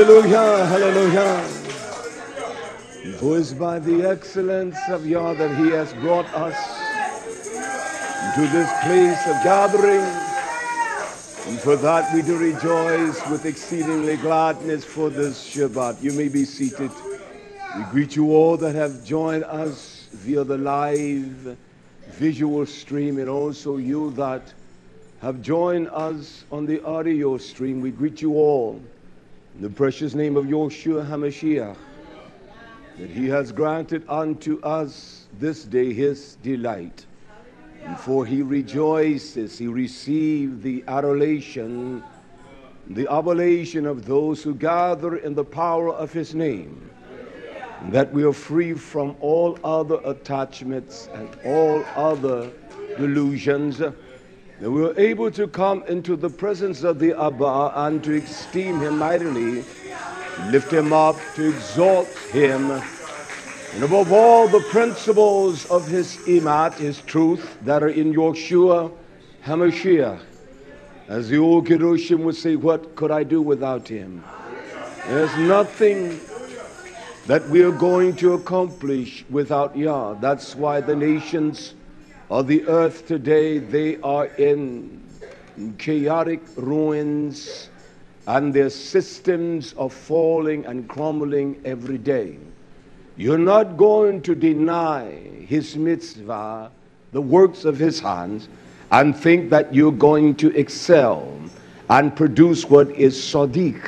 Hallelujah, hallelujah. For it's by the excellence of Yah that He has brought us to this place of gathering. And for that we do rejoice with exceedingly gladness for this Shabbat. You may be seated. We greet you all that have joined us via the live visual stream and also you that have joined us on the audio stream. We greet you all in the precious name of Yeshua HaMashiach, that he has granted unto us this day his delight. For he rejoices, he received the adoration, the oblation of those who gather in the power of his name. That we are free from all other attachments and all other delusions we were able to come into the presence of the Abba and to esteem him mightily, lift him up, to exalt him, and above all the principles of his imat, his truth, that are in Yeshua HaMashiach. As the old Kedoshim would say, what could I do without him? There's nothing that we are going to accomplish without Yah. That's why the nations of the earth today, they are in chaotic ruins and their systems are falling and crumbling every day. You're not going to deny his mitzvah, the works of his hands, and think that you're going to excel and produce what is sadiq,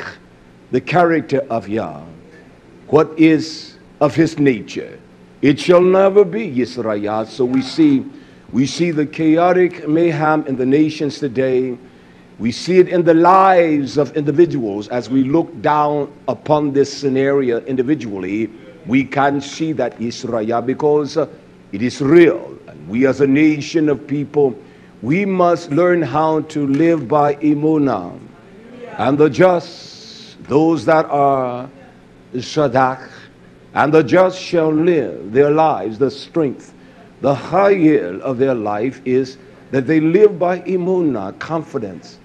the character of Yah, what is of his nature. It shall never be Yisrael. So we see we see the chaotic mayhem in the nations today. We see it in the lives of individuals as we look down upon this scenario individually. We can see that Israel because uh, it is real. And we as a nation of people, we must learn how to live by imunah. And the just, those that are sadak, and the just shall live their lives, the strength the higher of their life is that they live by imuna, confidence,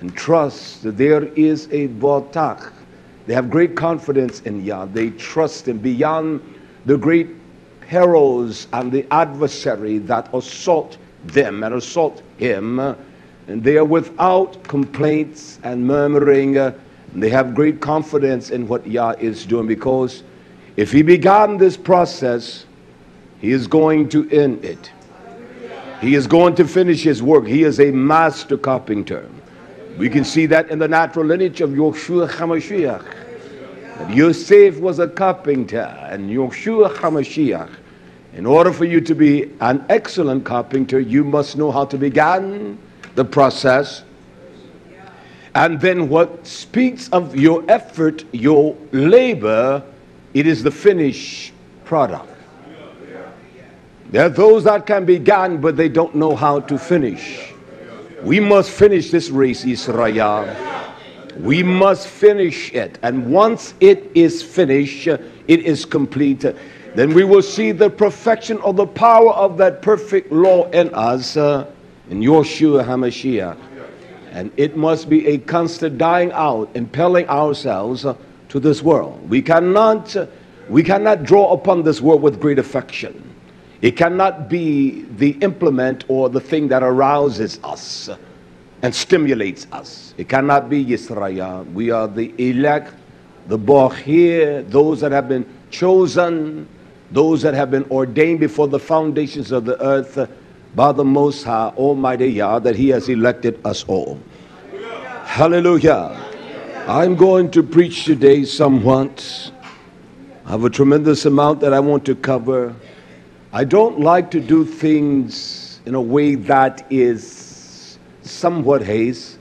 and trust that there is a botak. They have great confidence in Yah. They trust Him beyond the great perils and the adversary that assault them and assault Him. And they are without complaints and murmuring. They have great confidence in what Yah is doing because if He began this process, he is going to end it. He is going to finish his work. He is a master carpenter. We can see that in the natural lineage of Yeshua HaMashiach. That Yosef was a carpenter and Yeshua HaMashiach. In order for you to be an excellent carpenter, you must know how to begin the process. And then what speaks of your effort, your labor, it is the finished product. There are those that can begin, but they don't know how to finish. We must finish this race, Israel. We must finish it. And once it is finished, it is complete, then we will see the perfection of the power of that perfect law in us, uh, in Yeshua HaMashiach. And it must be a constant dying out, impelling ourselves uh, to this world. We cannot, uh, we cannot draw upon this world with great affection. It cannot be the implement or the thing that arouses us and stimulates us. It cannot be Yisrael. We are the elect, the Bohir, those that have been chosen, those that have been ordained before the foundations of the earth by the Most High, Almighty Yah, that He has elected us all. Hallelujah. I'm going to preach today somewhat. I have a tremendous amount that I want to cover. I don't like to do things in a way that is somewhat haze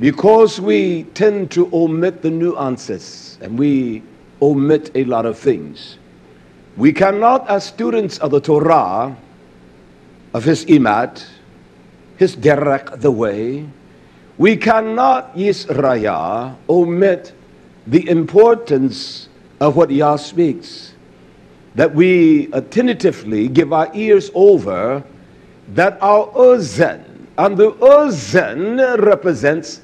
because we tend to omit the nuances and we omit a lot of things. We cannot, as students of the Torah, of his imat, his derek, the way, we cannot, Yisraya, omit the importance of what Yah speaks that we uh, attentively give our ears over, that our ozen, and the ozen represents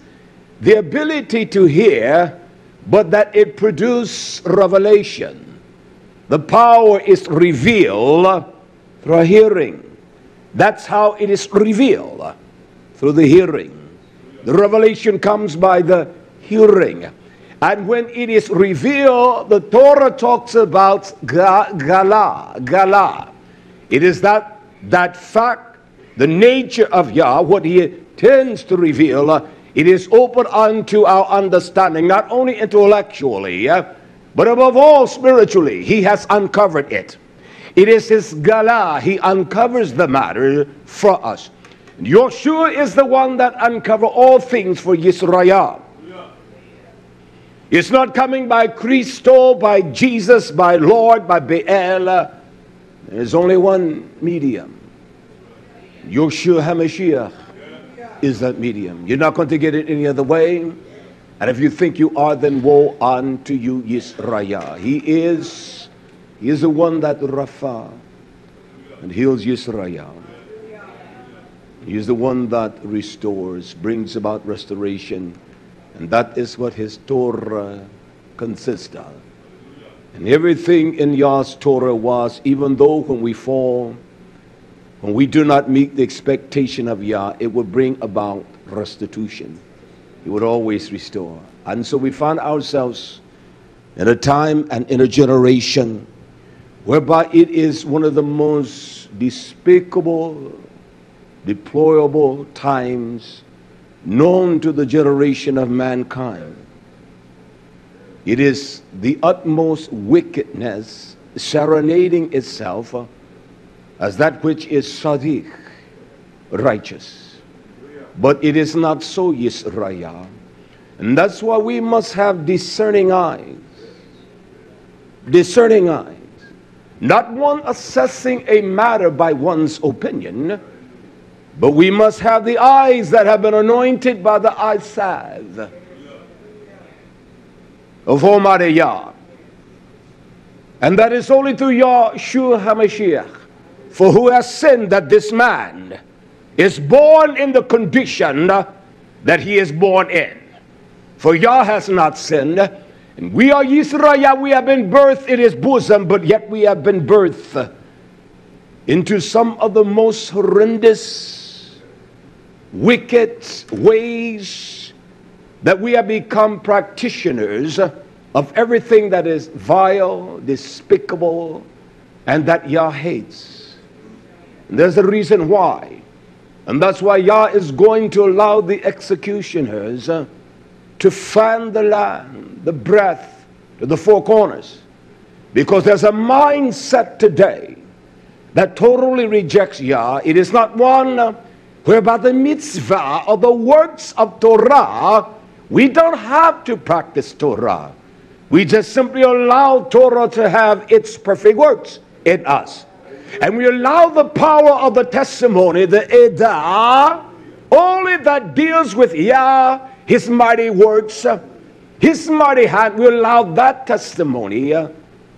the ability to hear but that it produces revelation. The power is revealed through hearing. That's how it is revealed through the hearing. The revelation comes by the hearing. And when it is revealed, the Torah talks about gala, gala. It is that, that fact, the nature of Yah, what he tends to reveal, uh, it is open unto our understanding, not only intellectually, uh, but above all spiritually. He has uncovered it. It is his gala. He uncovers the matter for us. Yeshua is the one that uncover all things for Yisrael. It's not coming by Christo, by Jesus, by Lord, by Baal. There's only one medium. Yeshua HaMashiach is that medium. You're not going to get it any other way. And if you think you are, then woe unto you, Yisrael. He is, he is the one that Rapha and heals Yisrael. He is the one that restores, brings about restoration and that is what his Torah consists of. And everything in Yah's Torah was, even though when we fall, when we do not meet the expectation of Yah, it would bring about restitution. He would always restore. And so we find ourselves in a time and in a generation whereby it is one of the most despicable, deplorable times known to the generation of mankind. It is the utmost wickedness serenading itself uh, as that which is sadiq, righteous. But it is not so, Yisrael. And that's why we must have discerning eyes. Discerning eyes. Not one assessing a matter by one's opinion, but we must have the eyes that have been anointed by the eye of Almighty Yah. And that is only through Yahshua HaMashiach. For who has sinned that this man is born in the condition that he is born in? For Yah has not sinned. And we are Yisrael, we have been birthed in his bosom, but yet we have been birthed into some of the most horrendous wicked ways that we have become practitioners of everything that is vile, despicable, and that Yah hates. And there's a reason why. And that's why Yah is going to allow the executioners uh, to fan the land, the breath to the four corners. Because there's a mindset today that totally rejects Yah. It is not one uh, whereby the mitzvah or the works of Torah, we don't have to practice Torah. We just simply allow Torah to have its perfect works in us. And we allow the power of the testimony, the Edah, only that deals with Yah, His mighty works, His mighty hand. We allow that testimony uh,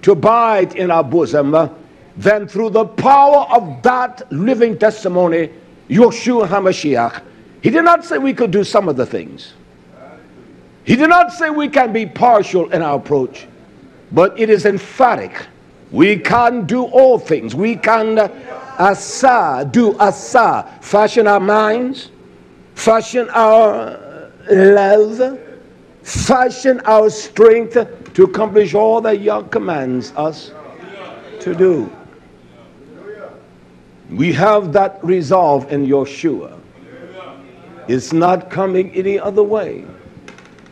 to abide in our bosom. Uh, then, through the power of that living testimony, Yeshua HaMashiach, he did not say we could do some of the things. He did not say we can be partial in our approach, but it is emphatic. We can do all things. We can uh, asa, do asa, fashion our minds, fashion our love, fashion our strength to accomplish all that Yah commands us to do. We have that resolve in Yeshua. It's not coming any other way.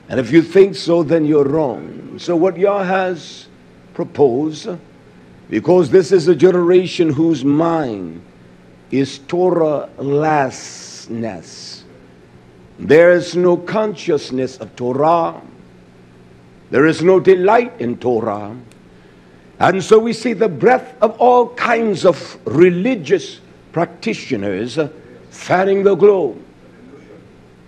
And if you think so, then you're wrong. So, what Yah has proposed, because this is a generation whose mind is Torah lessness, there is no consciousness of Torah, there is no delight in Torah. And so we see the breath of all kinds of religious practitioners uh, fanning the globe.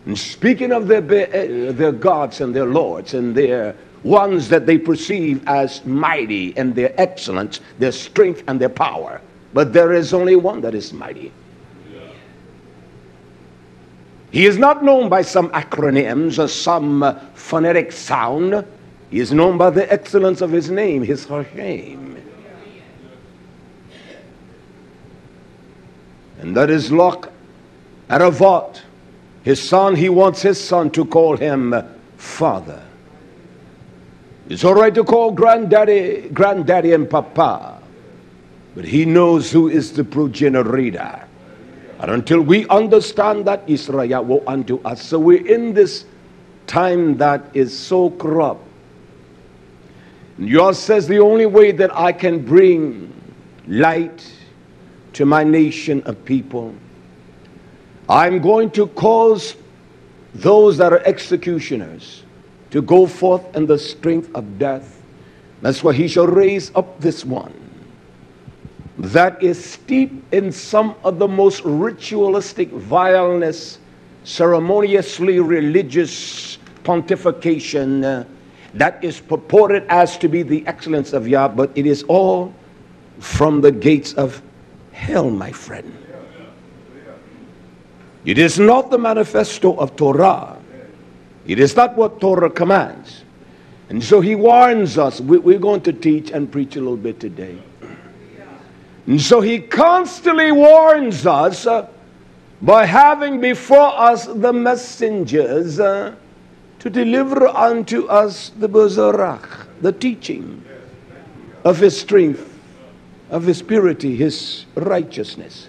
And speaking of their, uh, their gods and their lords and their ones that they perceive as mighty and their excellence, their strength and their power. But there is only one that is mighty. He is not known by some acronyms or some uh, phonetic sound. He is known by the excellence of his name, his Hashem. And that is Loch Aravat. His son, he wants his son to call him father. It's all right to call granddaddy, granddaddy and papa, but he knows who is the progenitor. And until we understand that, Israel will unto us. So we're in this time that is so corrupt Yours says the only way that I can bring light to my nation of people, I'm going to cause those that are executioners to go forth in the strength of death. That's why he shall raise up this one that is steeped in some of the most ritualistic vileness, ceremoniously religious pontification uh, that is purported as to be the excellence of Yah, but it is all from the gates of hell, my friend. It is not the manifesto of Torah. It is not what Torah commands. And so he warns us. We're going to teach and preach a little bit today. And so he constantly warns us uh, by having before us the messengers. Uh, to deliver unto us the Bezorach, the teaching of his strength, of his purity, his righteousness.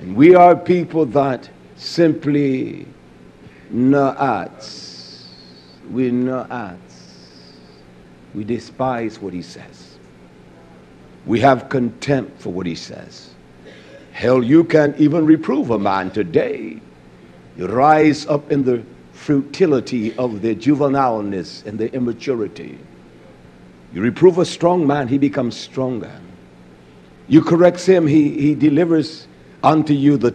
And we are people that simply na'ats. We na'ats. We despise what he says. We have contempt for what he says. Hell, you can't even reprove a man today. You rise up in the futility of their juvenileness and their immaturity. You reprove a strong man, he becomes stronger. You correct him, he, he delivers unto you the,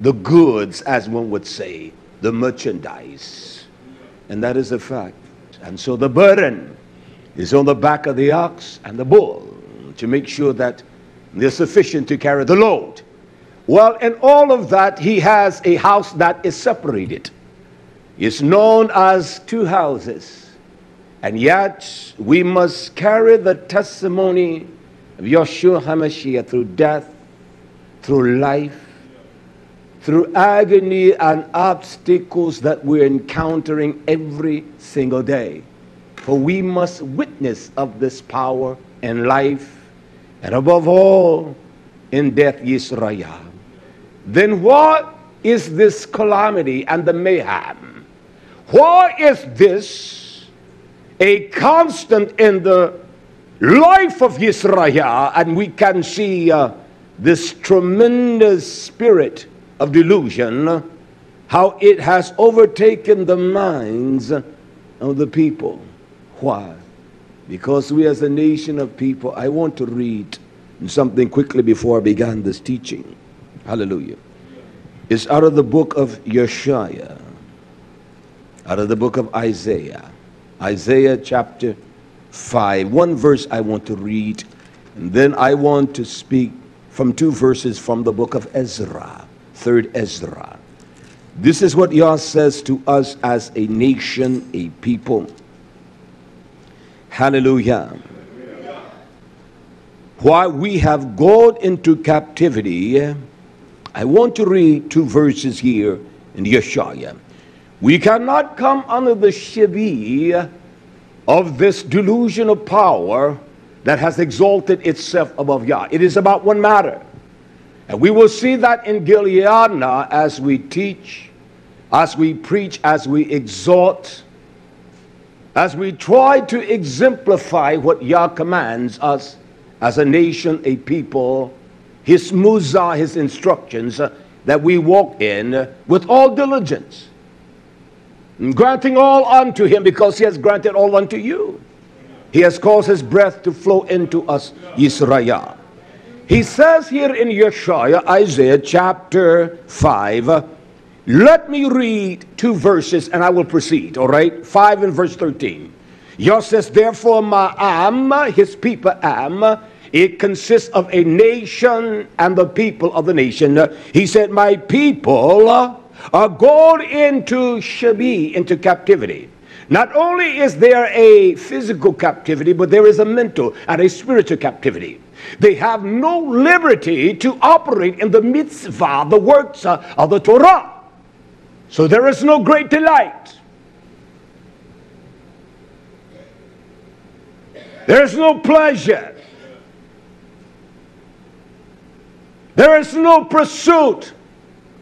the goods, as one would say, the merchandise. And that is a fact. And so the burden is on the back of the ox and the bull to make sure that they're sufficient to carry the load. Well, in all of that, he has a house that is separated is known as two houses. And yet we must carry the testimony of Yeshua HaMashiach through death, through life, through agony and obstacles that we're encountering every single day. For we must witness of this power in life and above all in death, Yisrael. Then what is this calamity and the mayhem? Why is this a constant in the life of Israel? And we can see uh, this tremendous spirit of delusion, how it has overtaken the minds of the people. Why? Because we, as a nation of people, I want to read something quickly before I began this teaching. Hallelujah. It's out of the book of Yeshaya out of the book of Isaiah. Isaiah chapter 5. One verse I want to read, and then I want to speak from two verses from the book of Ezra, third Ezra. This is what Yah says to us as a nation, a people. Hallelujah. While we have gone into captivity, I want to read two verses here in Yeshaya. We cannot come under the shibi of this delusion of power that has exalted itself above Yah. It is about one matter. And we will see that in Gileadna as we teach, as we preach, as we exhort, as we try to exemplify what Yah commands us as a nation, a people, His muzah, His instructions, uh, that we walk in with all diligence granting all unto him because he has granted all unto you. He has caused his breath to flow into us, Yisrael. He says here in Yeshaya, Isaiah chapter 5, let me read two verses and I will proceed, all right? 5 and verse 13. Yah says, therefore, Ma'am, his people am, it consists of a nation and the people of the nation. He said, My people are gone into Shabi, into captivity. Not only is there a physical captivity, but there is a mental and a spiritual captivity. They have no liberty to operate in the mitzvah, the works of the Torah. So there is no great delight. There is no pleasure. There is no pursuit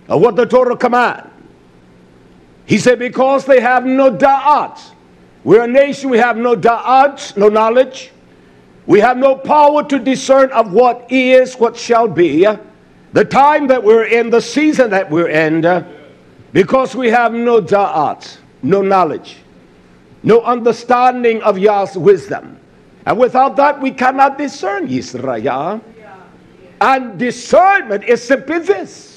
of what the Torah command. He said, because they have no da'at. We're a nation, we have no da'at, no knowledge. We have no power to discern of what is, what shall be. The time that we're in, the season that we're in, because we have no da'at, no knowledge, no understanding of Yah's wisdom. And without that, we cannot discern Yisrael. And discernment is simply this.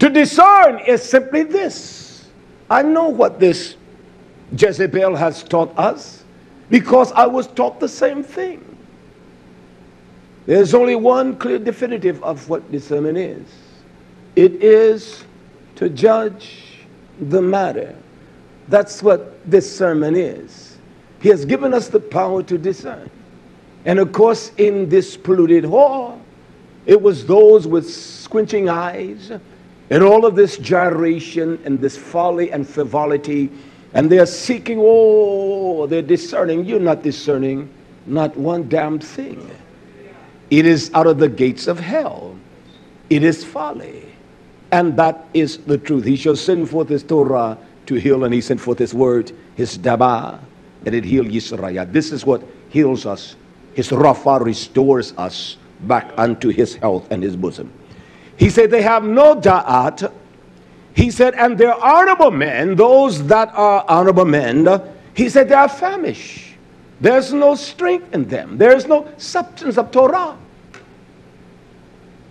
To discern is simply this I know what this Jezebel has taught us because I was taught the same thing. There's only one clear definitive of what discernment is it is to judge the matter. That's what this sermon is. He has given us the power to discern. And of course, in this polluted hall, it was those with squinching eyes in all of this gyration and this folly and frivolity, and they're seeking, oh, they're discerning. You're not discerning not one damn thing. It is out of the gates of hell. It is folly. And that is the truth. He shall send forth his Torah to heal, and he sent forth his word, his Daba, and it healed Yisrael. This is what heals us. His Rapha restores us back unto his health and his bosom. He said, They have no da'at. He said, And they're honorable men, those that are honorable men. He said, They are famished. There's no strength in them, there's no substance of Torah.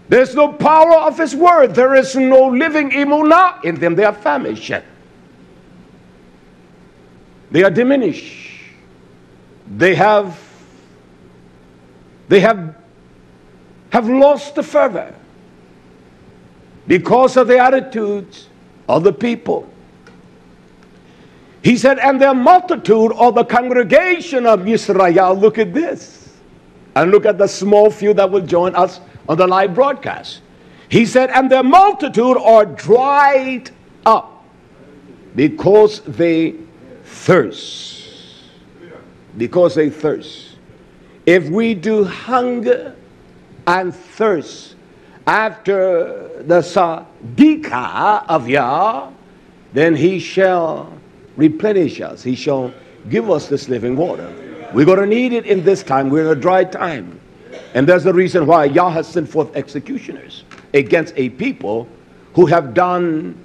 There's no power of His word. There is no living imunah in them. They are famished. They are diminished. They have they have have lost the fervor because of the attitudes of the people. He said, and their multitude or the congregation of Israel, look at this. And look at the small few that will join us on the live broadcast. He said, and their multitude are dried up because they thirst. Because they thirst. If we do hunger and thirst after the sadika of Yah, then he shall replenish us. He shall give us this living water. We're going to need it in this time. We're in a dry time. And there's a reason why Yah has sent forth executioners against a people who have done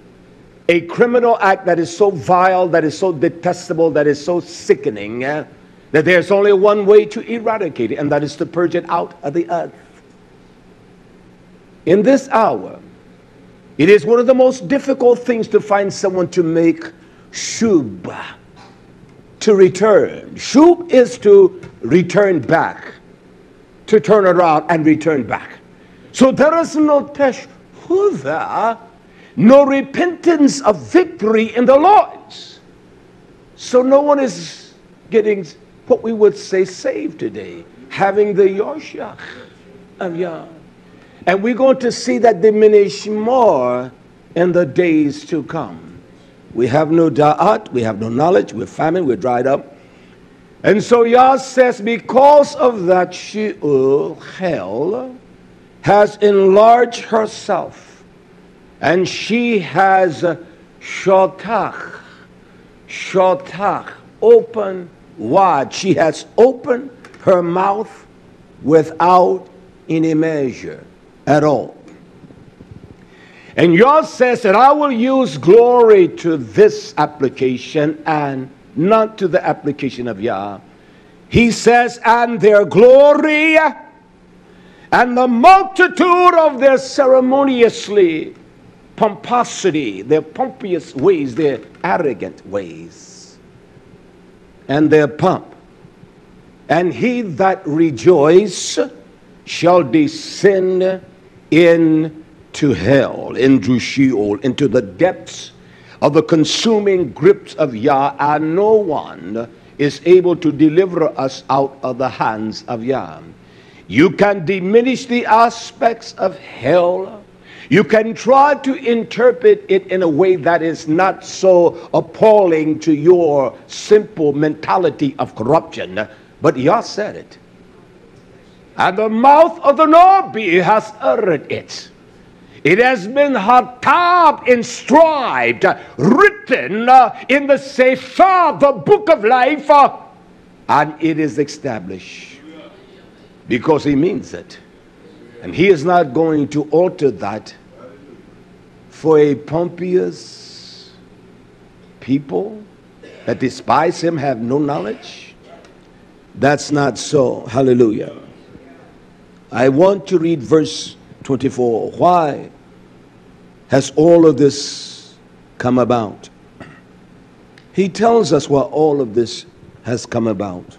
a criminal act that is so vile, that is so detestable, that is so sickening, uh, that there's only one way to eradicate it, and that is to purge it out of the earth in this hour, it is one of the most difficult things to find someone to make shub, to return. Shub is to return back, to turn around and return back. So there is no teshuvah, no repentance of victory in the Lord. So no one is getting what we would say saved today, having the Yoshach of Yah. And we're going to see that diminish more in the days to come. We have no da'at, we have no knowledge, we're famine, we're dried up. And so Yah says, because of that, Sheol, hell, has enlarged herself. And she has shotach, shotach, open wide. She has opened her mouth without any measure at all. And Yah says that I will use glory to this application and not to the application of Yah. He says, and their glory and the multitude of their ceremoniously pomposity, their pompous ways, their arrogant ways, and their pomp. And he that rejoice shall descend into hell, into Sheol, into the depths of the consuming grips of Yah, and no one is able to deliver us out of the hands of Yah. You can diminish the aspects of hell. You can try to interpret it in a way that is not so appalling to your simple mentality of corruption. But Yah said it. And the mouth of the Nabi has uttered it. It has been hatab inscribed, written uh, in the Sefer, the book of life, uh, and it is established because he means it. And he is not going to alter that for a pompous people that despise him, have no knowledge. That's not so. Hallelujah. I want to read verse 24. Why has all of this come about? He tells us why all of this has come about.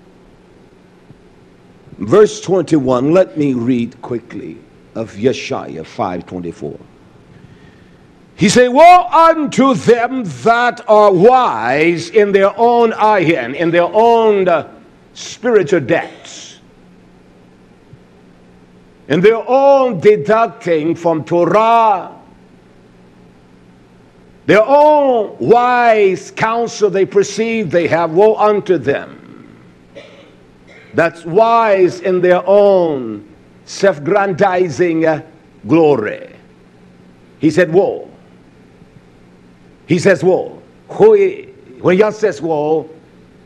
Verse 21, let me read quickly of Yeshaya 5:24. He said, Woe unto them that are wise in their own ayin, in their own uh, spiritual depths, in their own deducting from Torah, their own wise counsel they perceive they have, woe unto them that's wise in their own self grandizing uh, glory. He said, Woe. He says, Woe. When Yah says woe,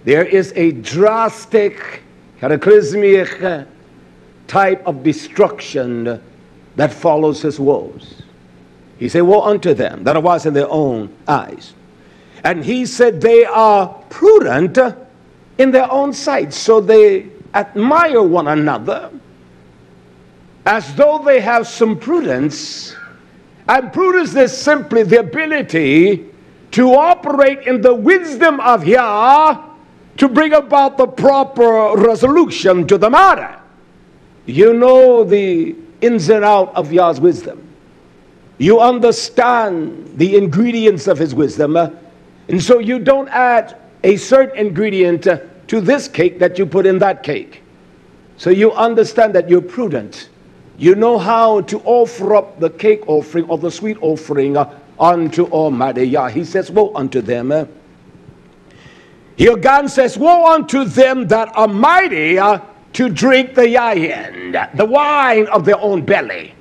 there is a drastic, cataclysmic uh, type of destruction that follows his woes. He said, Woe unto them that are wise in their own eyes. And he said, They are prudent in their own sight. So they admire one another as though they have some prudence. And prudence is simply the ability to operate in the wisdom of Yah to bring about the proper resolution to the matter. You know the ins and out of Yah's wisdom. You understand the ingredients of His wisdom. And so you don't add a certain ingredient to this cake that you put in that cake. So you understand that you're prudent. You know how to offer up the cake offering or the sweet offering uh, unto Almighty Yah. He says, Woe unto them. Uh, here God says, Woe unto them that are mighty uh, to drink the yayin, the wine of their own belly.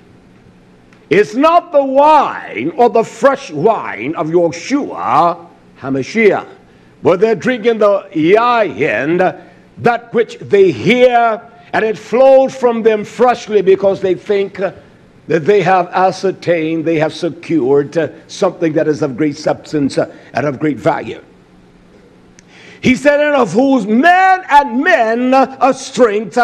It's not the wine or the fresh wine of Yeshua HaMashiach but they're drinking the yayin, that which they hear, and it flows from them freshly because they think that they have ascertained, they have secured something that is of great substance and of great value. He said, and of whose men and men a strength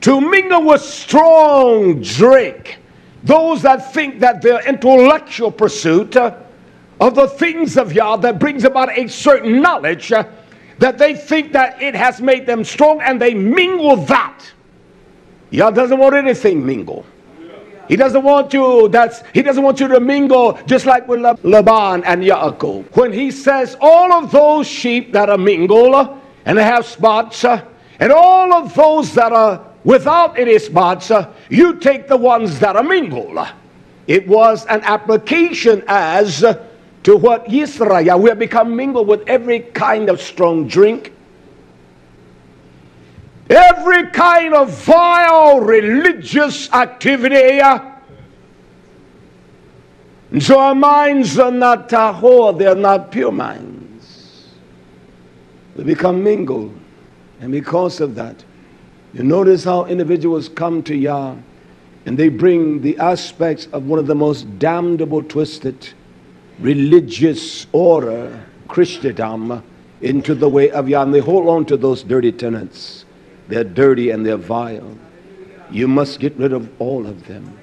to mingle with strong drink. Those that think that their intellectual pursuit of the things of Yah that brings about a certain knowledge that they think that it has made them strong and they mingle that. Yah doesn't want anything mingle. He doesn't want you that's he doesn't want you to mingle just like with Laban and Yaakov. When he says all of those sheep that are mingled uh, and they have spots uh, and all of those that are without any spots, you take the ones that are mingled. It was an application as to what Israel, we have become mingled with every kind of strong drink, every kind of vile religious activity. And so our minds are not tahor, they're not pure minds. They become mingled. And because of that, you notice how individuals come to Yah and they bring the aspects of one of the most damnable, twisted, religious order, Christendom, into the way of Yah. And they hold on to those dirty tenants. They're dirty and they're vile. You must get rid of all of them.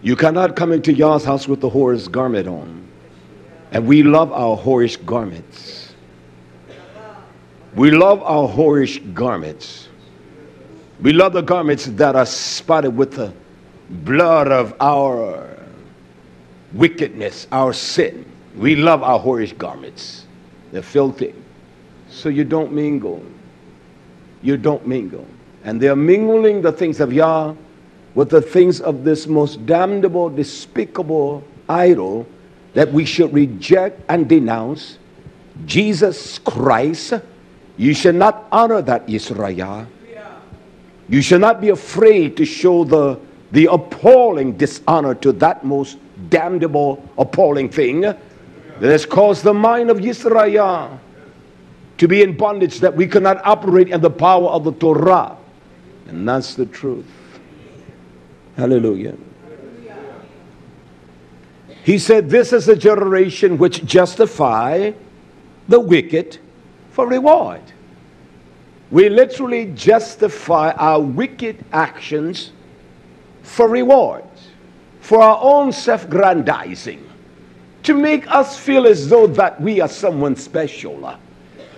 You cannot come into Yah's house with the whore's garment on. And we love our whorish garments. We love our whorish garments. We love the garments that are spotted with the blood of our wickedness, our sin. We love our whorish garments. They're filthy. So you don't mingle. You don't mingle. And they're mingling the things of Yah with the things of this most damnable, despicable idol that we should reject and denounce. Jesus Christ, you should not honor that Israel. You should not be afraid to show the, the appalling dishonor to that most damnable, appalling thing that has caused the mind of Israel to be in bondage that we cannot operate in the power of the Torah. And that's the truth. Hallelujah. He said, This is a generation which justify the wicked for reward. We literally justify our wicked actions for rewards, for our own self grandizing, to make us feel as though that we are someone special.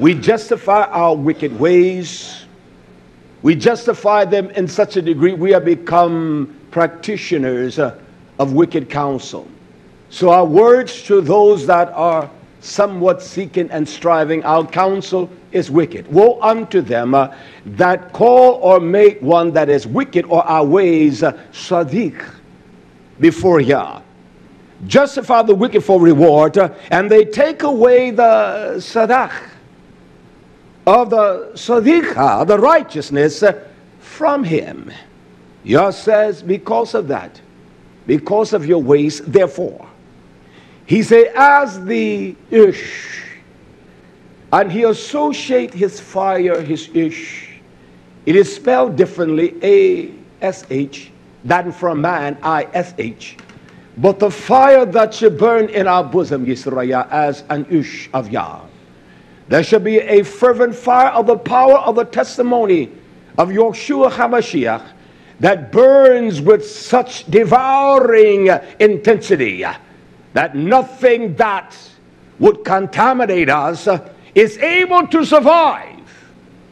We justify our wicked ways. We justify them in such a degree we have become practitioners of wicked counsel. So our words to those that are somewhat seeking and striving, our counsel is wicked. Woe unto them uh, that call or make one that is wicked or our ways uh, sadiq before Yah. Justify the wicked for reward, uh, and they take away the sadaq of the sadiqa, the righteousness, uh, from him. Yah says, because of that, because of your ways, therefore. He said, as the ish and he associate his fire, his ish. It is spelled differently, A-S-H, than from man, I-S-H. But the fire that should burn in our bosom, Yisraya, as an ish of Yah. There shall be a fervent fire of the power of the testimony of Yeshua HaMashiach that burns with such devouring intensity that nothing that would contaminate us is able to survive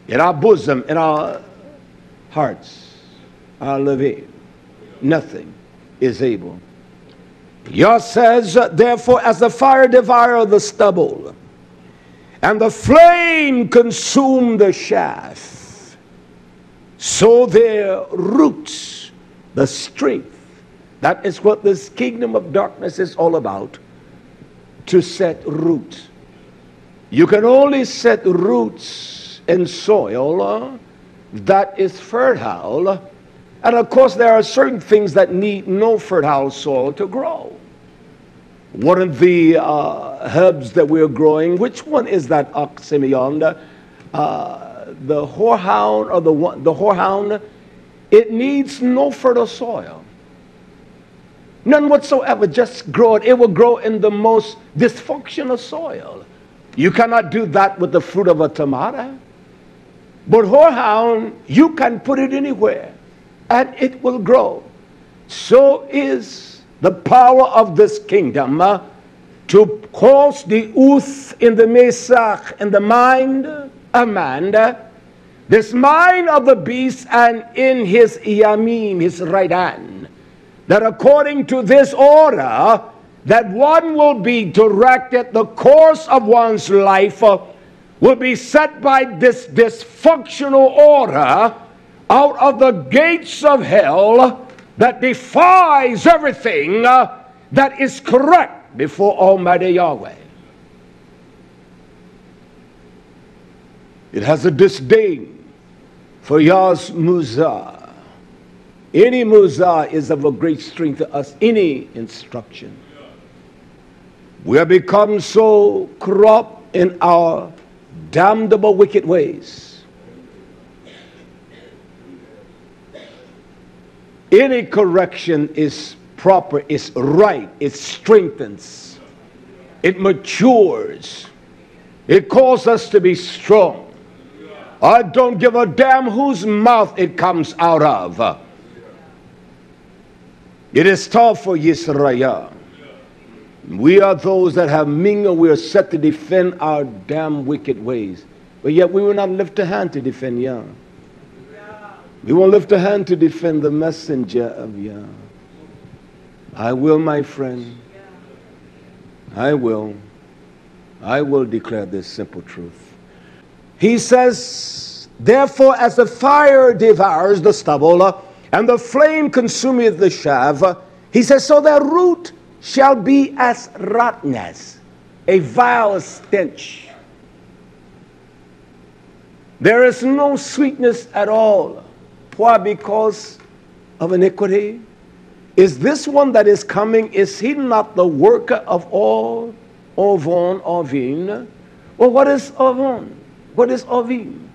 in our bosom, in our hearts, our living. Nothing is able. Yah says, therefore, as the fire devour the stubble, and the flame consumed the chaff, so their roots, the strength, that is what this kingdom of darkness is all about, to set roots you can only set roots in soil that is fertile. And of course, there are certain things that need no fertile soil to grow. One of the uh, herbs that we're growing, which one is that, Simeon? Uh, the horehound or the, one the horehound, it needs no fertile soil. None whatsoever, just grow it. It will grow in the most dysfunctional soil. You cannot do that with the fruit of a tomato. But horehound, you can put it anywhere and it will grow. So is the power of this kingdom uh, to cause the ooth in the mesach, in the mind of man, this mind of the beast, and in his yamin, his right hand, that according to this order, that one will be directed, the course of one's life uh, will be set by this dysfunctional order out of the gates of hell that defies everything uh, that is correct before Almighty Yahweh. It has a disdain for Yah's muzah. Any muzah is of a great strength to us, any instruction. We have become so corrupt in our damnable wicked ways. Any correction is proper, is right, it strengthens, it matures, it calls us to be strong. I don't give a damn whose mouth it comes out of. It is tough for Yisrael. We are those that have mingled. We are set to defend our damn wicked ways. But yet we will not lift a hand to defend Yah. We won't lift a hand to defend the messenger of Yah. I will, my friend. I will. I will declare this simple truth. He says, Therefore, as the fire devours the stubble, uh, and the flame consumeth the chaff, uh, he says, So their root shall be as rottenness, a vile stench. There is no sweetness at all. Why? Because of iniquity. Is this one that is coming, is he not the worker of all Ovon, Ovin? Well, what is Ovon? What is Ovin?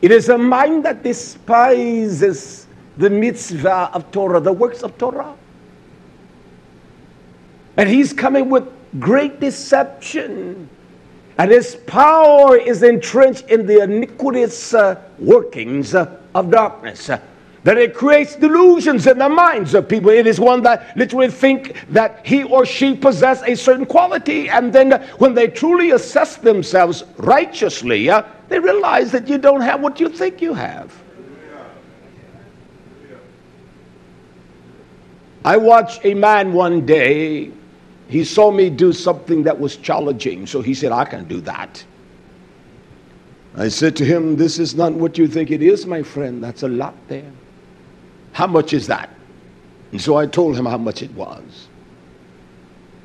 It is a mind that despises the mitzvah of Torah, the works of Torah. And he's coming with great deception. And his power is entrenched in the iniquitous uh, workings uh, of darkness. That it creates delusions in the minds of people. It is one that literally think that he or she possess a certain quality, and then when they truly assess themselves righteously, uh, they realize that you don't have what you think you have. I watched a man one day. He saw me do something that was challenging, so he said, I can do that. I said to him, This is not what you think it is, my friend. That's a lot there. How much is that? And so I told him how much it was.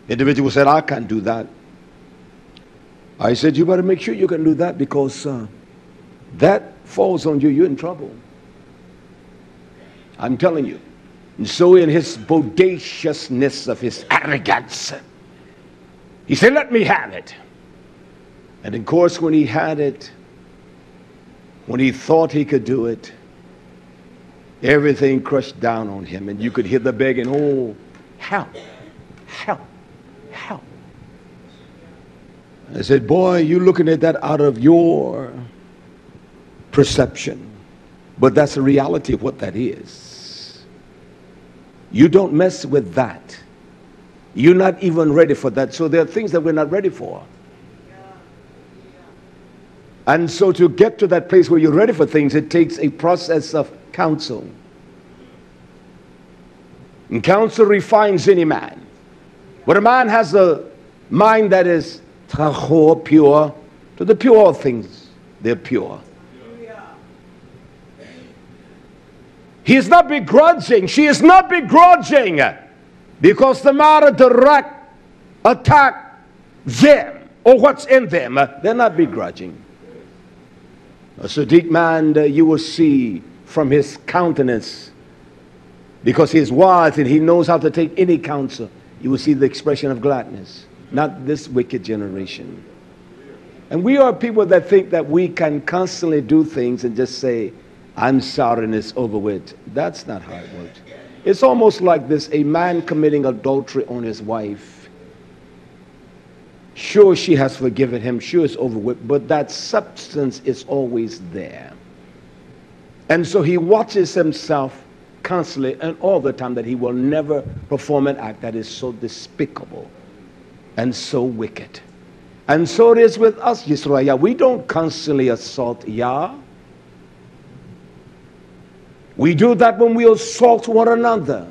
The individual said, I can't do that. I said, You better make sure you can do that because uh, that falls on you, you're in trouble. I'm telling you. And so, in his bodaciousness of his arrogance, he said, Let me have it. And of course, when he had it, when he thought he could do it, everything crushed down on him. And you could hear the begging, Oh, help, help, help. I said, Boy, you're looking at that out of your perception. But that's the reality of what that is. You don't mess with that. You're not even ready for that. So there are things that we're not ready for. And so to get to that place where you're ready for things, it takes a process of counsel. And counsel refines any man. But a man has a mind that is pure, to the pure things, they're pure. He is not begrudging. She is not begrudging because the matter direct attack them or what's in them. They're not begrudging. A Sadiq man, you will see from his countenance, because he is wise and he knows how to take any counsel, you will see the expression of gladness. Not this wicked generation. And we are people that think that we can constantly do things and just say, I'm sorry and it's over with. That's not how it works. It's almost like this a man committing adultery on his wife. Sure, she has forgiven him, sure, it's over with, but that substance is always there. And so he watches himself constantly and all the time that he will never perform an act that is so despicable and so wicked. And so it is with us, Yisrael. We don't constantly assault Yah. We do that when we assault one another.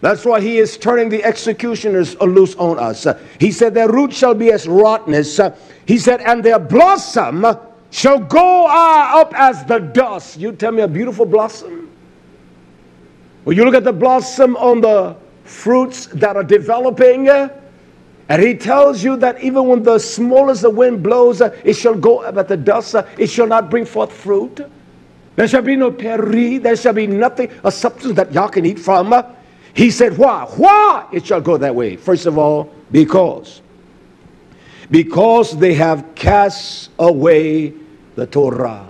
That's why he is turning the executioners loose on us. He said, Their root shall be as rottenness. He said, And their blossom shall go uh, up as the dust. You tell me a beautiful blossom? Well, you look at the blossom on the fruits that are developing, and he tells you that even when the smallest the wind blows, it shall go up at the dust, it shall not bring forth fruit. There shall be no peri. There shall be nothing, a substance that y'all can eat from. He said, why? Why it shall go that way? First of all, because. Because they have cast away the Torah.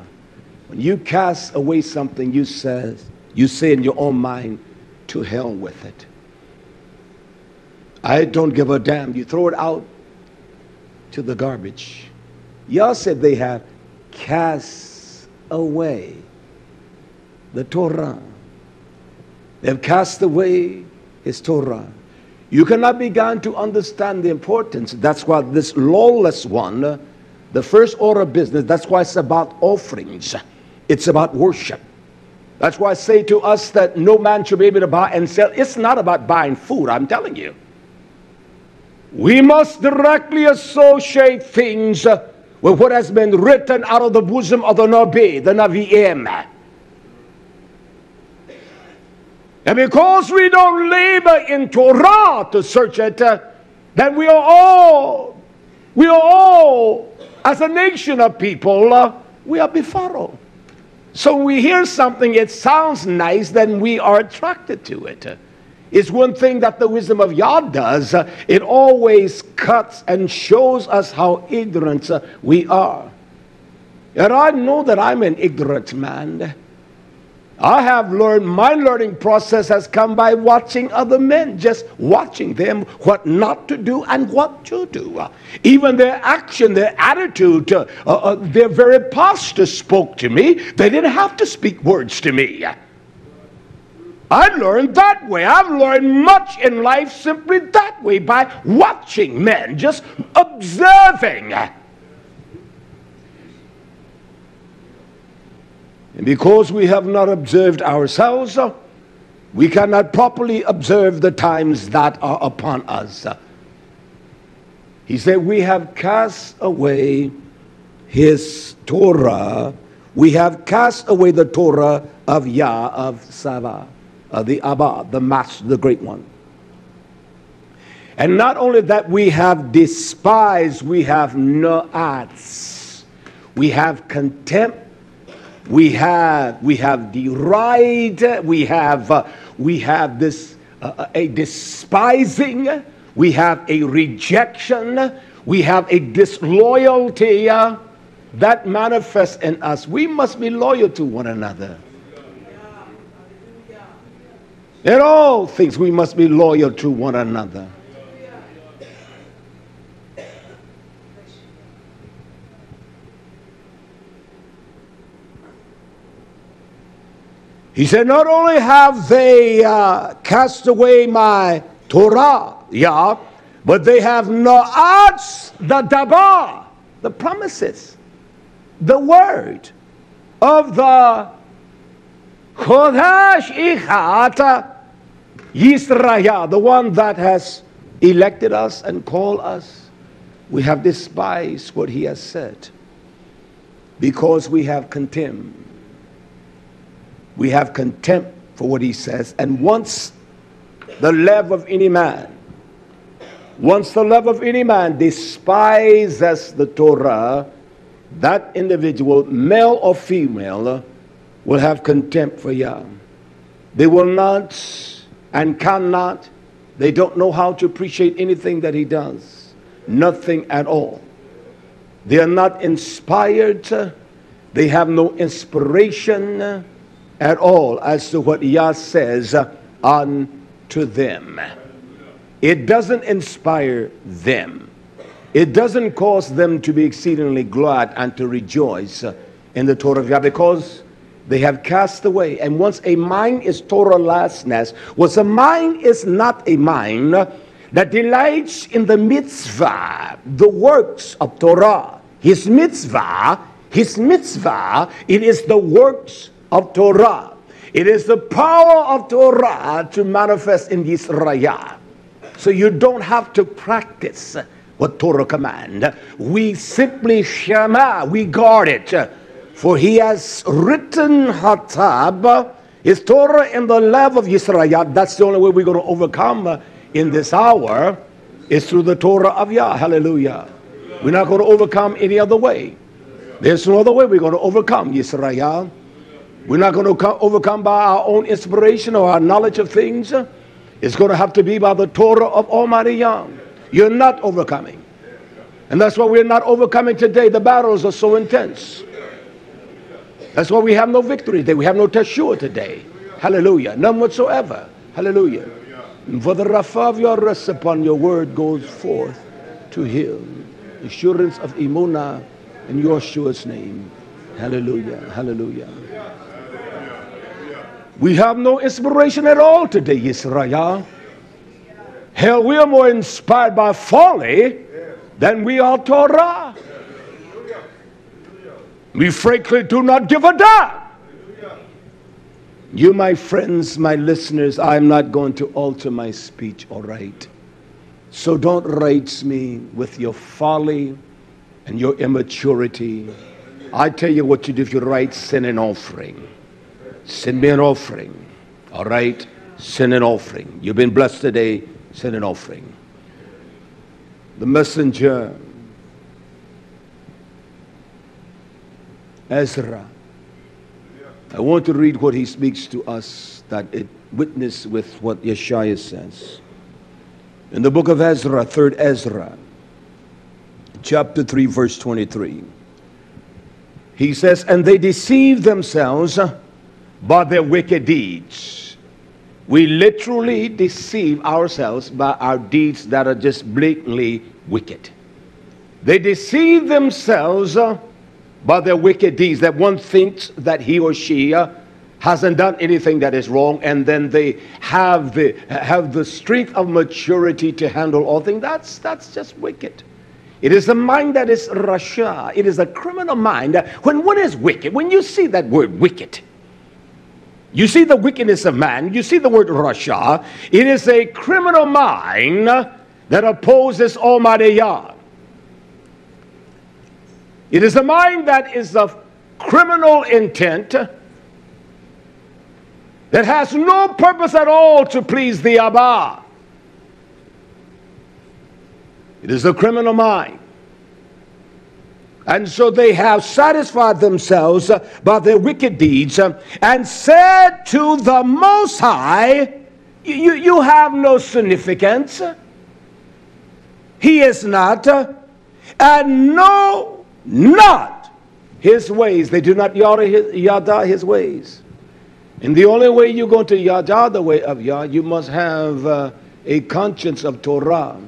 When you cast away something, you say, you say in your own mind, to hell with it. I don't give a damn. You throw it out to the garbage. Y'all said they have cast away the Torah. They've cast away his Torah. You cannot begin to understand the importance. That's why this lawless one, the first order of business, that's why it's about offerings. It's about worship. That's why I say to us that no man should be able to buy and sell. It's not about buying food, I'm telling you. We must directly associate things with what has been written out of the bosom of the Nabi, the Navi'im. And because we don't labor in Torah to search it, uh, then we are all, we are all, as a nation of people, uh, we are befuddled. So we hear something, it sounds nice, then we are attracted to it. It's one thing that the wisdom of Yah does. Uh, it always cuts and shows us how ignorant uh, we are. And I know that I'm an ignorant man. I have learned, my learning process has come by watching other men, just watching them, what not to do and what to do. Even their action, their attitude, uh, uh, their very posture spoke to me. They didn't have to speak words to me. I learned that way. I've learned much in life simply that way by watching men, just observing. And because we have not observed ourselves, we cannot properly observe the times that are upon us. He said, We have cast away his Torah. We have cast away the Torah of Yah, of Sava uh, the Abba, the Master, the Great One. And not only that, we have despised, we have noats, we have contempt, we have we have derided, we have uh, we have this uh, a despising, we have a rejection, we have a disloyalty uh, that manifests in us. We must be loyal to one another. In all things, we must be loyal to one another. He said, Not only have they uh, cast away my Torah, Yah, but they have na'ats the dabar, the promises, the word of the Chodesh Ichat Yisrael, the one that has elected us and called us. We have despised what he has said because we have contempt. We have contempt for what he says. And once the love of any man, once the love of any man despises the Torah, that individual, male or female, will have contempt for Yah. They will not and cannot, they don't know how to appreciate anything that He does. Nothing at all. They are not inspired. They have no inspiration at all as to what Yah says unto them. It doesn't inspire them. It doesn't cause them to be exceedingly glad and to rejoice in the Torah of Yah because they have cast away. And once a mind is Torah lessness, once a mind is not a mind that delights in the mitzvah, the works of Torah, his mitzvah, his mitzvah, it is the works of Torah. It is the power of Torah to manifest in Yisrael. So you don't have to practice what Torah command. We simply shema, we guard it. For he has written Hatab, his Torah in the love of Yisrael. That's the only way we're going to overcome in this hour is through the Torah of Yah. Hallelujah. We're not going to overcome any other way. There's no other way we're going to overcome Yisrael. We're not going to overcome by our own inspiration or our knowledge of things. It's going to have to be by the Torah of Almighty Yah. You're not overcoming. And that's why we're not overcoming today. The battles are so intense. That's why we have no victory today. We have no teshua today. Hallelujah. None whatsoever. Hallelujah. for the rafa of your rest upon your word goes forth to heal. Assurance of imuna in Yeshua's name. Hallelujah. Hallelujah. We have no inspiration at all today, Yisrael. Hell, we are more inspired by folly than we are Torah. We frankly do not give a damn. You, my friends, my listeners, I'm not going to alter my speech, all right? So don't rate me with your folly and your immaturity. I tell you what you do if you write, send an offering. Send me an offering. All right? Send an offering. You've been blessed today, send an offering. The messenger, Ezra. I want to read what he speaks to us that it witness with what Yeshua says. In the book of Ezra, 3rd Ezra, chapter 3, verse 23, he says, And they deceive themselves by their wicked deeds. We literally deceive ourselves by our deeds that are just blatantly wicked. They deceive themselves uh, by their wicked deeds, that one thinks that he or she uh, hasn't done anything that is wrong, and then they have the, have the strength of maturity to handle all things. That's, that's just wicked. It is a mind that is rasha. It is a criminal mind. When one is wicked, when you see that word wicked, you see the wickedness of man, you see the word rasha, it is a criminal mind that opposes Almighty Yah. It is a mind that is of criminal intent that has no purpose at all to please the Abba. It is a criminal mind. And so they have satisfied themselves uh, by their wicked deeds uh, and said to the Most High, You, you have no significance. He is not, uh, and know not his ways. They do not yada his, yada his ways. And the only way you're going to yada the way of Yah, you must have uh, a conscience of Torah.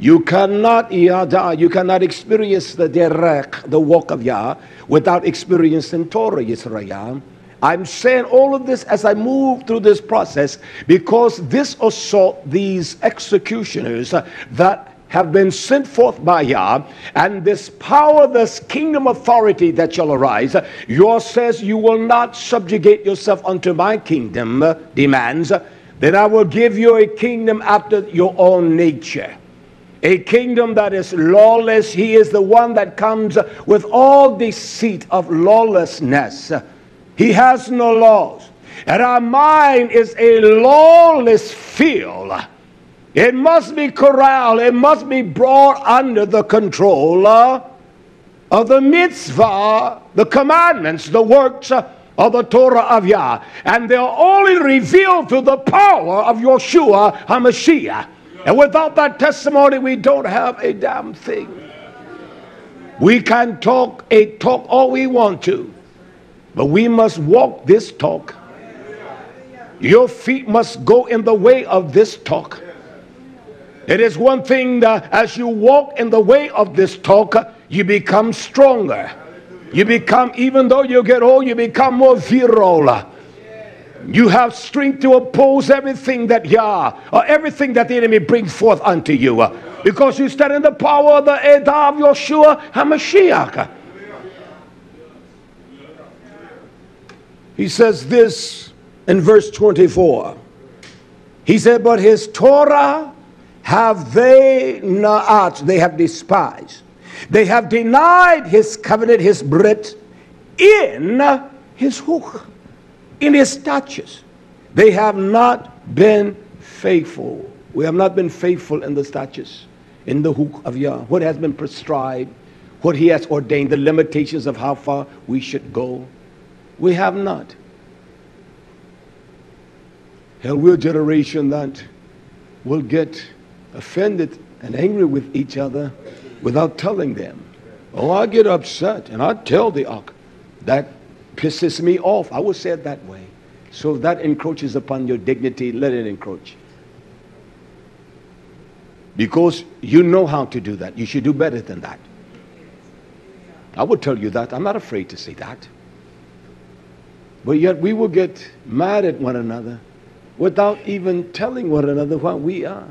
You cannot yada, you cannot experience the direct, the walk of Yah, without experiencing Torah, Yisrael. I'm saying all of this as I move through this process because this assault, these executioners uh, that have been sent forth by Yah, and this power, this kingdom authority that shall arise, yours says you will not subjugate yourself unto my kingdom demands, then I will give you a kingdom after your own nature. A kingdom that is lawless. He is the one that comes with all deceit of lawlessness. He has no laws. And our mind is a lawless field it must be corralled, it must be brought under the control of the mitzvah, the commandments, the works of the Torah of Yah. And they're only revealed through the power of Yeshua HaMashiach. And without that testimony, we don't have a damn thing. We can talk a talk all we want to, but we must walk this talk. Your feet must go in the way of this talk. It is one thing that as you walk in the way of this talk, you become stronger. You become, even though you get old, you become more virile. You have strength to oppose everything that Yah or everything that the enemy brings forth unto you. Because you stand in the power of the Edah of Yeshua HaMashiach. He says this in verse 24. He said, But his Torah have they not, they have despised. They have denied his covenant, his brit, in his hook, in his statutes. They have not been faithful. We have not been faithful in the statutes, in the hook of Yah. What has been prescribed, what he has ordained, the limitations of how far we should go. We have not. Hell, we're a generation that will get offended and angry with each other without telling them. Oh, I get upset and I tell the ark. That pisses me off. I will say it that way. So that encroaches upon your dignity, let it encroach. Because you know how to do that. You should do better than that. I will tell you that. I'm not afraid to say that. But yet we will get mad at one another without even telling one another what we are.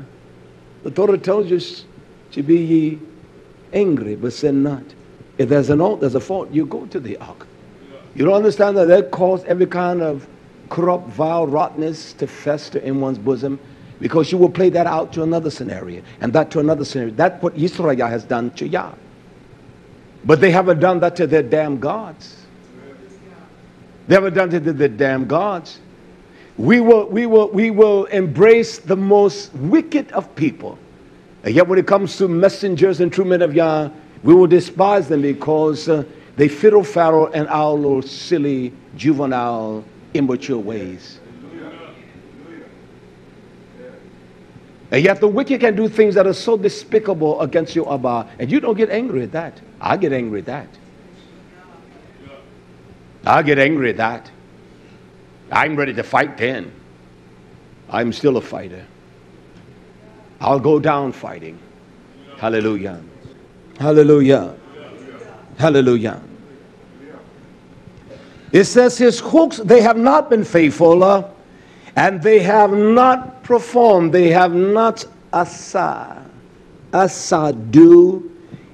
The Torah tells us to be ye angry, but sin not. If there's an there's a fault, you go to the ark. You don't understand that that caused every kind of corrupt, vile rottenness to fester in one's bosom. Because you will play that out to another scenario and that to another scenario. That's what Israel has done to Yah. But they haven't done that to their damn gods. They haven't done it to their damn gods. We will, we will, we will embrace the most wicked of people. And yet when it comes to messengers and true men of Yah, we will despise them because uh, they fiddle faddle and our little silly, juvenile, immature ways. And yet the wicked can do things that are so despicable against your Abba, and you don't get angry at that. I get angry at that. I get angry at that. I'm ready to fight then. I'm still a fighter. I'll go down fighting. Hallelujah. Hallelujah. Hallelujah. It says his hooks, they have not been faithful. Uh, and they have not performed, they have not asa. Asa do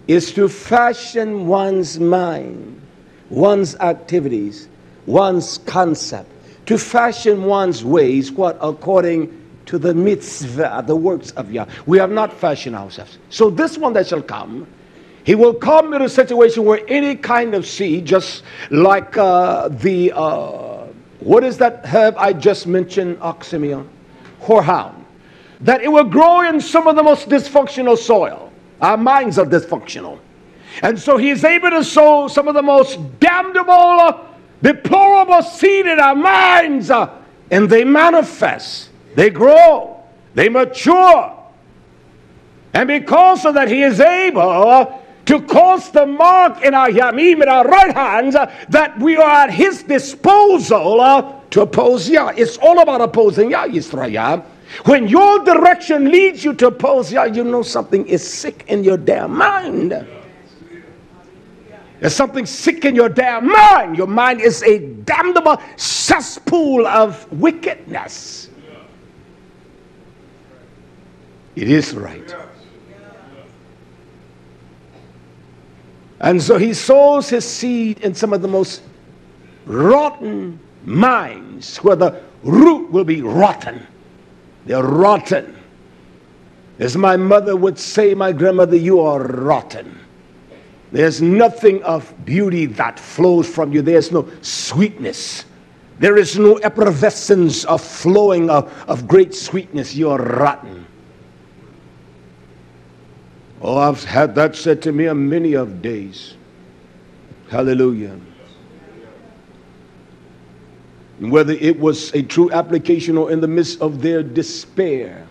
is to fashion one's mind, one's activities, one's concept, to fashion one's ways, what according to the mitzvah, the works of Yah. We have not fashioned ourselves. So this one that shall come, he will come in a situation where any kind of seed, just like uh, the uh, what is that herb I just mentioned, Oxymion? Horehound. That it will grow in some of the most dysfunctional soil. Our minds are dysfunctional. And so he is able to sow some of the most damnable, deplorable seed in our minds. Uh, and they manifest, they grow, they mature. And because of that, he is able to cause the mark in our yamin, in our right hands, uh, that we are at his disposal uh, to oppose Yah. It's all about opposing Yah, Yisrael. When your direction leads you to oppose Yah, you know something is sick in your damn mind. There's something sick in your damn mind. Your mind is a damnable cesspool of wickedness. It is right. And so he sows his seed in some of the most rotten minds where the root will be rotten. They're rotten. As my mother would say, my grandmother, you are rotten. There's nothing of beauty that flows from you. There's no sweetness. There is no effervescence of flowing of, of great sweetness. You are rotten. Oh, I've had that said to me a many of days. Hallelujah. Whether it was a true application or in the midst of their despair,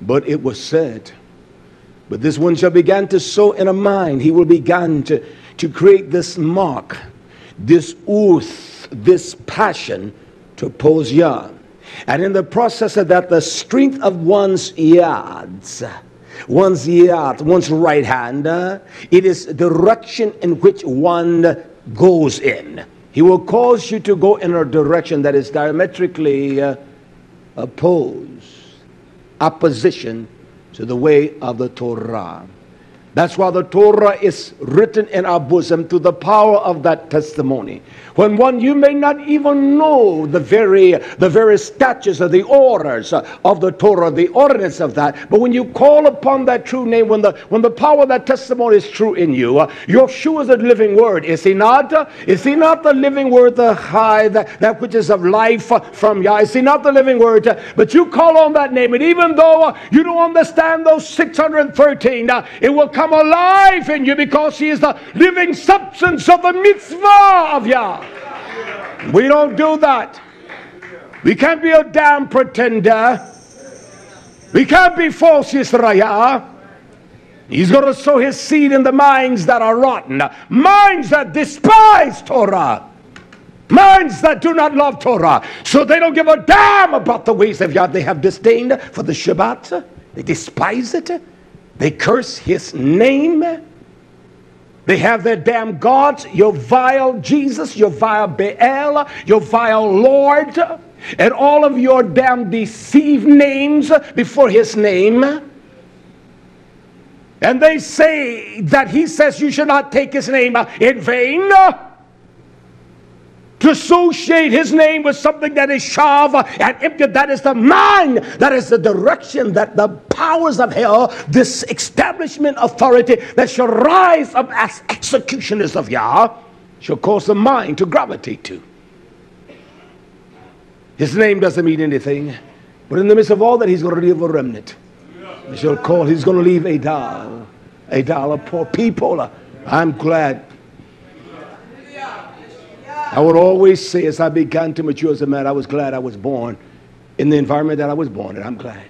but it was said. But this one shall begin to sow in a mind. He will begin to, to create this mark, this oath, this passion to oppose Yah. And in the process of that, the strength of one's yards one's yard, one's right hand. Uh, it is direction in which one goes in. He will cause you to go in a direction that is diametrically uh, opposed, opposition to the way of the Torah. That's why the Torah is written in our bosom to the power of that testimony. When one you may not even know the very the very statutes or the orders of the Torah, the ordinance of that. But when you call upon that true name, when the when the power of that testimony is true in you, uh, Yeshua is a living word. Is he not? Is he not the living word, the high, that, that which is of life from Yah? Is he not the living word? But you call on that name, and even though you don't understand those 613, uh, it will come come alive in you because He is the living substance of the mitzvah of Yah. We don't do that. We can't be a damn pretender. We can't be false Israel. He's going to sow his seed in the minds that are rotten, minds that despise Torah, minds that do not love Torah. So they don't give a damn about the ways of Yah. They have disdain for the Shabbat, they despise it. They curse his name. They have their damn gods, your vile Jesus, your vile Baal, your vile Lord, and all of your damn deceived names before his name. And they say that he says you should not take his name in vain. To associate his name with something that is sharp and empty. That is the mind, that is the direction that the powers of hell, this establishment authority that shall rise up as executioners of Yah, shall cause the mind to gravitate to. His name doesn't mean anything, but in the midst of all that, he's going to leave a remnant. He shall call, he's going to leave a doll, a doll of poor people. I'm glad I would always say, as I began to mature as a man, I was glad I was born in the environment that I was born in. I'm glad.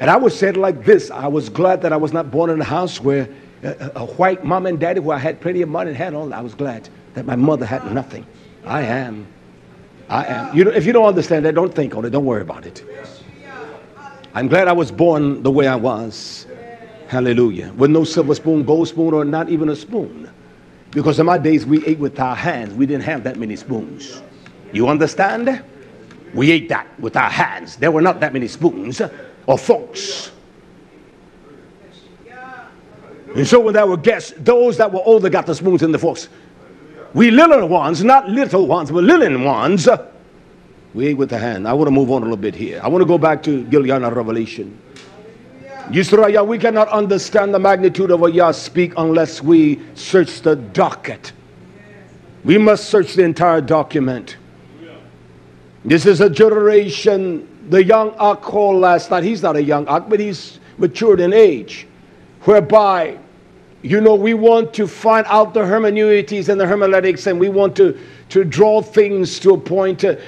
And I would say it like this I was glad that I was not born in a house where a, a white mom and daddy where I had plenty of money and had all. I was glad that my mother had nothing. I am. I am. You know, if you don't understand that, don't think on it. Don't worry about it. I'm glad I was born the way I was. Hallelujah. With no silver spoon, gold spoon, or not even a spoon. Because in my days, we ate with our hands. We didn't have that many spoons. You understand? We ate that with our hands. There were not that many spoons or forks. And so when there were guests, those that were older got the spoons and the forks. We little ones, not little ones, but little ones, we ate with the hand. I want to move on a little bit here. I want to go back to Gilliana Revelation. Yisrael, we cannot understand the magnitude of what Yah speak unless we search the docket. We must search the entire document. This is a generation, the young Ak called last night. He's not a young Ak, but he's matured in age, whereby, you know, we want to find out the hermeneutics and the hermeneutics, and we want to, to draw things to a point. Uh, to,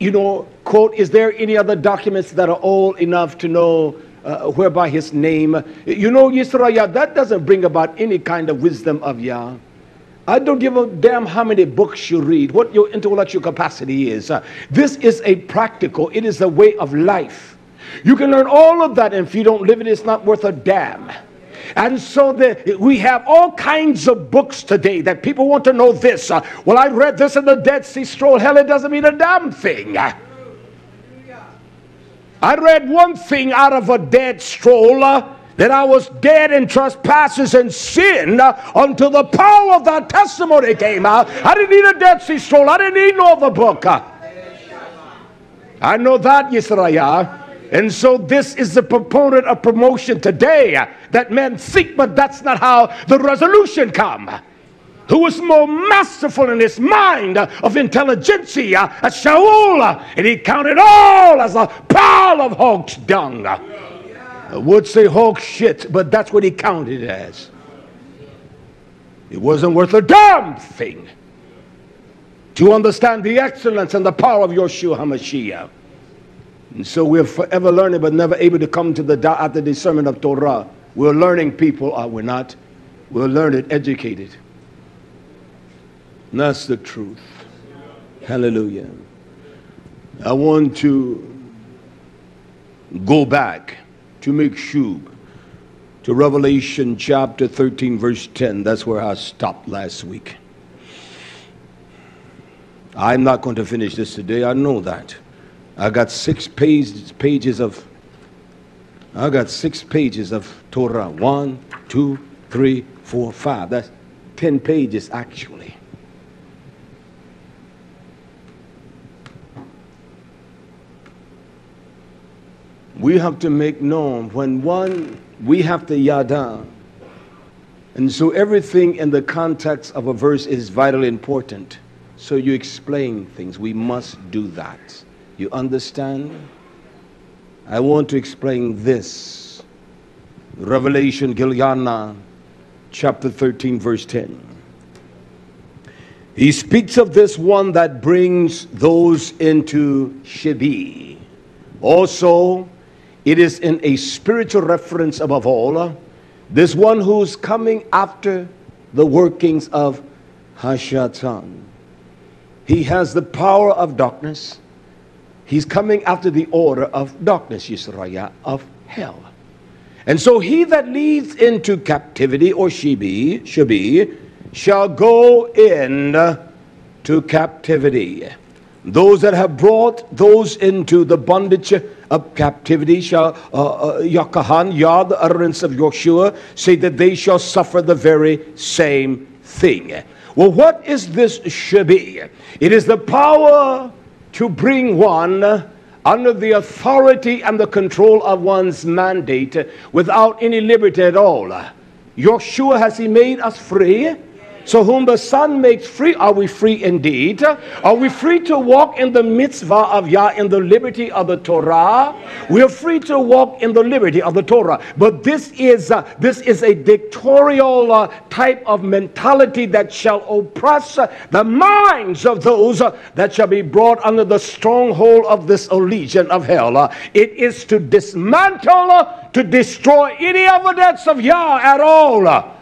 you know, quote, is there any other documents that are old enough to know uh, whereby his name. You know, Yisrael, that doesn't bring about any kind of wisdom of Yah. I don't give a damn how many books you read, what your intellectual capacity is. Uh, this is a practical, it is a way of life. You can learn all of that, and if you don't live it, it's not worth a damn. And so the, we have all kinds of books today that people want to know this. Uh, well, I read this in the Dead Sea Scroll. Hell, it doesn't mean a damn thing. I read one thing out of a dead stroller that I was dead in trespasses and sin uh, until the power of that testimony came out. I didn't need a Dead Sea Scroll. I didn't need no other book. I know that, Yisrael. And so this is the proponent of promotion today uh, that men think, but that's not how the resolution come who was more masterful in his mind of intelligentsia as Shaul, and he counted all as a pile of hog's dung. I would say hog shit, but that's what he counted as. It wasn't worth a damn thing to understand the excellence and the power of Yeshua HaMashiach. And so we're forever learning, but never able to come to the at the discernment of Torah. We're learning people, are we not? We're learned, educated. That's the truth. Hallelujah. I want to go back to make sure to Revelation chapter 13, verse 10. That's where I stopped last week. I'm not going to finish this today. I know that. I got six pages, pages of I got six pages of Torah. One, two, three, four, five. That's ten pages actually. We have to make known when one, we have to yada. And so everything in the context of a verse is vitally important. So you explain things. We must do that. You understand? I want to explain this. Revelation, Gilliana, chapter 13, verse 10. He speaks of this one that brings those into Shebi. Also, it is in a spiritual reference above all. Uh, this one who's coming after the workings of Hashatan. He has the power of darkness. He's coming after the order of darkness, Yisraya, of hell. And so he that leads into captivity, or Shibi, Shibi, shall go in to captivity. Those that have brought those into the bondage of captivity shall, uh, uh, Yakahan, Yah, the utterance of Yeshua, say that they shall suffer the very same thing. Well, what is this Shabi? It is the power to bring one under the authority and the control of one's mandate without any liberty at all. Yeshua, has he made us free? So, whom the Son makes free, are we free indeed? Are we free to walk in the mitzvah of Yah, in the liberty of the Torah? We are free to walk in the liberty of the Torah. But this is, uh, this is a dictatorial uh, type of mentality that shall oppress uh, the minds of those uh, that shall be brought under the stronghold of this legion of hell. Uh, it is to dismantle, uh, to destroy any evidence of Yah at all.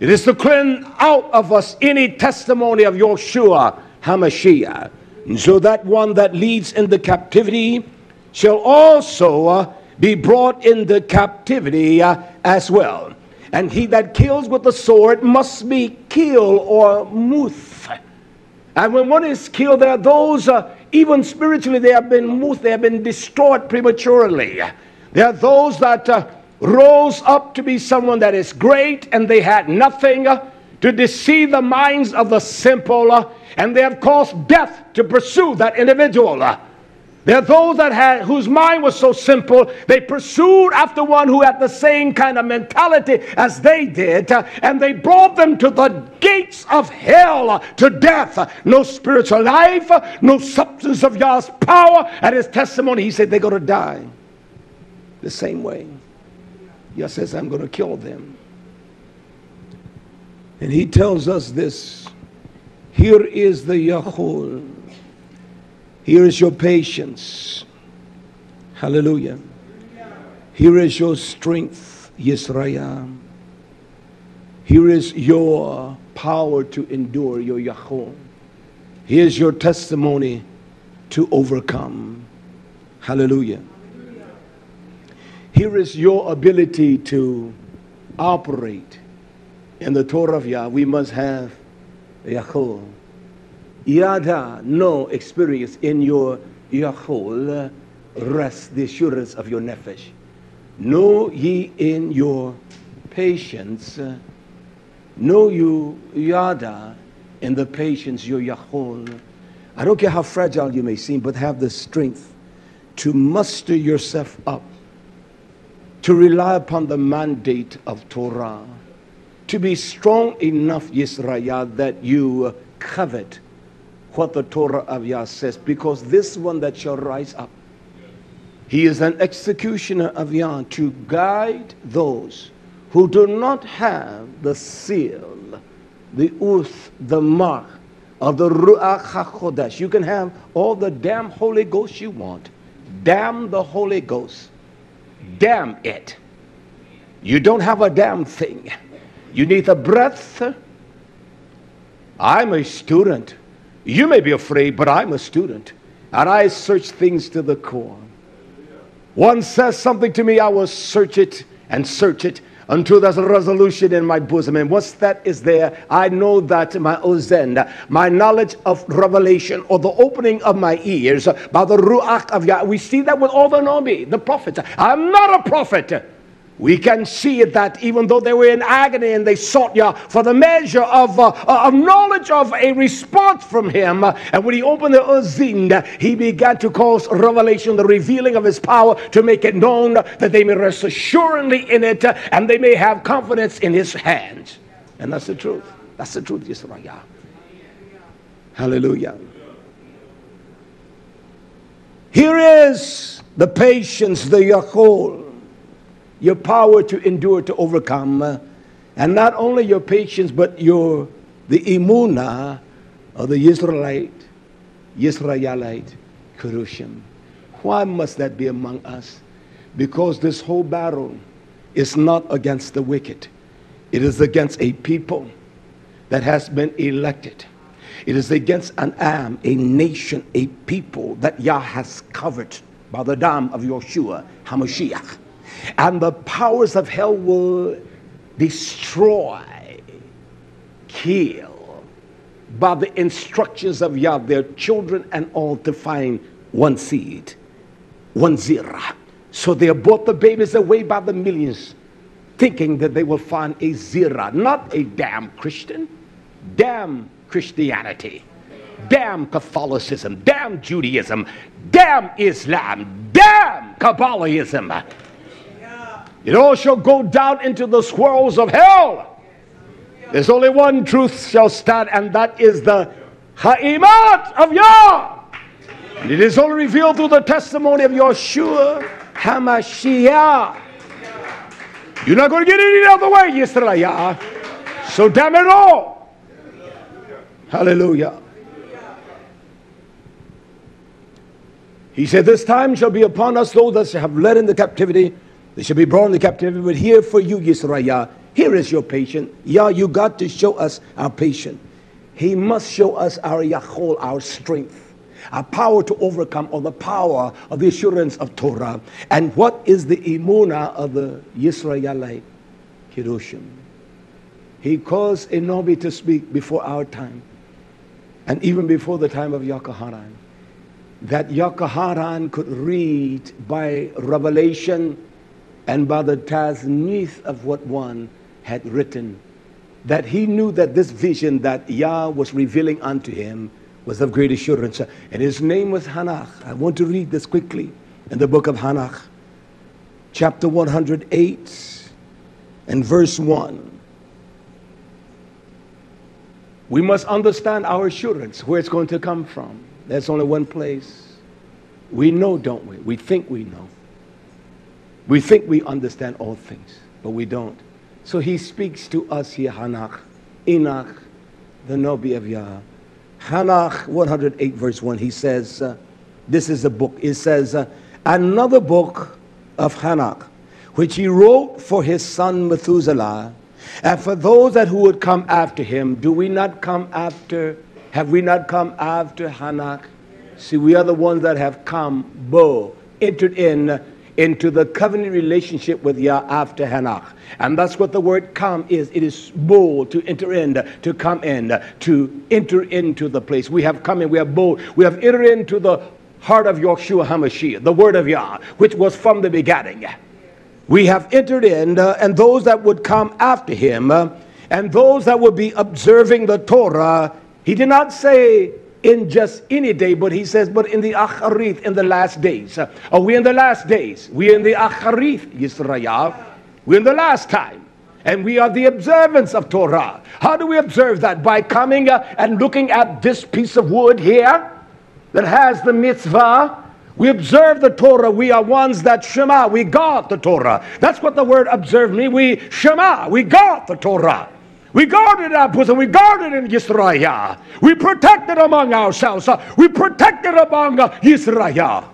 It is to cleanse out of us any testimony of Yeshua HaMashiach. And so that one that leads into captivity shall also uh, be brought into captivity uh, as well. And he that kills with the sword must be killed or muth. And when one is killed, there are those, uh, even spiritually, they have been muth, they have been destroyed prematurely. There are those that uh, rose up to be someone that is great, and they had nothing to deceive the minds of the simple, and they have caused death to pursue that individual. There are those that had whose mind was so simple, they pursued after one who had the same kind of mentality as they did, and they brought them to the gates of hell to death. No spiritual life, no substance of Yah's power. At his testimony, he said they're going to die the same way. Yah says, I'm going to kill them. And he tells us this here is the Yahweh. Here is your patience. Hallelujah. Here is your strength, Yisrael. Here is your power to endure, your Yahweh. Here's your testimony to overcome. Hallelujah. Here is your ability to operate in the Torah of Yah. We must have Yahweh. Yada, no experience in your Yahweh, rest the assurance of your nefesh. Know ye in your patience, know you Yada in the patience, your Yahweh. I don't care how fragile you may seem, but have the strength to muster yourself up to rely upon the mandate of Torah, to be strong enough, Yisrael, that you covet what the Torah of Yah says, because this one that shall rise up, he is an executioner of Yah to guide those who do not have the seal, the uth, the mark of the Ruach HaKodesh. You can have all the damn Holy Ghost you want. Damn the Holy Ghost damn it. You don't have a damn thing. You need a breath. I'm a student. You may be afraid, but I'm a student. And I search things to the core. One says something to me, I will search it and search it until there's a resolution in my bosom. And once that is there, I know that my ozen, my knowledge of revelation or the opening of my ears by the ruach of Yah. We see that with all the Nabi, the prophets. I'm not a prophet. We can see that even though they were in agony and they sought Yah for the measure of, uh, uh of knowledge of a response from Him, uh, and when He opened the Uzin, He began to cause revelation, the revealing of His power to make it known that they may rest assuredly in it uh, and they may have confidence in His hands. And that's the truth. That's the truth, Yisrael. Hallelujah. Here is the patience, the Yahweh your power to endure, to overcome, and not only your patience, but your the imuna of the Israelite, Israelite Kidushim. Why must that be among us? Because this whole battle is not against the wicked. It is against a people that has been elected. It is against an am, a nation, a people that Yah has covered by the dam of Yeshua HaMashiach and the powers of hell will destroy, kill, by the instructions of Yah, their children and all to find one seed, one zirah. So they brought the babies away by the millions, thinking that they will find a zirah, not a damn Christian, damn Christianity, damn Catholicism, damn Judaism, damn Islam, damn Kabbalahism. It all shall go down into the swirls of hell. There's only one truth shall stand, and that is the Ha'imat of Yah. And it is only revealed through the testimony of Yeshua HaMashiach. You're not going to get it any other way, Yisrael. So damn it all. Hallelujah. He said, This time shall be upon us those that have led in the captivity. They shall be brought into captivity. But here for you, Yisrael, here is your patient. Yah, you got to show us our patient. He must show us our Yahol, our strength, our power to overcome, or the power of the assurance of Torah. And what is the imuna of the Yisraelite? Kidushim. He caused a Nobi to speak before our time, and even before the time of Yakaharan, that Yakaharan could read by revelation and by the tasnith of what one had written, that he knew that this vision that Yah was revealing unto him was of great assurance. And his name was Hanach. I want to read this quickly in the book of Hanach, chapter 108 and verse 1. We must understand our assurance, where it's going to come from. There's only one place. We know, don't we? We think we know. We think we understand all things, but we don't. So he speaks to us here, Hanach, Enoch, the Nobi of Yah. Hanach 108, verse 1, he says, uh, This is the book. It says, uh, Another book of Hanach, which he wrote for his son Methuselah, and for those that who would come after him. Do we not come after? Have we not come after Hanach? See, we are the ones that have come, bo, entered in into the covenant relationship with Yah after Hanach. And that's what the word come is. It is bold to enter in, to come in, to enter into the place. We have come in, we have bold, we have entered into the heart of Yeshua HaMashiach, the word of Yah, which was from the beginning. We have entered in, uh, and those that would come after him, uh, and those that would be observing the Torah, he did not say in just any day, but he says, but in the Acharith, in the last days. Are we in the last days? We in the Acharith, Yisrael. We're in the last time. And we are the observance of Torah. How do we observe that? By coming uh, and looking at this piece of wood here that has the mitzvah. We observe the Torah. We are ones that Shema. We guard the Torah. That's what the word observe means. We Shema. We guard the Torah. We guarded our bosom. We guarded in Yisrael. We protected among ourselves. We protected among Yisrael.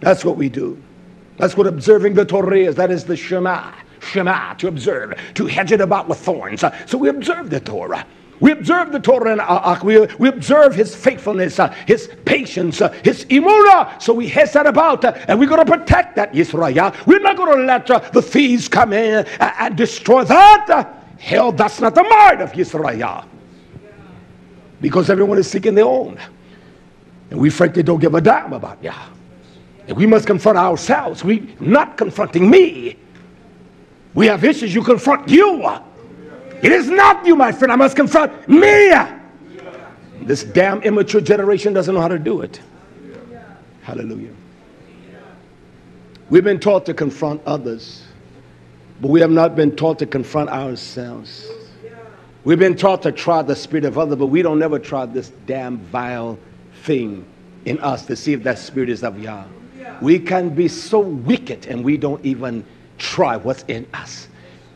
That's what we do. That's what observing the Torah is. That is the Shema. Shema, to observe, to hedge it about with thorns. So we observe the Torah. We observe the Torah and. We, observe his faithfulness, uh, his patience, uh, his imuna. So we hedge that about, uh, and we're going to protect that Yisrael. We're not going to let the thieves come in and destroy that. Hell, that's not the mind of Yisrael. Because everyone is seeking their own. And we frankly don't give a damn about Yah. And we must confront ourselves. We not confronting me. We have issues. You confront you. It is not you, my friend. I must confront me. This damn immature generation doesn't know how to do it. Hallelujah. We've been taught to confront others, but we have not been taught to confront ourselves. We've been taught to try the spirit of others, but we don't never try this damn vile thing in us to see if that spirit is of Yah. We can be so wicked and we don't even try what's in us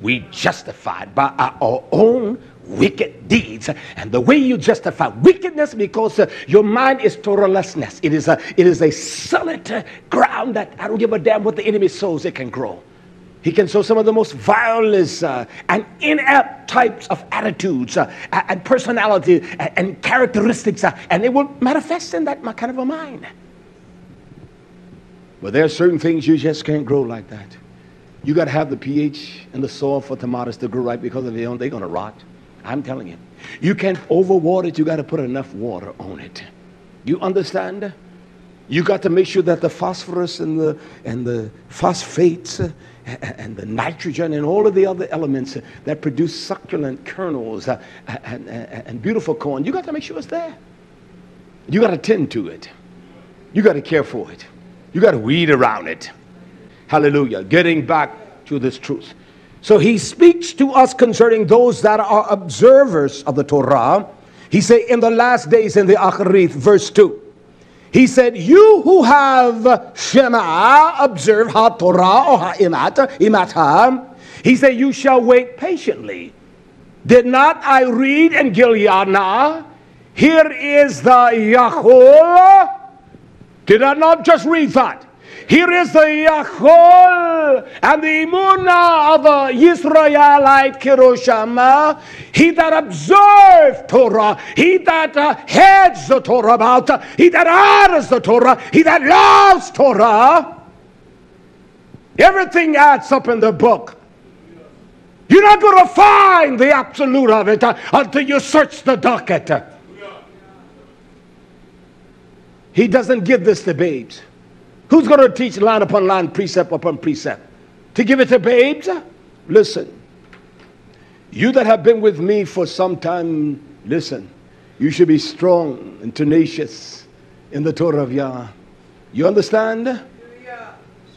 we justified by our own wicked deeds. And the way you justify wickedness because uh, your mind is Torahlessness. It is a it is a solid ground that I don't give a damn what the enemy sows, it can grow. He can sow some of the most violent uh, and inept types of attitudes uh, and personality and, and characteristics, uh, and it will manifest in that kind of a mind. But there are certain things you just can't grow like that. You got to have the pH and the soil for tomatoes to grow right because if they don't, they're going to rot. I'm telling you. You can't overwater it. You got to put enough water on it. You understand? You got to make sure that the phosphorus and the, and the phosphates uh, and the nitrogen and all of the other elements that produce succulent kernels uh, and, and, and beautiful corn, you got to make sure it's there. You got to tend to it. You got to care for it. You got to weed around it. Hallelujah. Getting back to this truth. So he speaks to us concerning those that are observers of the Torah. He said, in the last days in the Acharith, verse 2. He said, You who have Shema, observe Ha Torah or Ha Imat, Imata, he said, You shall wait patiently. Did not I read in Gilyana, Here is the Yahweh? Did I not just read that? Here is the Yahweh and the Imunah of the Israelite Kidushim. He that observes Torah, he that uh, heads the Torah about, uh, he that honors the Torah, he that loves Torah. Everything adds up in the book. You're not going to find the absolute of it uh, until you search the docket. He doesn't give this babes. Who's going to teach line upon line, precept upon precept? To give it to babes? Listen. You that have been with me for some time, listen. You should be strong and tenacious in the Torah of Yah. You understand?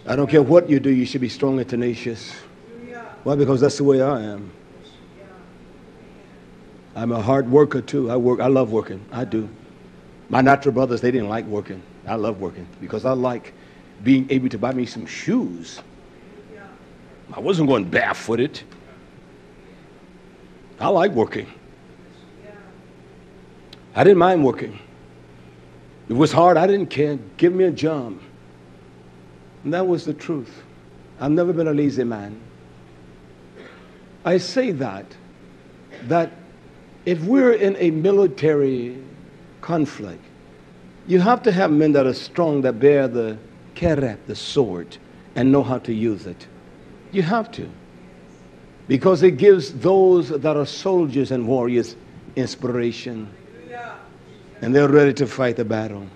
I don't care what you do, you should be strong and tenacious. Why? Because that's the way I am. I'm a hard worker too. I work. I love working. I do. My natural brothers, they didn't like working. I love working because I like being able to buy me some shoes. I wasn't going barefooted. I like working. I didn't mind working. It was hard. I didn't care. Give me a job. And that was the truth. I've never been a lazy man. I say that, that if we're in a military conflict, you have to have men that are strong, that bear the keret, the sword, and know how to use it. You have to. Because it gives those that are soldiers and warriors inspiration. And they're ready to fight the battle.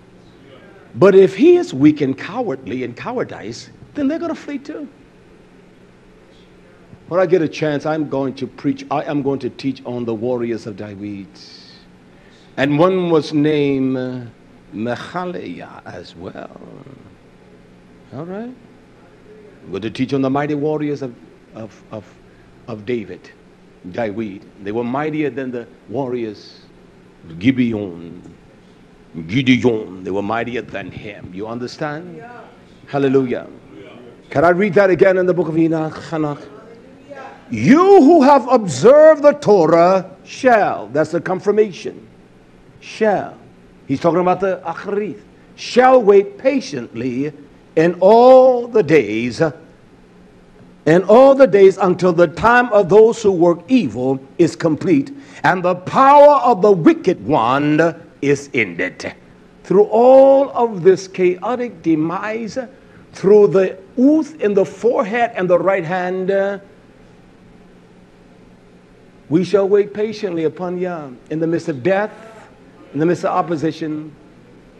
But if he is weak and cowardly and cowardice, then they're going to flee too. When I get a chance, I'm going to preach, I am going to teach on the warriors of David. And one was named uh, Mechaleah as well. All right? We're going to teach on the mighty warriors of, of, of, of David, David. They were mightier than the warriors Gibeon, Gideon. They were mightier than him. You understand? Yeah. Hallelujah. Can I read that again in the book of Enoch? Hanach? You who have observed the Torah shall, that's the confirmation, shall. He's talking about the Acharith. Shall wait patiently in all the days, in all the days until the time of those who work evil is complete, and the power of the wicked one is ended. Through all of this chaotic demise, through the ooth in the forehead and the right hand, we shall wait patiently upon Yah in the midst of death, in the midst of opposition,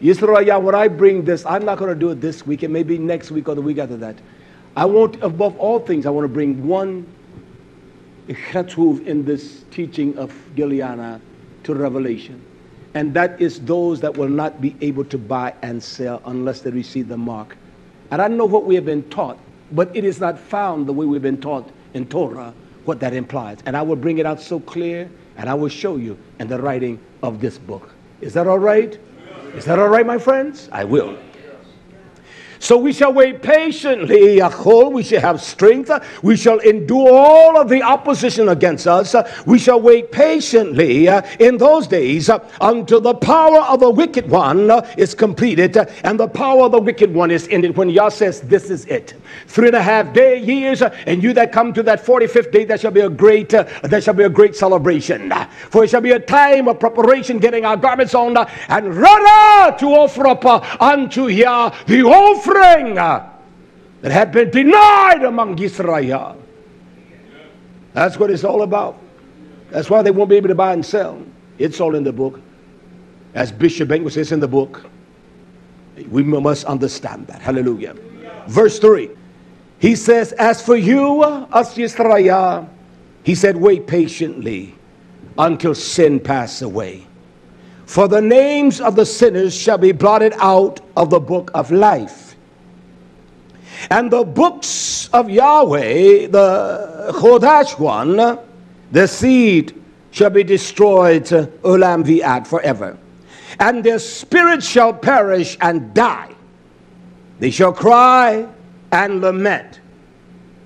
Yisrael, when I bring this, I'm not going to do it this week. and maybe next week or the week after that. I want, above all things, I want to bring one chetzuv in this teaching of Gilyana to Revelation. And that is those that will not be able to buy and sell unless they receive the mark. And I know what we have been taught, but it is not found the way we've been taught in Torah what that implies. And I will bring it out so clear, and I will show you in the writing of this book. Is that all right? Is that all right, my friends? I will. So we shall wait patiently, we shall have strength, we shall endure all of the opposition against us, we shall wait patiently uh, in those days uh, until the power of the wicked one uh, is completed and the power of the wicked one is ended. When Yah says, This is it. Three and a half day years, and you that come to that 45th day, there shall be a great, there shall be a great celebration. For it shall be a time of preparation, getting our garments on, and run out to offer up unto Yah the offering offering. Ah, that had been denied among Israel. That's what it's all about. That's why they won't be able to buy and sell. It's all in the book. As Bishop Banks says in the book, we must understand that. Hallelujah. Verse 3. He says, As for you, uh, us Israel, he said, wait patiently until sin pass away. For the names of the sinners shall be blotted out of the book of life. And the books of Yahweh, the Chodash one, the seed shall be destroyed, Olam Viat, forever. And their spirit shall perish and die. They shall cry and lament.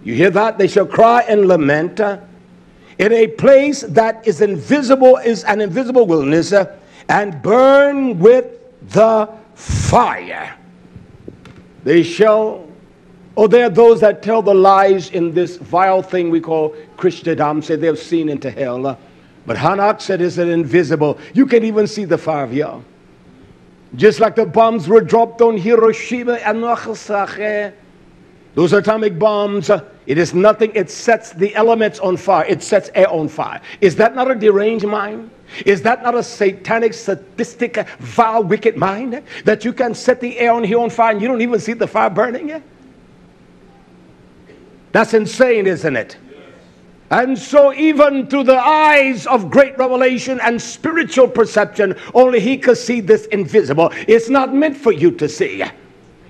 You hear that? They shall cry and lament in a place that is invisible, is an invisible wilderness, uh, and burn with the fire. They shall, oh, there are those that tell the lies in this vile thing we call Christendom, say they've seen into hell. But Hanach said it's an invisible. You can't even see the fire Yah. Just like the bombs were dropped on Hiroshima and Nagasaki. Those atomic bombs, it is nothing, it sets the elements on fire, it sets air on fire. Is that not a deranged mind? Is that not a satanic, sadistic, vile, wicked mind? That you can set the air on here on fire and you don't even see the fire burning? That's insane, isn't it? And so, even through the eyes of great revelation and spiritual perception, only he could see this invisible. It's not meant for you to see.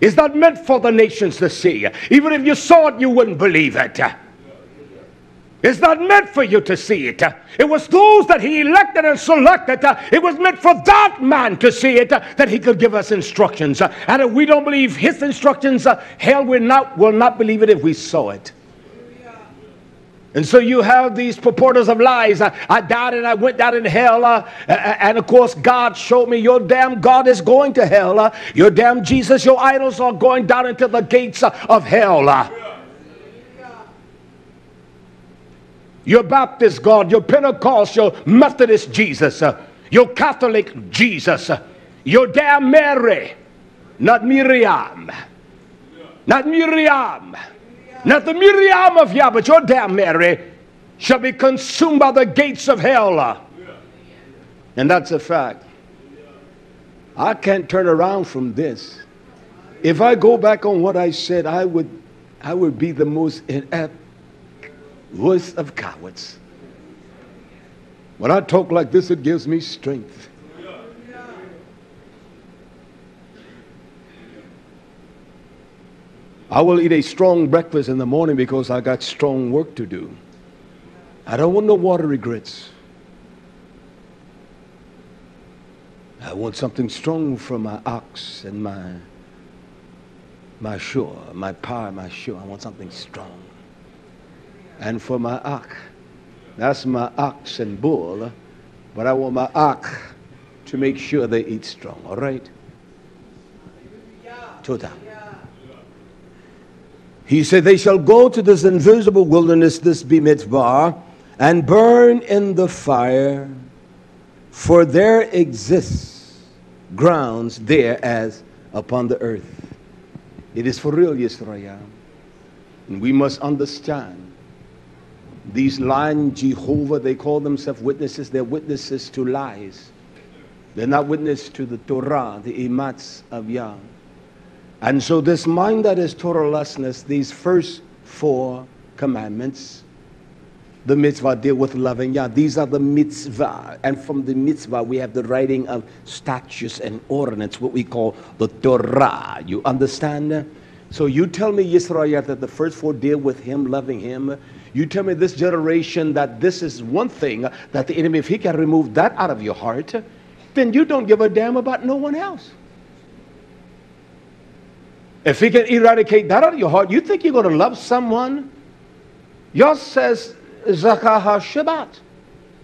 It's not meant for the nations to see. Even if you saw it, you wouldn't believe it. It's not meant for you to see it. It was those that he elected and selected. It was meant for that man to see it, that he could give us instructions. And if we don't believe his instructions, hell will not, will not believe it if we saw it. And so you have these purporters of lies. I, I died and I went down in hell. Uh, and of course, God showed me your damn God is going to hell. Uh, your damn Jesus, your idols are going down into the gates uh, of hell. Uh. Your Baptist God, your Pentecost, your Methodist Jesus, uh, your Catholic Jesus, uh, your damn Mary, not Miriam, not Miriam. Not the Miriam of Yah, but your damn Mary shall be consumed by the gates of hell. And that's a fact. I can't turn around from this. If I go back on what I said, I would, I would be the most inept, worst of cowards. When I talk like this, it gives me strength. I will eat a strong breakfast in the morning because I got strong work to do. I don't want no water regrets. I want something strong for my ox and my my shore, my power, my shore. I want something strong. And for my ox, that's my ox and bull, but I want my ox to make sure they eat strong, all right? Total. He said, They shall go to this invisible wilderness, this Bimidbar, and burn in the fire, for there exists grounds there as upon the earth. It is for real, Yisrael. And we must understand these lying Jehovah, they call themselves witnesses, they're witnesses to lies. They're not witness to the Torah, the imats of Yah. And so, this mind that is Torahlessness, these first four commandments, the mitzvah deal with loving Yah. These are the mitzvah. And from the mitzvah, we have the writing of statutes and ordinance, what we call the Torah. You understand? So you tell me, Yisrael, that the first four deal with Him, loving Him. You tell me this generation that this is one thing that the enemy, if he can remove that out of your heart, then you don't give a damn about no one else. If he can eradicate that out of your heart, you think you're going to love someone? Yah says, Zakaha Shabbat.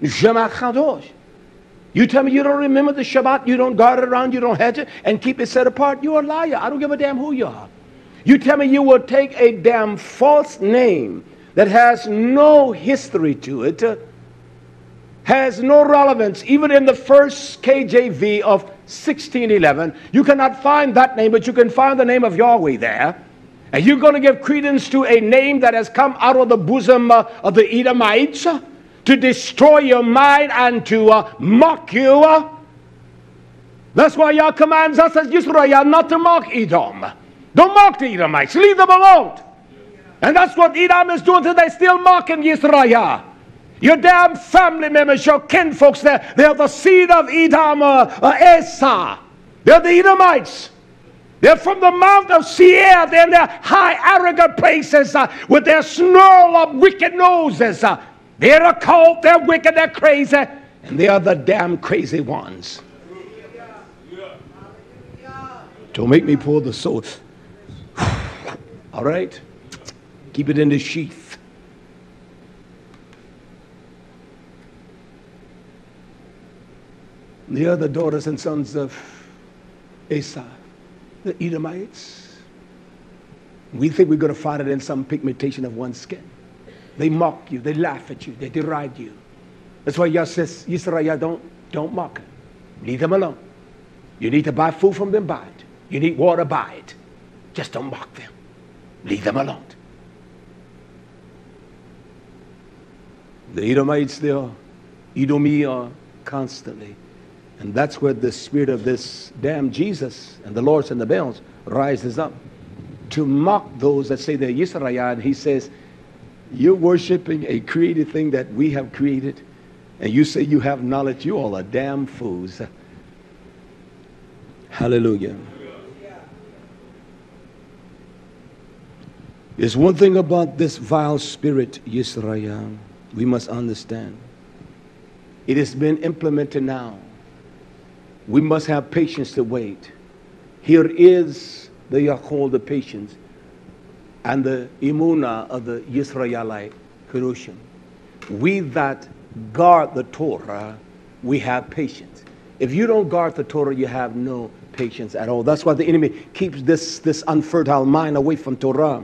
Shemat Chadosh. You tell me you don't remember the Shabbat, you don't guard it around, you don't hedge it, and keep it set apart, you're a liar. I don't give a damn who you are. You tell me you will take a damn false name that has no history to it, has no relevance, even in the first KJV of 1611. You cannot find that name, but you can find the name of Yahweh there. And you're going to give credence to a name that has come out of the bosom uh, of the Edomites uh, to destroy your mind and to uh, mock you. That's why Yah commands us as Israel not to mock Edom. Don't mock the Edomites. Leave them alone. And that's what Edom is doing today, still mocking Israel. Your damn family members, your kinfolks, they're, they're the seed of Edom, uh, uh, Esau. They're the Edomites. They're from the Mount of Seir. They're in their high, arrogant places uh, with their snarl of wicked noses. Uh, they're a cult. They're wicked. They're crazy. And they are the damn crazy ones. Don't make me pull the sword. All right? Keep it in the sheath. The other daughters and sons of Esau the Edomites. We think we're going to find it in some pigmentation of one's skin. They mock you, they laugh at you, they deride you. That's why Yah says, Israel, don't, don't mock them. Leave them alone. You need to buy food from them, buy it. You need water, buy it. Just don't mock them. Leave them alone. The Edomites, they are Edomia constantly. And that's where the spirit of this damn Jesus and the Lords and the Baals rises up to mock those that say they're Yisrael. And he says, You're worshiping a created thing that we have created, and you say you have knowledge. You all are damn fools. Hallelujah. There's one thing about this vile spirit, Yisrael, we must understand. It has been implemented now we must have patience to wait. Here is the Yahweh, the patience, and the Imuna of the Yisraelite Kidushim. We that guard the Torah, we have patience. If you don't guard the Torah, you have no patience at all. That's why the enemy keeps this, this unfertile mind away from Torah.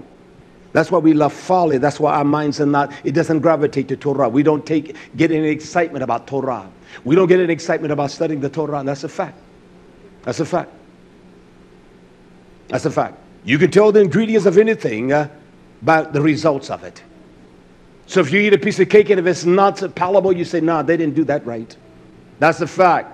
That's why we love folly. That's why our minds are not, it doesn't gravitate to Torah. We don't take, get any excitement about Torah. We don't get any excitement about studying the Torah, and that's a fact. That's a fact. That's a fact. You can tell the ingredients of anything uh, by the results of it. So if you eat a piece of cake and if it's not palatable, you say, nah, they didn't do that right. That's a fact.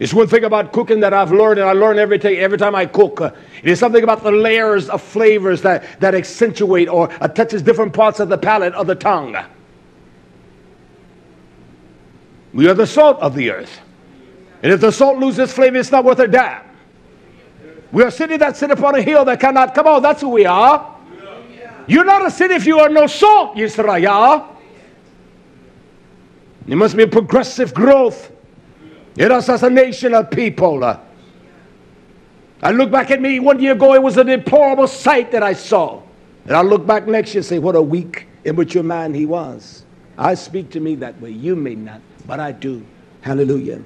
It's one thing about cooking that I've learned, and I learn every, day, every time I cook. It is something about the layers of flavors that, that accentuate or touches different parts of the palate of the tongue. We are the salt of the earth. And if the salt loses flavor, it's not worth a damn. We are a city that sit upon a hill that cannot come out. That's who we are. You're not a city if you are no salt, Yisrael. There must be a progressive growth in us as a nation of people. I look back at me one year ago, it was a deplorable sight that I saw. And I look back next year and say, what a weak, immature man he was. I speak to me that way. You may not but I do. Hallelujah.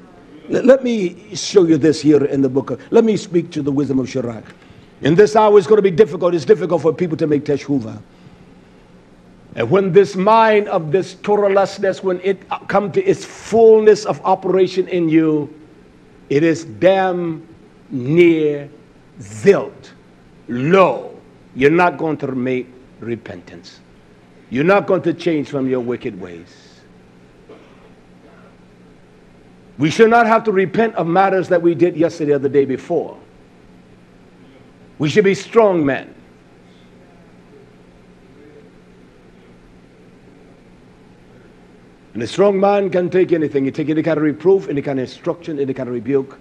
Let, let me show you this here in the book. Of, let me speak to the wisdom of Sirach. In this hour, it's going to be difficult. It's difficult for people to make teshuvah. And when this mind of this Torahlessness, when it come to its fullness of operation in you, it is damn near zilt, low. You're not going to make repentance. You're not going to change from your wicked ways. We should not have to repent of matters that we did yesterday or the day before. We should be strong men. And a strong man can take anything. He take any kind of reproof, any kind of instruction, any kind of rebuke.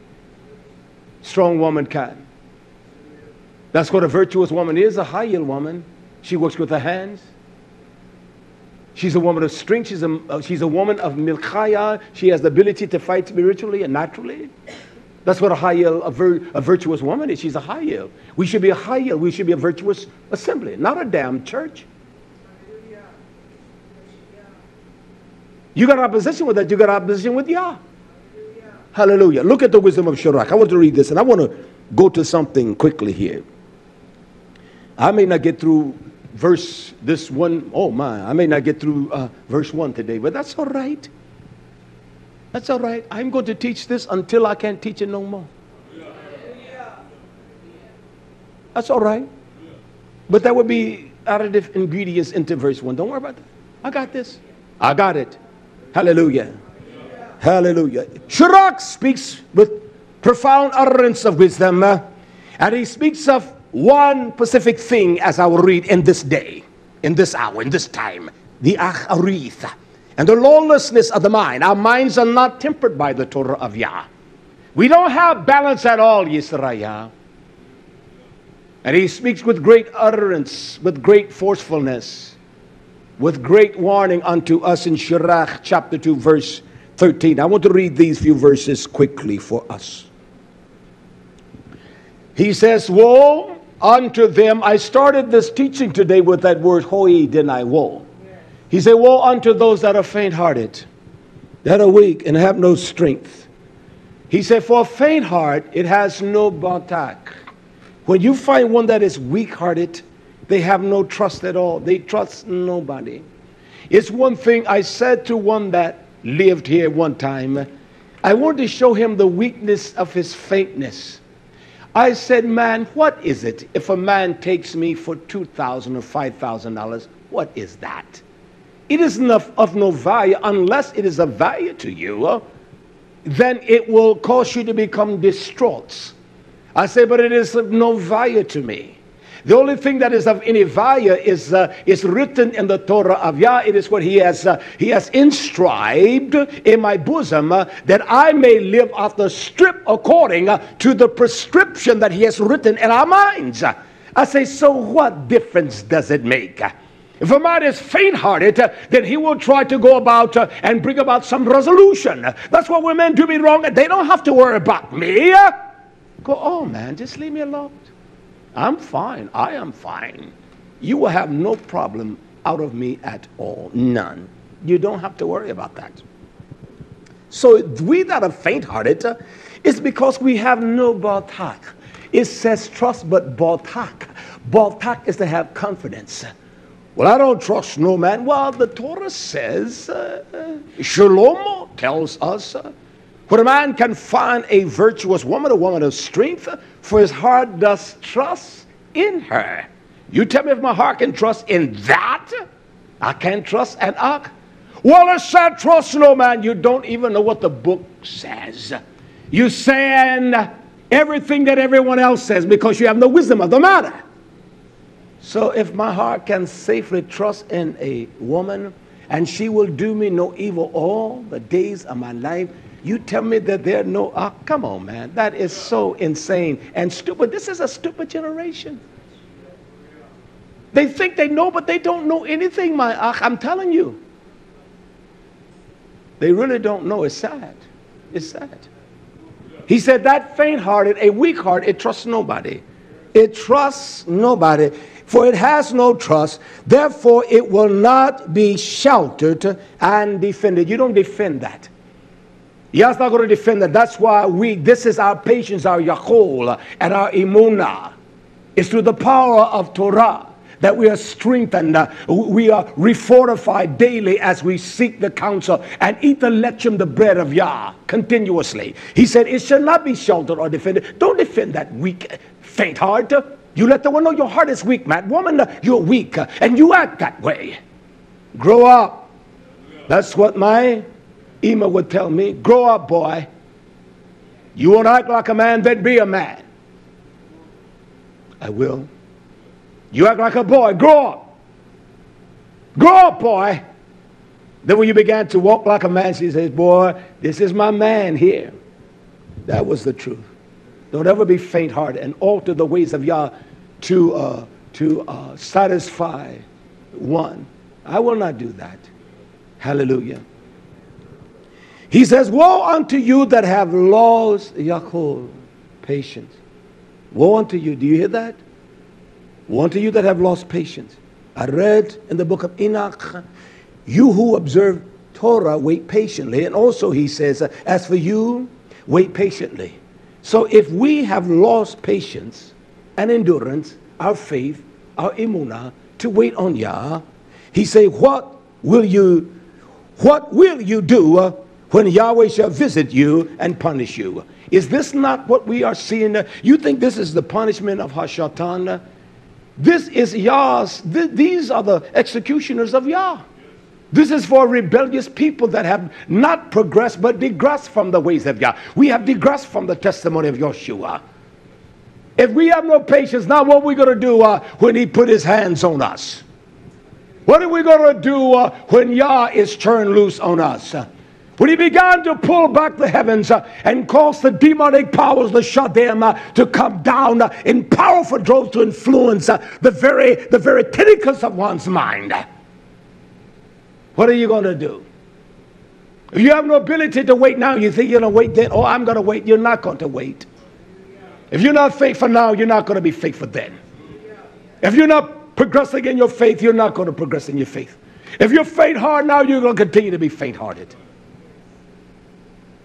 Strong woman can. That's what a virtuous woman is, a high yield woman. She works with her hands. She's a woman of strength. She's a, uh, she's a woman of milchaya. She has the ability to fight spiritually and naturally. That's what a high yield, a, vir, a virtuous woman is. She's a high yield. We should be a high yield. We should be a virtuous assembly, not a damn church. You got opposition with that. You got opposition with Yah. Hallelujah. Look at the wisdom of Sirach. I want to read this, and I want to go to something quickly here. I may not get through verse, this one, oh my, I may not get through uh, verse one today, but that's all right. That's all right. I'm going to teach this until I can't teach it no more. That's all right. But that would be additive ingredients into verse 1. Don't worry about that. I got this. I got it. Hallelujah. Hallelujah. Sirach speaks with profound utterance of wisdom, uh, and he speaks of one specific thing as I will read in this day, in this hour, in this time the Acharith, and the lawlessness of the mind. Our minds are not tempered by the Torah of Yah. We don't have balance at all, Yisrael. And he speaks with great utterance, with great forcefulness, with great warning unto us in Sirach chapter 2, verse 13. I want to read these few verses quickly for us. He says, Woe unto them. I started this teaching today with that word, hoi, didn't I? Woe. He said, Woe unto those that are faint hearted, that are weak and have no strength. He said, For a faint heart, it has no batak. When you find one that is weak hearted, they have no trust at all. They trust nobody. It's one thing I said to one that lived here one time. I wanted to show him the weakness of his faintness. I said, Man, what is it if a man takes me for 2,000 or $5,000? What is that? It isn't of, of, no value unless it is of value to you. Then it will cause you to become distraught. I say, but it is of no value to me. The only thing that is of any value is, uh, is written in the Torah of Yah. It is what He has, uh, he has inscribed in my bosom uh, that I may live after strip according uh, to the prescription that He has written in our minds. I say, so what difference does it make? If a man is faint hearted, uh, then he will try to go about uh, and bring about some resolution. That's what women do me wrong. They don't have to worry about me. Go, oh man, just leave me alone. I'm fine. I am fine. You will have no problem out of me at all. None. You don't have to worry about that. So we that are faint hearted, uh, it's because we have no batak. It says trust, but batak. Batak is to have confidence. Well, I don't trust no man. Well, the Torah says, uh, uh tells us, uh, when a man can find a virtuous woman, a woman of strength, for his heart does trust in her. You tell me if my heart can trust in that? I can't trust an ark. Well, I said trust no man. You don't even know what the book says. You saying everything that everyone else says because you have no wisdom of the matter. So if my heart can safely trust in a woman and she will do me no evil all the days of my life, you tell me that there are no, oh, come on, man. That is so insane and stupid. This is a stupid generation. They think they know, but they don't know anything, my ach. I'm telling you. They really don't know. It's sad. It's sad. He said, That faint hearted, a weak heart, it trusts nobody. It trusts nobody, for it has no trust. Therefore, it will not be sheltered and defended. You don't defend that. Yah's not going to defend that. That's why we, this is our patience, our yachol, and our imuna. It's through the power of Torah that we are strengthened. We are refortified daily as we seek the counsel and eat the lechem, the bread of Yah, continuously. He said, It shall not be sheltered or defended. Don't defend that weak, faint heart. You let the one know your heart is weak, man. Woman, you're weak, and you act that way. Grow up. That's what my Ema would tell me, grow up, boy. You won't act like a man, then be a man. I will. You act like a boy, grow up. Grow up, boy. Then when you began to walk like a man, she says, Boy, this is my man here. That was the truth. Don't ever be faint hearted and alter the ways of Yah to, uh, to uh, satisfy one. I will not do that. Hallelujah. He says, Woe unto you that have lost patience. Woe unto you. Do you hear that? Woe unto you that have lost patience. I read in the book of Enoch, you who observe Torah, wait patiently. And also he says, as for you, wait patiently. So if we have lost patience and endurance, our faith, our imuna, to wait on Yah, he say, what will you, what will you do when Yahweh shall visit you and punish you. Is this not what we are seeing? You think this is the punishment of Hashatan? This is Yah's, th- these are the executioners of Yah. This is for rebellious people that have not progressed but digressed from the ways of Yah. We have digressed from the testimony of Yeshua. If we have no patience, now what are we going to do uh, when he put his hands on us? What are we going to do uh, when Yah is turned loose on us? When he began to pull back the heavens uh, and cause the demonic powers, the Shadim, uh, to come down uh, in powerful droves to influence uh, the very the very tentacles of one's mind. What are you going to do? If you have no ability to wait now, you think you're going to wait then. Oh, I'm going to wait. You're not going to wait. If you're not faithful now, you're not going to be faithful then. If you're not progressing in your faith, you're not going to progress in your faith. If you're faint hearted now, you're going to continue to be faint hearted.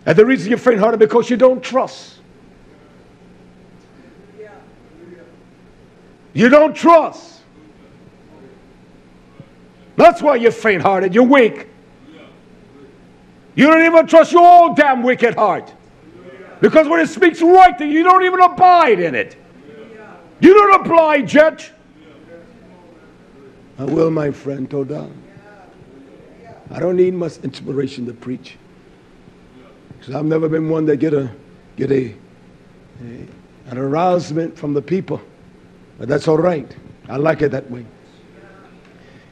And the reason you're faint hearted because you don't trust. You don't trust. That's why you're faint hearted. You're weak. You don't even trust your own damn wicked heart. Because when it speaks right to you, you don't even abide in it. You don't oblige yet. I will, my friend, Toda. I don't need much inspiration to preach. Because I've never been one that get a get a, a an arousement from the people. But that's all right. I like it that way.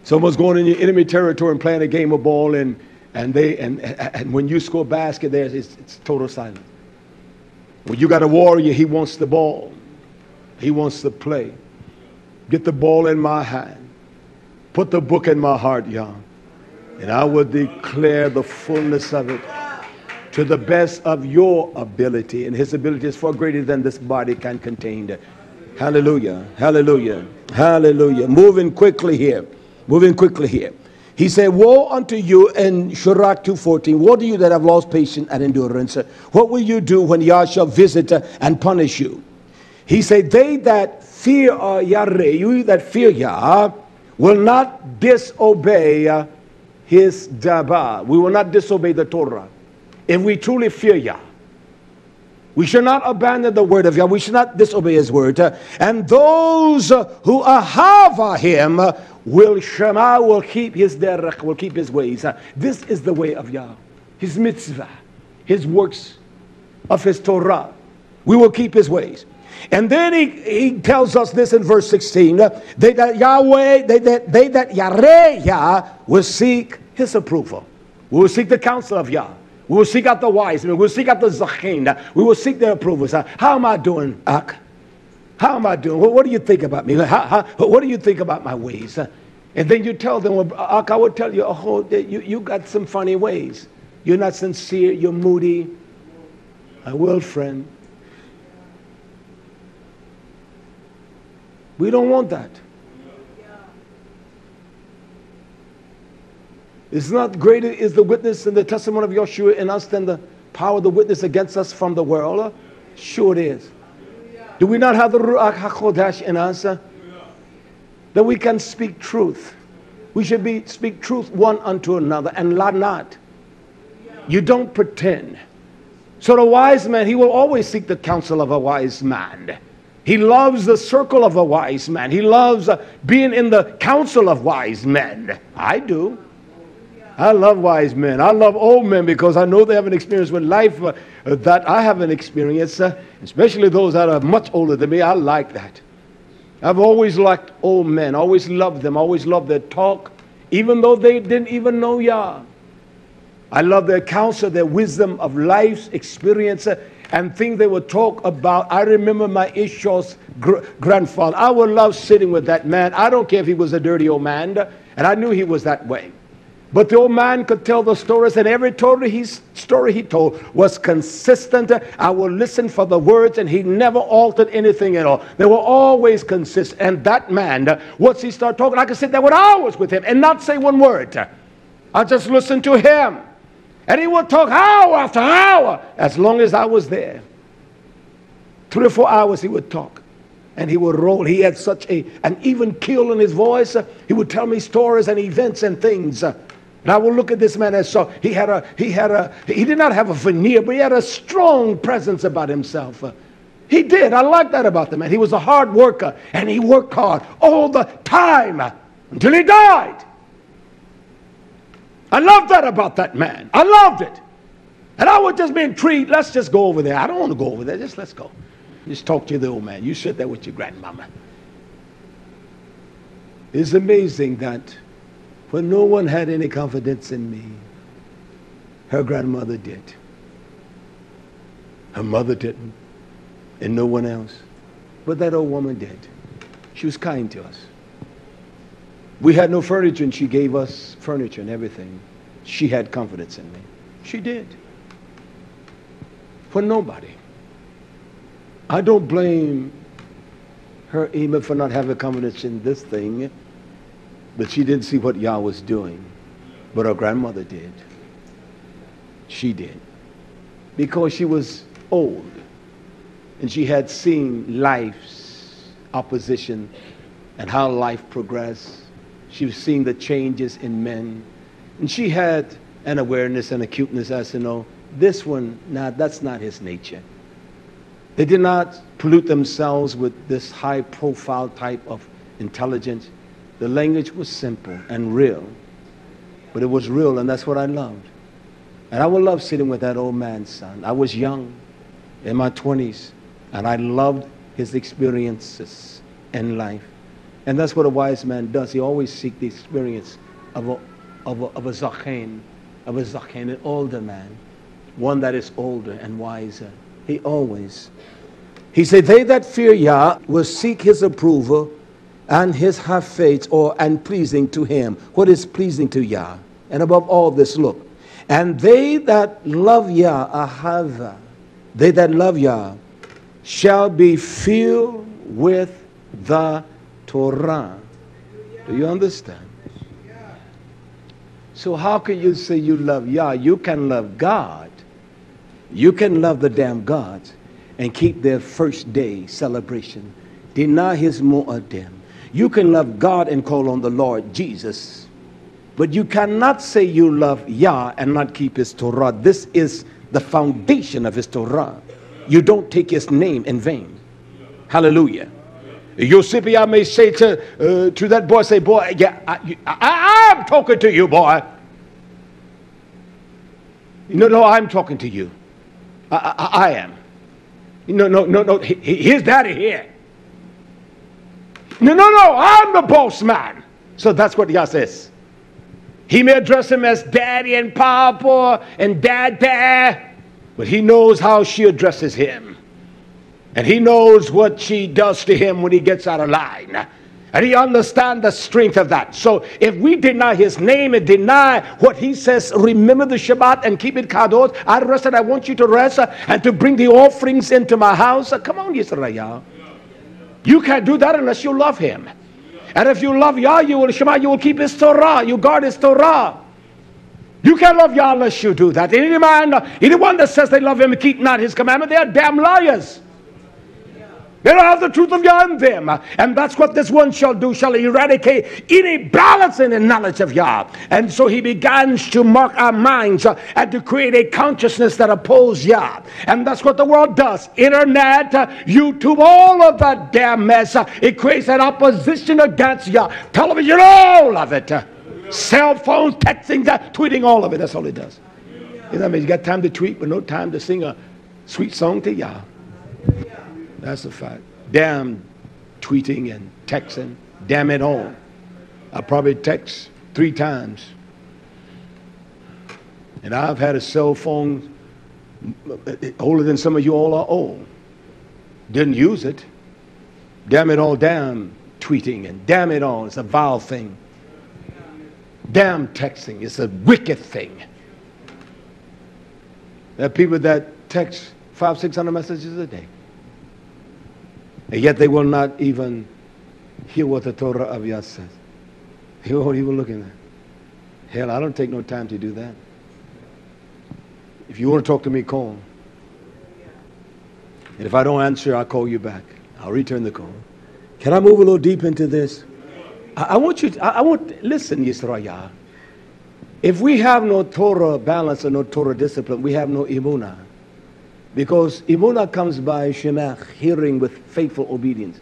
Someone's going in your enemy territory and playing a game of ball, and and they and and when you score a basket, there it's, it's total silence. When you got a warrior, he wants the ball. He wants to play. Get the ball in my hand. Put the book in my heart, Yah. And I will declare the fullness of it to the best of your ability. And his ability is far greater than this body can contain. Hallelujah. Hallelujah. Hallelujah. Moving quickly here. Moving quickly here. He said, Woe unto you in Sirach 2.14. Woe to you that have lost patience and endurance. What will you do when Yah shall visit and punish you? He said, They that fear Yahweh, you that fear Yah, will not disobey his dabah. We will not disobey the Torah. If we truly fear Yah, we should not abandon the word of Yah. We should not disobey his word. And those who ahava him will Shema, will keep his derech, will keep his ways. This is the way of Yah, his mitzvah, his works of his Torah. We will keep his ways. And then he, he tells us this in verse 16 uh, they that Yahweh, they that, they that Yareh Yah will seek his approval. We will seek the counsel of Yah. We will seek out the wise men. We will seek out the Zachin. We will seek their approval. How am I doing, Ak? How am I doing? What, do you think about me? How, how, what do you think about my ways? And then you tell them, well, I will tell you, oh, you, you got some funny ways. You're not sincere, you're moody. I will, friend. We don't want that. It's not greater is the witness and the testimony of Yeshua in us than the power of the witness against us from the world. Sure it is. Do we not have the Ruach HaKodesh in us? Uh, that we can speak truth. We should be speak truth one unto another and lie not. You don't pretend. So the wise man, he will always seek the counsel of a wise man. He loves the circle of a wise man. He loves uh, being in the council of wise men. I do. I love wise men. I love old men because I know they have an experience with life uh, that I haven't experienced, uh, especially those that are much older than me. I like that. I've always liked old men, always loved them, always loved their talk, even though they didn't even know Yah. I love their counsel, their wisdom of life's experience uh, and things they would talk about. I remember my Ishaw's gr- grandfather. I would love sitting with that man. I don't care if he was a dirty old man, and I knew he was that way. But the old man could tell the stories, and every story he, told was consistent. I would listen for the words, and he never altered anything at all. They were always consistent. And that man, once he started talking, I could sit there with hours with him and not say one word. I just listened to him. And he would talk hour after hour as long as I was there. Three or four hours he would talk. And he would roll. He had such a, an even keel in his voice. He would tell me stories and events and things. And I will look at this man and saw he had a he had a he did not have a veneer, but he had a strong presence about himself. He did. I like that about the man. He was a hard worker and he worked hard all the time until he died. I love that about that man. I loved it. And I would just be intrigued. Let's just go over there. I don't want to go over there. Just let's go. Just talk to the old man. You sit there with your grandmama. It's amazing that when no one had any confidence in me, her grandmother did. Her mother didn't, and no one else. But that old woman did. She was kind to us. We had no furniture, and she gave us furniture and everything. She had confidence in me. She did. For nobody. I don't blame her even for not having confidence in this thing, but she didn't see what Yah was doing. But her grandmother did. She did. Because she was old and she had seen life's opposition and how life progressed. She was seeing the changes in men. And she had an awareness and acuteness as to know this one, now that's not his nature. They did not pollute themselves with this high profile type of intelligence. The language was simple and real, but it was real, and that's what I loved. And I would love sitting with that old man, son. I was young, in my 20s, and I loved his experiences in life. And that's what a wise man does. He always seeks the experience of a, of a, of a zachen, of a zachen, an older man, one that is older and wiser. He always. He said, They that fear Yah will seek his approval and his have faith or and pleasing to him. What is pleasing to Yah? And above all this, look. And they that love Yah, ahava, they that love Yah, shall be filled with the Torah. Do you understand? So how can you say you love Yah? You can love God. You can love the damn gods and keep their first day celebration. Deny his mu'adim. You can love God and call on the Lord Jesus. But you cannot say you love Yah and not keep his Torah. This is the foundation of his Torah. You don't take his name in vain. Hallelujah. Yosipia may say to, uh, to that boy, say, boy, yeah, I, I, I'm talking to you, boy. No, no, I'm talking to you. I, I, I am. No, no, no, no. He, his daddy here. No, no, no. I'm the boss man. So that's what Yah says. He may address him as daddy and papa and dad, dad, but he knows how she addresses him. And he knows what she does to him when he gets out of line. And he understands the strength of that. So if we deny his name and deny what he says, remember the Shabbat and keep it kadosh. I rested. I want you to rest and to bring the offerings into my house. Come on, Yisrael. You can't do that unless you love him. And if you love Yah, you will Shema, you will keep his Torah. You guard his Torah. You can't love Yah unless you do that. Any man, anyone that says they love him and keep not his commandment, they are damn liars. They don't have the truth of Yah in them. And that's what this one shall do, shall eradicate any balance in the knowledge of Yah. And so he begins to mark our minds uh, and to create a consciousness that opposes Yah. And that's what the world does. Internet, uh, YouTube, all of that damn mess. Uh, it creates an opposition against Yah. Television, all of it. Cell phones, texting, that, tweeting, all of it. That's all it does. You know, what I mean, you got time to tweet, but no time to sing a sweet song to Yah. That's a fact. Damn tweeting and texting. Damn it all. I probably text three times. And I've had a cell phone older than some of you all are old. Didn't use it. Damn it all, damn tweeting and damn it all. It's a vile thing. Damn texting. It's a wicked thing. There are people that text five, six hundred messages a day. And yet they will not even hear what the Torah of Yah says. He won't even look in there. Hell, I don't take no time to do that. If you want to talk to me, call. And if I don't answer, I'll call you back. I'll return the call. Can I move a little deep into this? I, I want you to, I, I want, listen, Yisrael. If we have no Torah balance and no Torah discipline, we have no imunah. Because Imuna comes by Shemach, hearing with faithful obedience.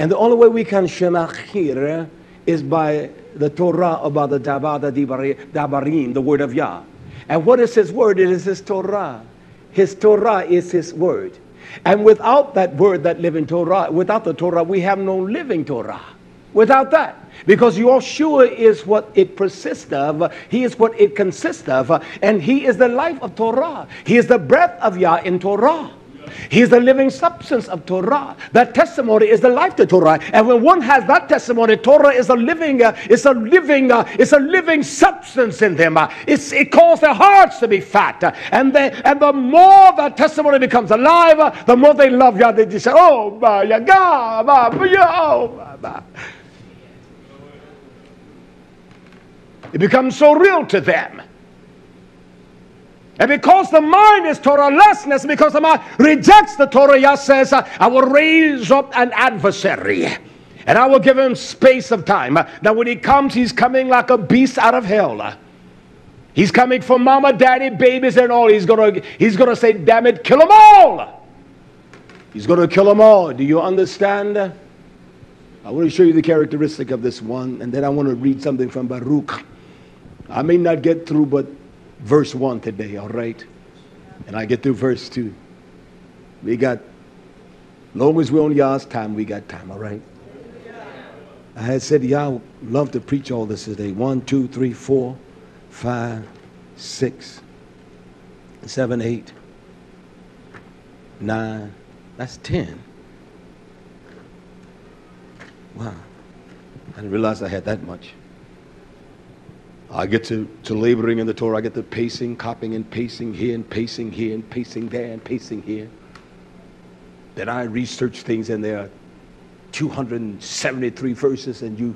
And the only way we can Shemach hear is by the Torah about the Dabada Dabarim, the word of Yah. And what is his word? It is his Torah. His Torah is his word. And without that word, that living Torah, without the Torah, we have no living Torah. Without that. Because Yeshua is what it persists of. He is what it consists of. And He is the life of Torah. He is the breath of Yah in Torah. He is the living substance of Torah. That testimony is the life to Torah. And when one has that testimony, Torah is a living, uh, it's a living, uh, it's a living substance in them. Uh, it calls their hearts to be fat. Uh, and they, and the more that testimony becomes alive, uh, the more they love Yah. They just say, oh, bah, ya, ga, bah, oh, bah, bah. It becomes so real to them. And because the mind is Torahlessness, because the mind rejects the Torah, Yah says, I will raise up an adversary. And I will give him space of time. Now, when he comes, he's coming like a beast out of hell. He's coming for mama, daddy, babies, and all. He's gonna, he's gonna say, damn it, kill them all. He's gonna kill them all. Do you understand? I want to show you the characteristic of this one, and then I want to read something from Baruch. I may not get through but verse 1 today, all right? And I get through verse 2. We got, long as we're on Yah's time, we got time, all right? I had said, Yah love to preach all this today. One, two, three, four, five, six, seven, eight, nine. That's ten. Wow. I didn't realize I had that much. I get to, to laboring in the Torah. I get to pacing, copying, and pacing here, and pacing here, and pacing there, and pacing here. Then I research things, and there are 273 verses, and you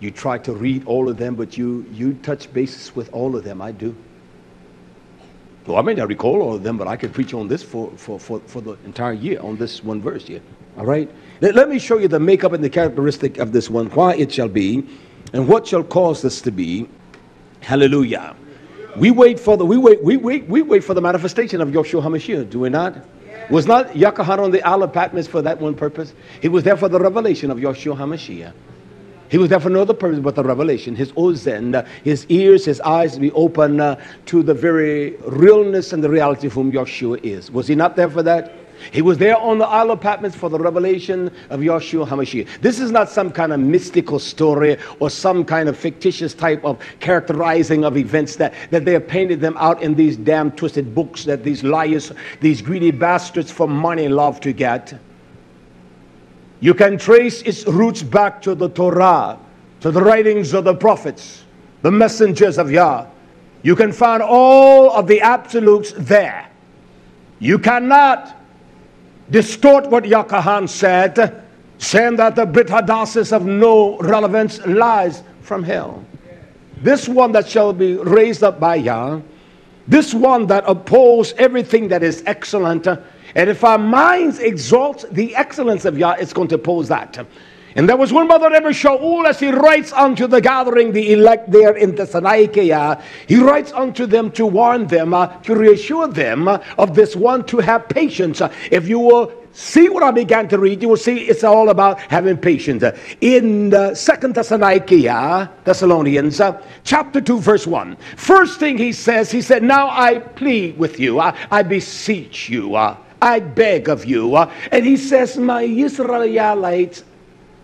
you try to read all of them, but you you touch bases with all of them. I do. Well, I may not recall all of them, but I could preach on this for, for, for, for the entire year, on this one verse here. All right? Let, let me show you the makeup and the characteristic of this one, why it shall be, and what shall cause this to be, Hallelujah. We wait for the we wait we wait we wait for the manifestation of Yeshua Hamashiach, do we not? Was not Yakahan on the Isle of Patmos for that one purpose? He was there for the revelation of Yeshua Hamashiach. He was there for no other purpose but the revelation. His ozen, his ears, his eyes be open uh, to the very realness and the reality of whom Yeshua is. Was he not there for that? He was there on the Isle of Patmos for the revelation of Yeshua HaMashiach. This is not some kind of mystical story or some kind of fictitious type of characterizing of events that, that they have painted them out in these damn twisted books that these liars, these greedy bastards for money love to get. You can trace its roots back to the Torah, to the writings of the prophets, the messengers of Yah. You can find all of the absolutes there. You cannot distort what Yakahan said, saying that the Brit Hadassis of no relevance lies from hell. This one that shall be raised up by Yah, this one that opposes everything that is excellent, and if our minds exalt the excellence of Yah, it's going to oppose that. And there was one Mother Rebbe Shaul as he writes unto the gathering, the elect there in Thessalonica, he writes unto them to warn them, uh, to reassure them uh, of this one, to have patience. Uh, if you will see what I began to read, you will see it's all about having patience. In uh, Second Thessalonica, Thessalonians, uh, chapter 2, verse 1. First thing he says, he said, Now I plead with you, I, I beseech you, uh, I beg of you. Uh, and he says, My Israelites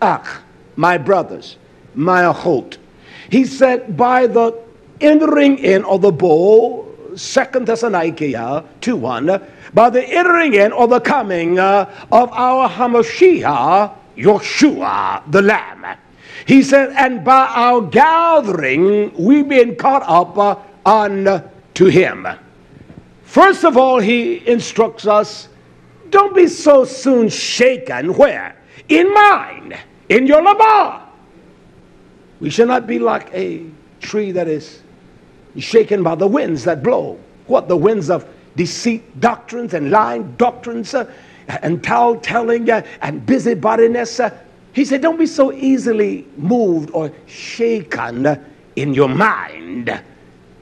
Ach, my brothers, my achot. He said, by the entering in of the bowl, Second Thessalonica 2 1, by the entering in or the coming uh, of our Hamashiach, Yeshua, the Lamb. He said, and by our gathering, we've been caught up uh, unto him. First of all, he instructs us don't be so soon shaken. Where? In mind, in your labah. We shall not be like a tree that is shaken by the winds that blow. What? The winds of deceit doctrines and lying doctrines uh, and tell telling uh, and busybodiness. Uh, he said, Don't be so easily moved or shaken in your mind.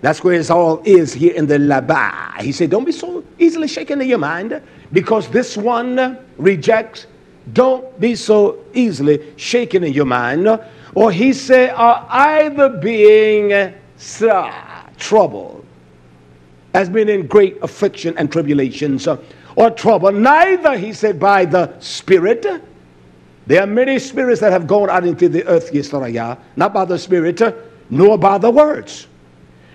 That's where it all is here in the Labah. He said, Don't be so easily shaken in your mind because this one rejects. Don't be so easily shaken in your mind. Or he said, are either being uh, troubled, as being in great affliction and tribulations, uh, or trouble. Neither, he said, by the Spirit. There are many spirits that have gone out into the earth, Yisraya, not by the Spirit, nor by the words,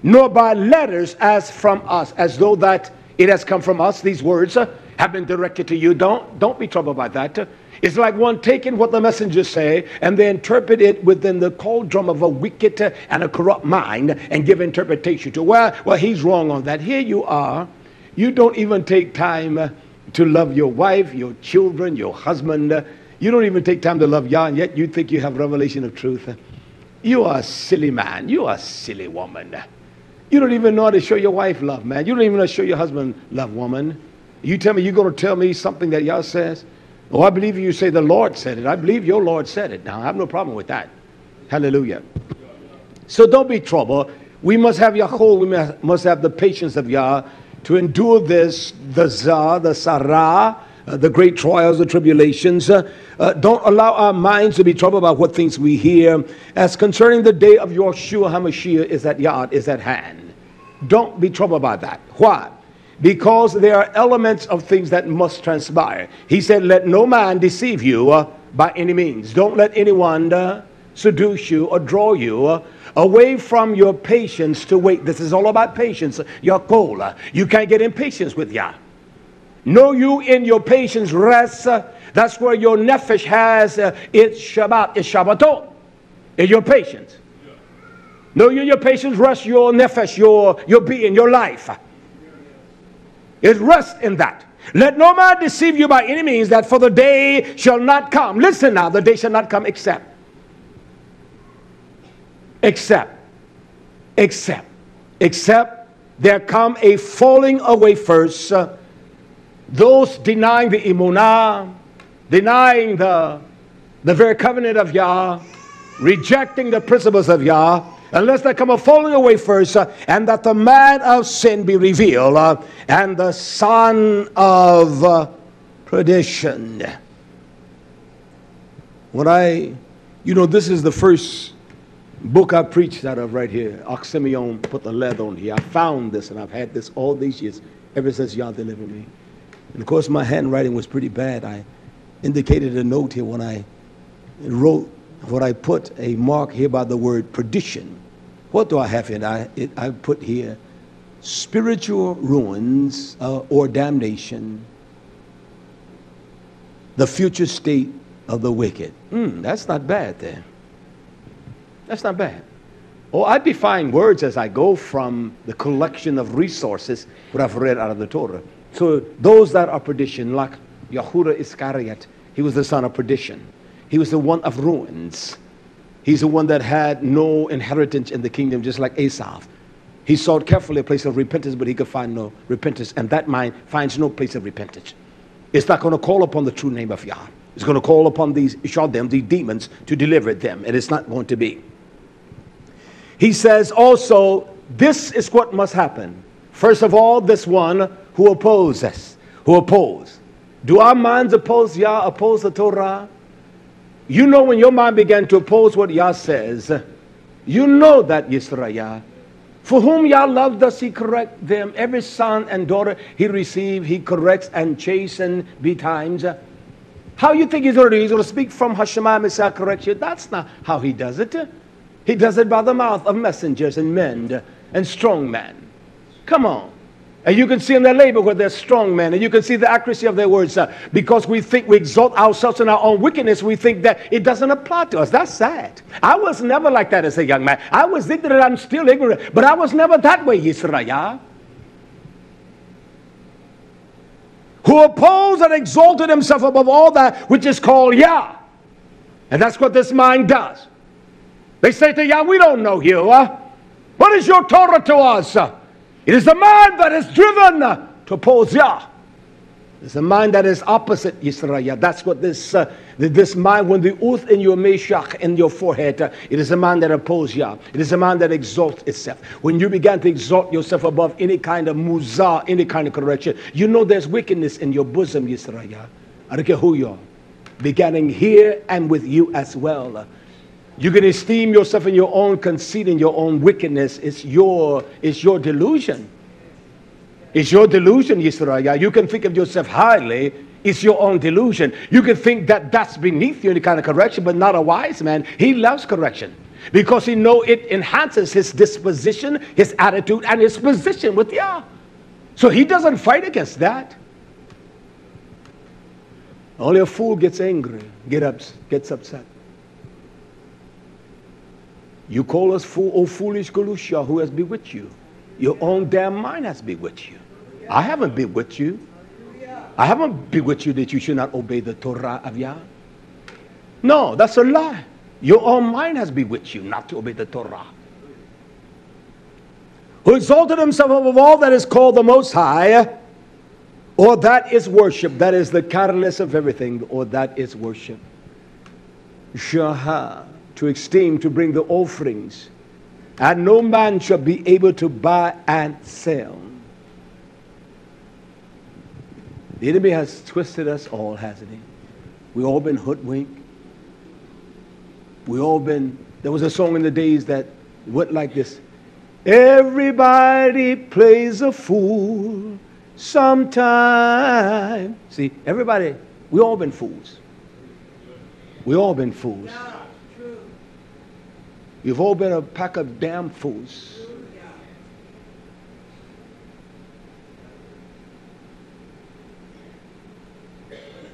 nor by letters as from us, as though that it has come from us. These words have been directed to you. Don't, don't be troubled by that. It's like one taking what the messengers say and they interpret it within the cauldron of a wicked and a corrupt mind and give interpretation to, well, well, he's wrong on that. Here you are. You don't even take time uh, to love your wife, your children, your husband. You don't even take time to love Yah, and yet you think you have revelation of truth. You are a silly man. You are a silly woman. You don't even know how to show your wife love, man. You don't even know how to show your husband love, woman. You tell me you're going to tell me something that Yah says? Oh, I believe you say the Lord said it. I believe your Lord said it. Now, I have no problem with that. Hallelujah. So don't be troubled. We must have Yahweh. We must have the patience of Yah to endure this, the Zah, the Sarah, uh, the great trials, the tribulations. Uh, uh, don't allow our minds to be troubled about what things we hear. As concerning the day of Yeshua HaMashiach is at Yad, is at hand. Don't be troubled by that. Why? Because there are elements of things that must transpire. He said, Let no man deceive you uh, by any means. Don't let anyone uh, seduce you or draw you uh, away from your patience to wait. This is all about patience. Your goal. You can't get impatient with Yah. Know you in your patience rest. Uh, that's where your nefesh has uh, its Shabbat, its Shabbaton, in your patience. Know you in your patience rest your nefesh, your, your being, your life. Is rests in that. Let no man deceive you by any means, that for the day shall not come. Listen now, the day shall not come except. Except. Except. Except there come a falling away first. Uh, those denying the imunah, denying the, the very covenant of Yah, rejecting the principles of Yah, unless there come a falling away first, uh, and that the man of sin be revealed, uh, and the son of uh, perdition. When I, you know, this is the first book I preached out of right here. Oxymion put the leather on here. I found this, and I've had this all these years, ever since y'all delivered me. And of course, my handwriting was pretty bad. I indicated a note here when I wrote what I put a mark here by the word perdition. What do I have here? I, it, I put here spiritual ruins uh, or damnation, the future state of the wicked. Mm, that's not bad there. That's not bad. Oh, I define words as I go from the collection of resources what I've read out of the Torah. So those that are perdition, like Yahuda Iscariot, he was the son of perdition. He was the one of ruins. He's the one that had no inheritance in the kingdom, just like Esav. He sought carefully a place of repentance, but he could find no repentance. And that mind finds no place of repentance. It's not going to call upon the true name of Yah. It's going to call upon these them, these demons, to deliver them. And it's not going to be. He says also, this is what must happen. First of all, this one who opposes, who oppose. Do our minds oppose Yah, oppose the Torah? You know when your mind began to oppose what Yah says, you know that Yisrael. For whom Yah loved does he correct them. Every son and daughter he receive, he corrects and chasten betimes. How you think he's going to do? He's going to speak from Hashemah Messiah correct you? That's not how he does it. He does it by the mouth of messengers and men and strong men. Come on. And you can see in their labor where they're strong men, and you can see the accuracy of their words. Uh, because we think we exalt ourselves in our own wickedness, we think that it doesn't apply to us. That's sad. I was never like that as a young man. I was ignorant, I'm still ignorant, but I was never that way, Yisrael. Who opposed and exalted himself above all that which is called Yah. And that's what this mind does. They say to Yah, We don't know you. What is your Torah to us? It is the man that is driven to oppose Yah. It's a mind that is opposite Yisrael. That's what this, uh, this mind, when the oath in your meshach, in your forehead, uh, it is a mind that opposes Yah. It is a mind that exalts itself. When you begin to exalt yourself above any kind of muzah, any kind of correction, you know there's wickedness in your bosom, Yisrael. I you. Beginning here and with you as well. You can esteem yourself in your own conceit and your own wickedness. It's your, it's your delusion. It's your delusion, Yisrael. You can think of yourself highly. It's your own delusion. You can think that that's beneath you, any kind of correction, but not a wise man. He loves correction because he know it enhances his disposition, his attitude, and his position with Yah. So he doesn't fight against that. Only a fool gets angry, get up, gets upset. You call us fool, oh foolish Galusha, who has bewitched you? Your own damn mind has bewitched you. I haven't bewitched you. I haven't bewitched you that you should not obey the Torah of Yah. No, that's a lie. Your own mind has bewitched you not to obey the Torah. Who exalted himself above all that is called the Most High, or that is worship. That is the catalyst of everything, or that is worship. Shaha, to esteem, to bring the offerings and no man shall be able to buy and sell. The enemy has twisted us all, hasn't he? We all been hoodwinked. We all been. There was a song in the days that went like this: Everybody plays a fool sometime. See, everybody. We all been fools. We all been fools. You've all been a pack of damn fools.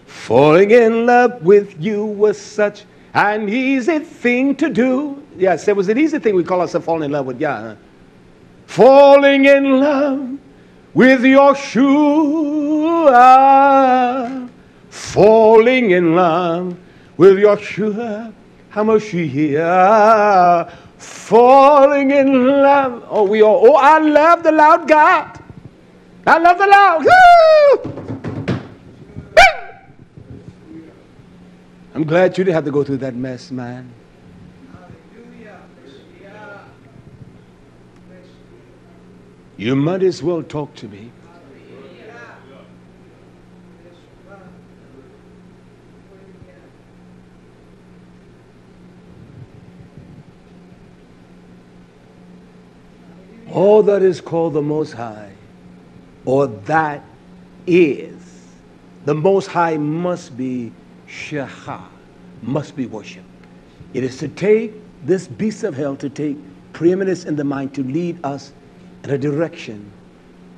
Falling in love with you was such an easy thing to do. Yes, it was an easy thing we call ourselves falling in love with. Yeah. Falling in love with your shoe. Falling in love with your shoe. Hamashiach, falling in love. Oh, we all, oh, I love the loud God. I love the loud. I'm glad you didn't have to go through that mess, man. You might as well talk to me. All that is called the Most High, or that is, the Most High must be Shahah, must be worshiped. It is to take this beast of hell to take preeminence in the mind to lead us in a direction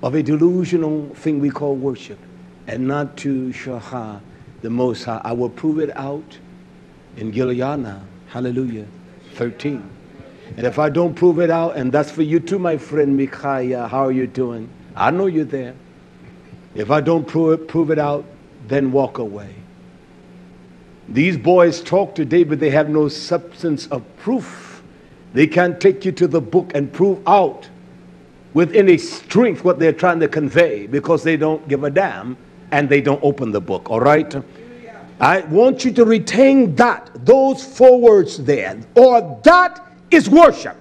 of a delusional thing we call worship and not to Shahah, the Most High. I will prove it out in Gilayana, hallelujah, 13. And if I don't prove it out, and that's for you too, my friend Mikhail, how are you doing? I know you're there. If I don't prove it, prove it out, then walk away. These boys talk today, but they have no substance of proof. They can't take you to the book and prove out with any strength what they're trying to convey because they don't give a damn and they don't open the book, all right? I want you to retain that, those four words there, or that is worship.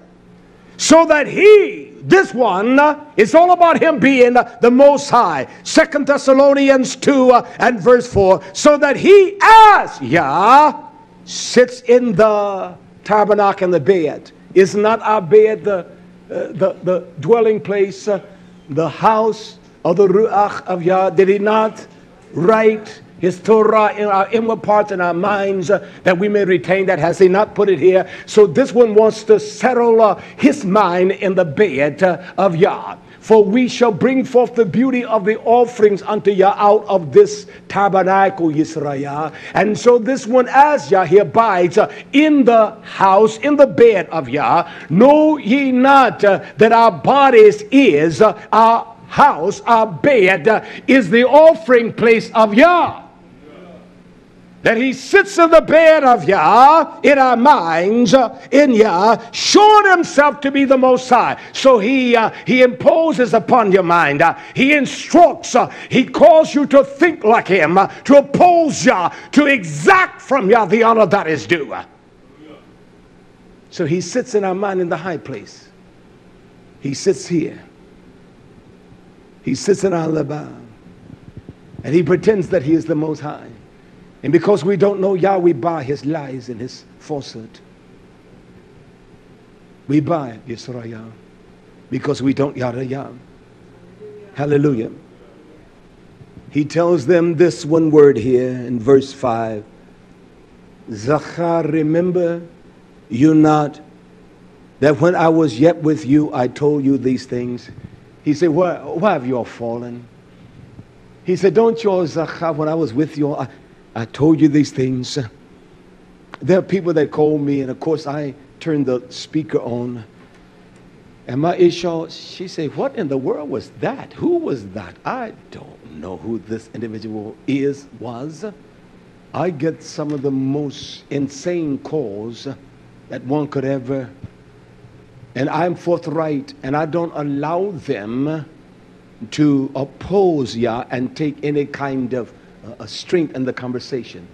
So that he, this one, uh, it's all about him being the most high. Second Thessalonians 2 uh, and verse 4. So that he as Yah sits in the tabernacle and the bed. Is not our bed the, uh, the, the dwelling place, uh, the house of the Ruach of Yah? Did he not write his Torah in our inward parts and our minds uh, that we may retain that. Has he not put it here? So this one wants to settle uh, his mind in the bed uh, of Yah. For we shall bring forth the beauty of the offerings unto Yah out of this tabernacle, Yisrael. And so this one, as Yah, he abides uh, in the house, in the bed of Yah. Know ye not uh, that our bodies is uh, our house, our bed, is the offering place of Yah. That he sits in the bed of Yah in our minds, in Yah, showing himself to be the Most High. So he, uh, he imposes upon your mind, uh, he instructs, uh, he calls you to think like him, uh, to oppose Yah, to exact from Yah the honor that is due. So he sits in our mind in the high place. He sits here. He sits in our labah. And he pretends that he is the Most High. And because we don't know Yah, we buy his lies and his falsehood. We buy Yisrael because we don't Yada Yah. Hallelujah. He tells them this one word here in verse 5. Zachar, remember you not that when I was yet with you, I told you these things. He said, Why, why have you all fallen? He said, Don't you all, Zachar, when I was with you, I, I told you these things. There are people that call me, and of course, I turn the speaker on. And my Isha, she said, What in the world was that? Who was that? I don't know who this individual is, was. I get some of the most insane calls that one could ever. And I'm forthright, and I don't allow them to oppose Yah and take any kind of a strength in the conversation.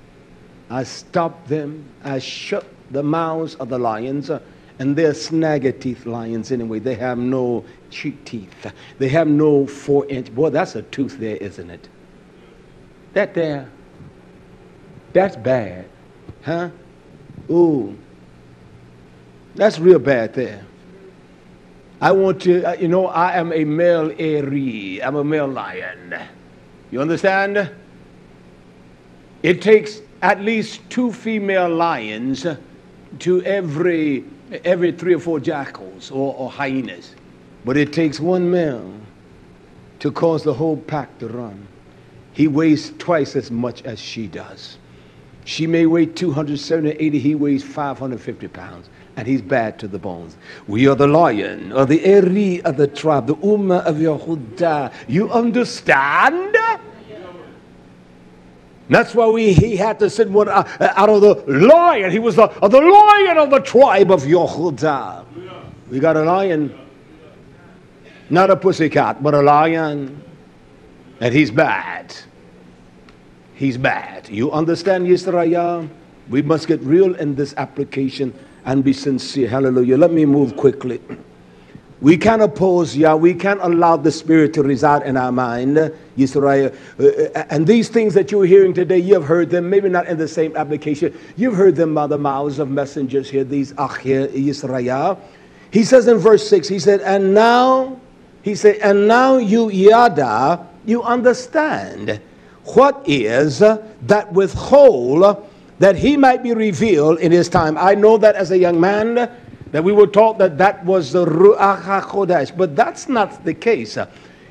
I stopped them. I shut the mouths of the lions. Uh, and they're snagger teeth lions anyway. They have no cheek teeth. They have no four inch. Boy, that's a tooth there, isn't it? That there. That's bad. Huh? Ooh. That's real bad there. I want to, uh, you know, I am a male Eri. I'm a male lion. You understand? It takes at least two female lions to every, every three or four jackals or, or hyenas. But it takes one male to cause the whole pack to run. He weighs twice as much as she does. She may weigh 270, 80, he weighs 550 pounds, and he's bad to the bones. We are the lion, or the Eri of the tribe, the Ummah of Yehuda. You understand? That's why we, he had to send one uh, out of the lion. He was the, uh, the lion of the tribe of Yehuda. We got a lion. Not a pussycat, but a lion. And he's bad. He's bad. You understand, Yisrael? We must get real in this application and be sincere. Hallelujah. Let me move quickly. We can't oppose Yah. We can't allow the Spirit to reside in our mind, Yisrael. Uh, uh, and these things that you're hearing today, you have heard them, maybe not in the same application. You've heard them by the mouths of messengers here, these Achir Yisrael. He says in verse 6, he said, And now, he said, And now you Yada, you understand what is that withhold that he might be revealed in his time. I know that as a young man, that we were taught that that was the Ruach HaKodesh, but that's not the case.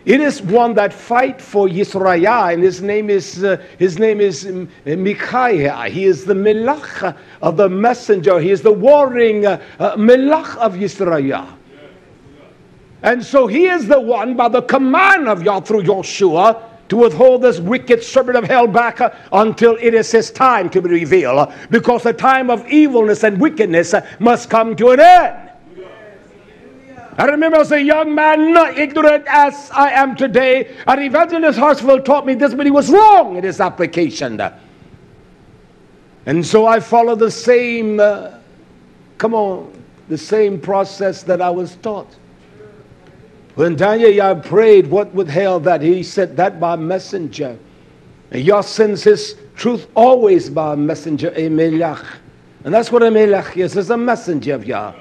It is one that fight for Yisrael, and his name is uh, his name is um, Micaiah. He is the melach of the messenger. He is the warring uh, uh, melach of Yisrael. And so he is the one by the command of Yah through Joshua to withhold this wicked serpent of hell back uh, until it is his time to be revealed. Uh, because the time of evilness and wickedness uh, must come to an end. I remember as a young man, not ignorant as I am today, and Evangelist Hartsfield taught me this, but he was wrong in his application. And so I follow the same, uh, come on, the same process that I was taught. When Daniel prayed, what withheld that? He said that by messenger. And Yah sends his truth always by messenger, a melech. And that's what a melech is, is a messenger of Yah.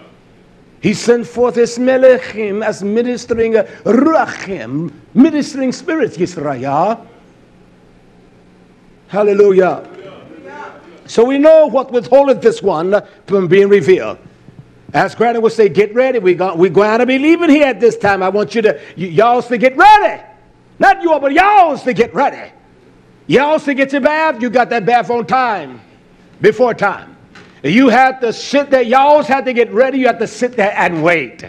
He sent forth his melechim as ministering uh, ruachim, ministering spirits, Yisrael. Hallelujah. So we know what withholdeth this one from being revealed. As Granny would say, get ready. We we're going to be leaving here at this time. I want you to, y'all to get ready. Not you all, but y'all to get ready. Y'all to get your bath. You got that bath on time, before time. You had to sit there. Y'all had to get ready. You had to sit there and wait.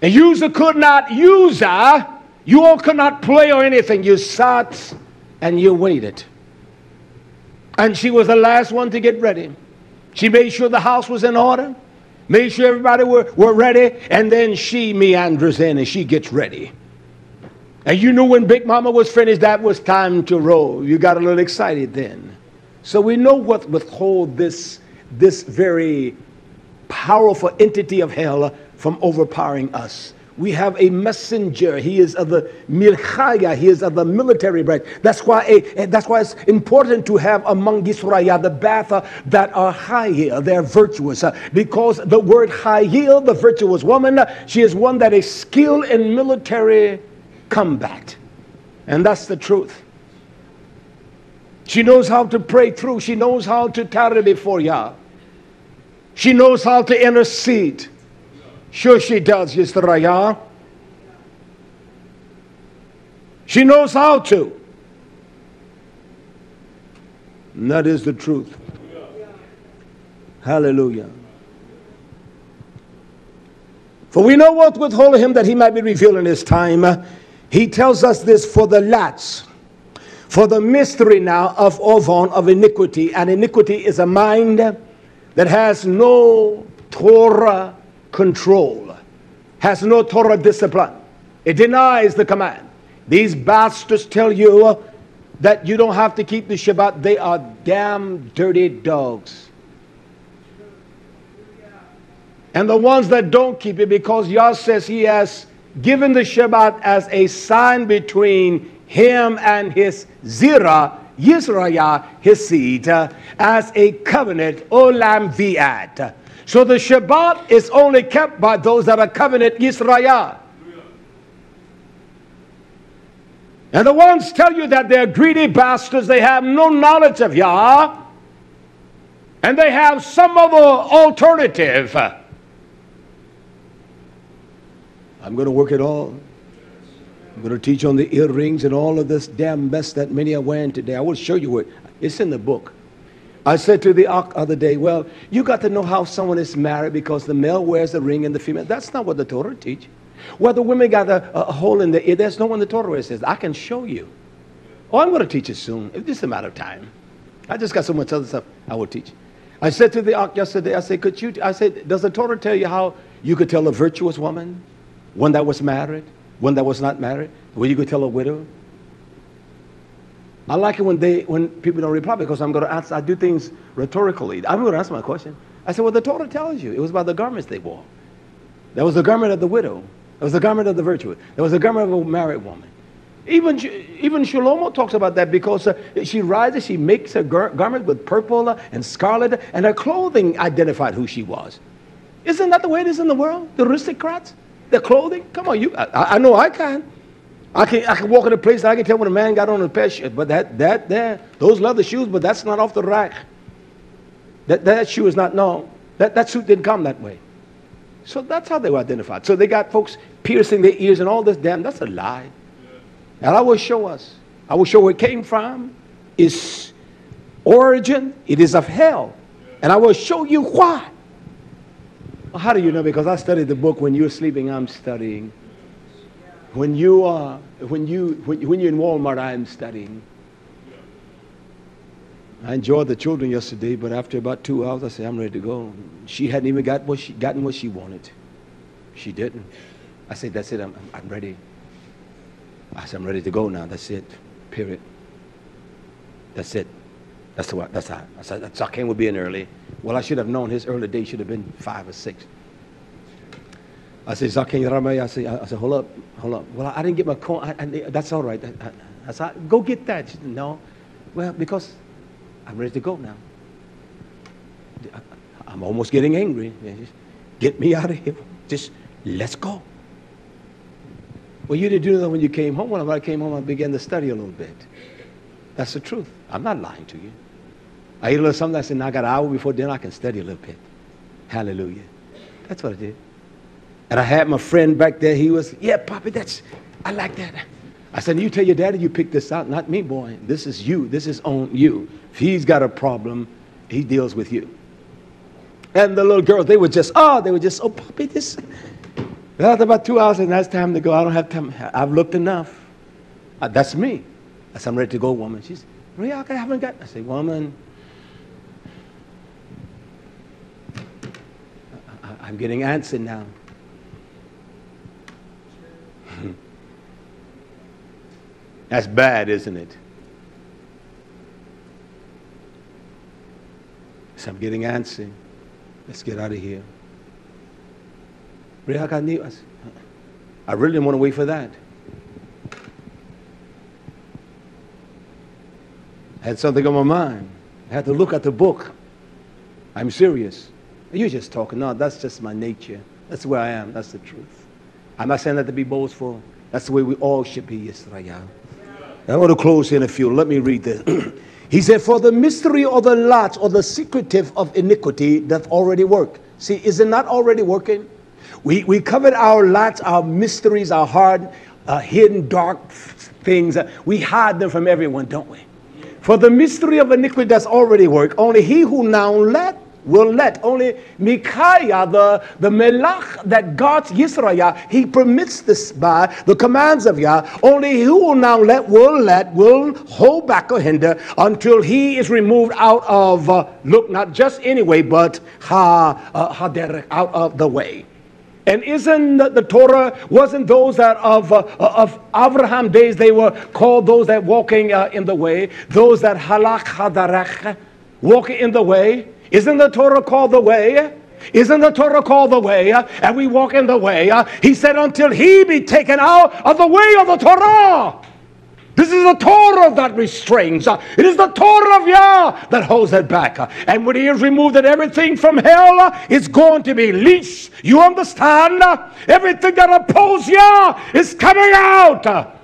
And user could not, user, you all could not play or anything. You sat and you waited. And she was the last one to get ready. She made sure the house was in order, made sure everybody were, were ready, and then she meanders in and she gets ready. And you knew when Big Mama was finished, that was time to roll. You got a little excited then. So we know what withhold this, this very powerful entity of hell from overpowering us. We have a messenger. He is of the milchaya. He is of the military branch. That's why, a, that's why it's important to have among Israel the Batha that are high they're virtuous. Uh, because the word Hayil, the virtuous woman, she is one that is skilled in military combat. And that's the truth. She knows how to pray through. She knows how to tarry before Yah. She knows how to intercede. Sure, she does, Yisraya. She knows how to. And that is the truth. Hallelujah. For we know what withhold him that he might be revealed in his time. He tells us this for the lats, for the mystery now of Ovon, of iniquity. And iniquity is a mind that has no Torah control, has no Torah discipline. It denies the command. These bastards tell you that you don't have to keep the Shabbat. They are damn dirty dogs. And the ones that don't keep it because Yah says he has given the Shabbat as a sign between him and his Zirah, Yisrael, his seed, as a covenant, Olam Viat. So the Shabbat is only kept by those that are covenant Yisrael. And the ones tell you that they're greedy bastards, they have no knowledge of Yah, and they have some other alternative. I'm going to work it all. I'm going to teach on the earrings and all of this damn mess that many are wearing today. I will show you it. It's in the book. I said to the other day, well, you got to know how someone is married because the male wears the ring and the female. That's not what the Torah teach. Well, the women got a, a hole in the ear. There's no one the Torah says, I can show you. Oh, I'm going to teach it soon. It's just a matter of time. I just got so much other stuff I will teach. I said to the ark yesterday, I said, could you, I said, does the Torah tell you how you could tell a virtuous woman, one that was married, one that was not married, where you could tell a widow, I like it when they when people don't reply because I'm going to ask. I do things rhetorically. I'm going to ask my question. I said, "Well, the Torah tells you it was about the garments they wore. That was the garment of the widow. That was the garment of the virtuous. That was the garment of a married woman. Even even Shlomo talks about that because uh, she rises, she makes her gar- garment with purple and scarlet, and her clothing identified who she was. Isn't that the way it is in the world? The aristocrats, their clothing. Come on, you. I, I know I can. I can, I can walk in a place I can tell when a man got on a pair shoes, but that, that, there, those leather shoes, but that's not off the rack. That, that shoe is not, no, that, that suit didn't come that way. So that's how they were identified. So they got folks piercing their ears and all this damn, that's a lie. And I will show us. I will show where it came from, its origin, it is of hell. And I will show you why. Well, how do you know? Because I studied the book when you're sleeping, I'm studying. When you are, when you, when, when you're in Walmart, I'm studying. I enjoyed the children yesterday, but after about two hours, I said, I'm ready to go. She hadn't even got what she, gotten what she wanted. She didn't. I said, that's it, I'm, I'm ready. I said, I'm ready to go now. That's it. Period. That's it. That's what. That's how. I said, that's I came with being early. Well, I should have known his early day should have been five or six. I said, Zakin Ramay, I said, I said, hold up, hold up. Well, I didn't get my coin. I, I, that's all right. I, I, said, go get that. Said, no. Well, because I'm ready to go now. I'm almost getting angry. Get me out of here. Just let's go. Well, you didn't do that when you came home. When I came home, I began to study a little bit. That's the truth. I'm not lying to you. I ate a little something. I said, now I got an hour before dinner. I can study a little bit. Hallelujah. That's what I did. And I had my friend back there. He was, yeah, Poppy, that's, I like that. I said, you tell your daddy you picked this out, not me, boy. This is you. This is on you. If he's got a problem, he deals with you. And the little girls, they were just, oh, they were just, oh, Poppy, this. That's about two hours, and that's time to go. I don't have time. I've looked enough. Uh, that's me. I said, I'm ready to go, woman. She's, Maria, I haven't got. I said, woman, I, am getting answered now. That's bad, isn't it? So I'm getting antsy. Let's get out of here. I really didn't want to wait for that. I had something on my mind. I had to look at the book. I'm serious. You're just talking. No, that's just my nature. That's where I am. That's the truth. I'm not saying that to be boastful. That's the way we all should be, Israel. I want to close in a few. Let me read this. he said, For the mystery or the lot or the secretive of iniquity doth already work. See, is it not already working? We, we covered our lots, our mysteries, our hard, uh, hidden, dark things. We hide them from everyone, don't we? For the mystery of iniquity does already work. Only he who now let will let. Only Micaiah, the, the Melach that God's Yisrael, he permits this by the commands of Yah. Only he will now let, will let, will hold back or hinder until he is removed out of, uh, look, not just anyway, but ha, uh, out of the way. And isn't the, the, Torah, wasn't those that of, uh, of Abraham days, they were called those that walking uh, in the way, those that halach hadarech, walking in the way. Isn't the Torah called the way? Isn't the Torah called the way? And we walk in the way. He said, until he be taken out of the way of the Torah. This is the Torah that restrains. It is the Torah of Yah that holds it back. And when He has removed it, everything from hell is going to be leashed. You understand? Everything that opposes Yah is coming out.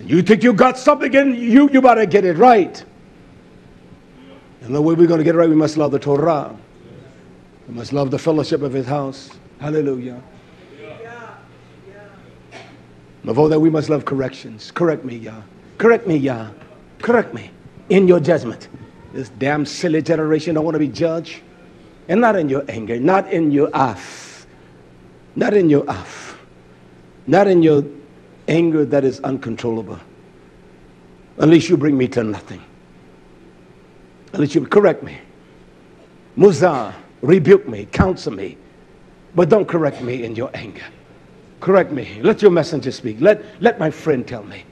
You think you got something in you, you better get it right. And the way we're going to get it right, we must love the Torah. We must love the fellowship of His house. Hallelujah. Of all that, we must love corrections. Correct me, Yah. Correct me, Yah. Correct me in your judgment. This damn silly generation don't want to be judged. And not in your anger, not in your af, not in your af, not in your anger that is uncontrollable. Unless you bring me to nothing. Unless you correct me. Muzah, rebuke me, counsel me. But don't correct me in your anger. Correct me. Let your messenger speak. Let, let my friend tell me.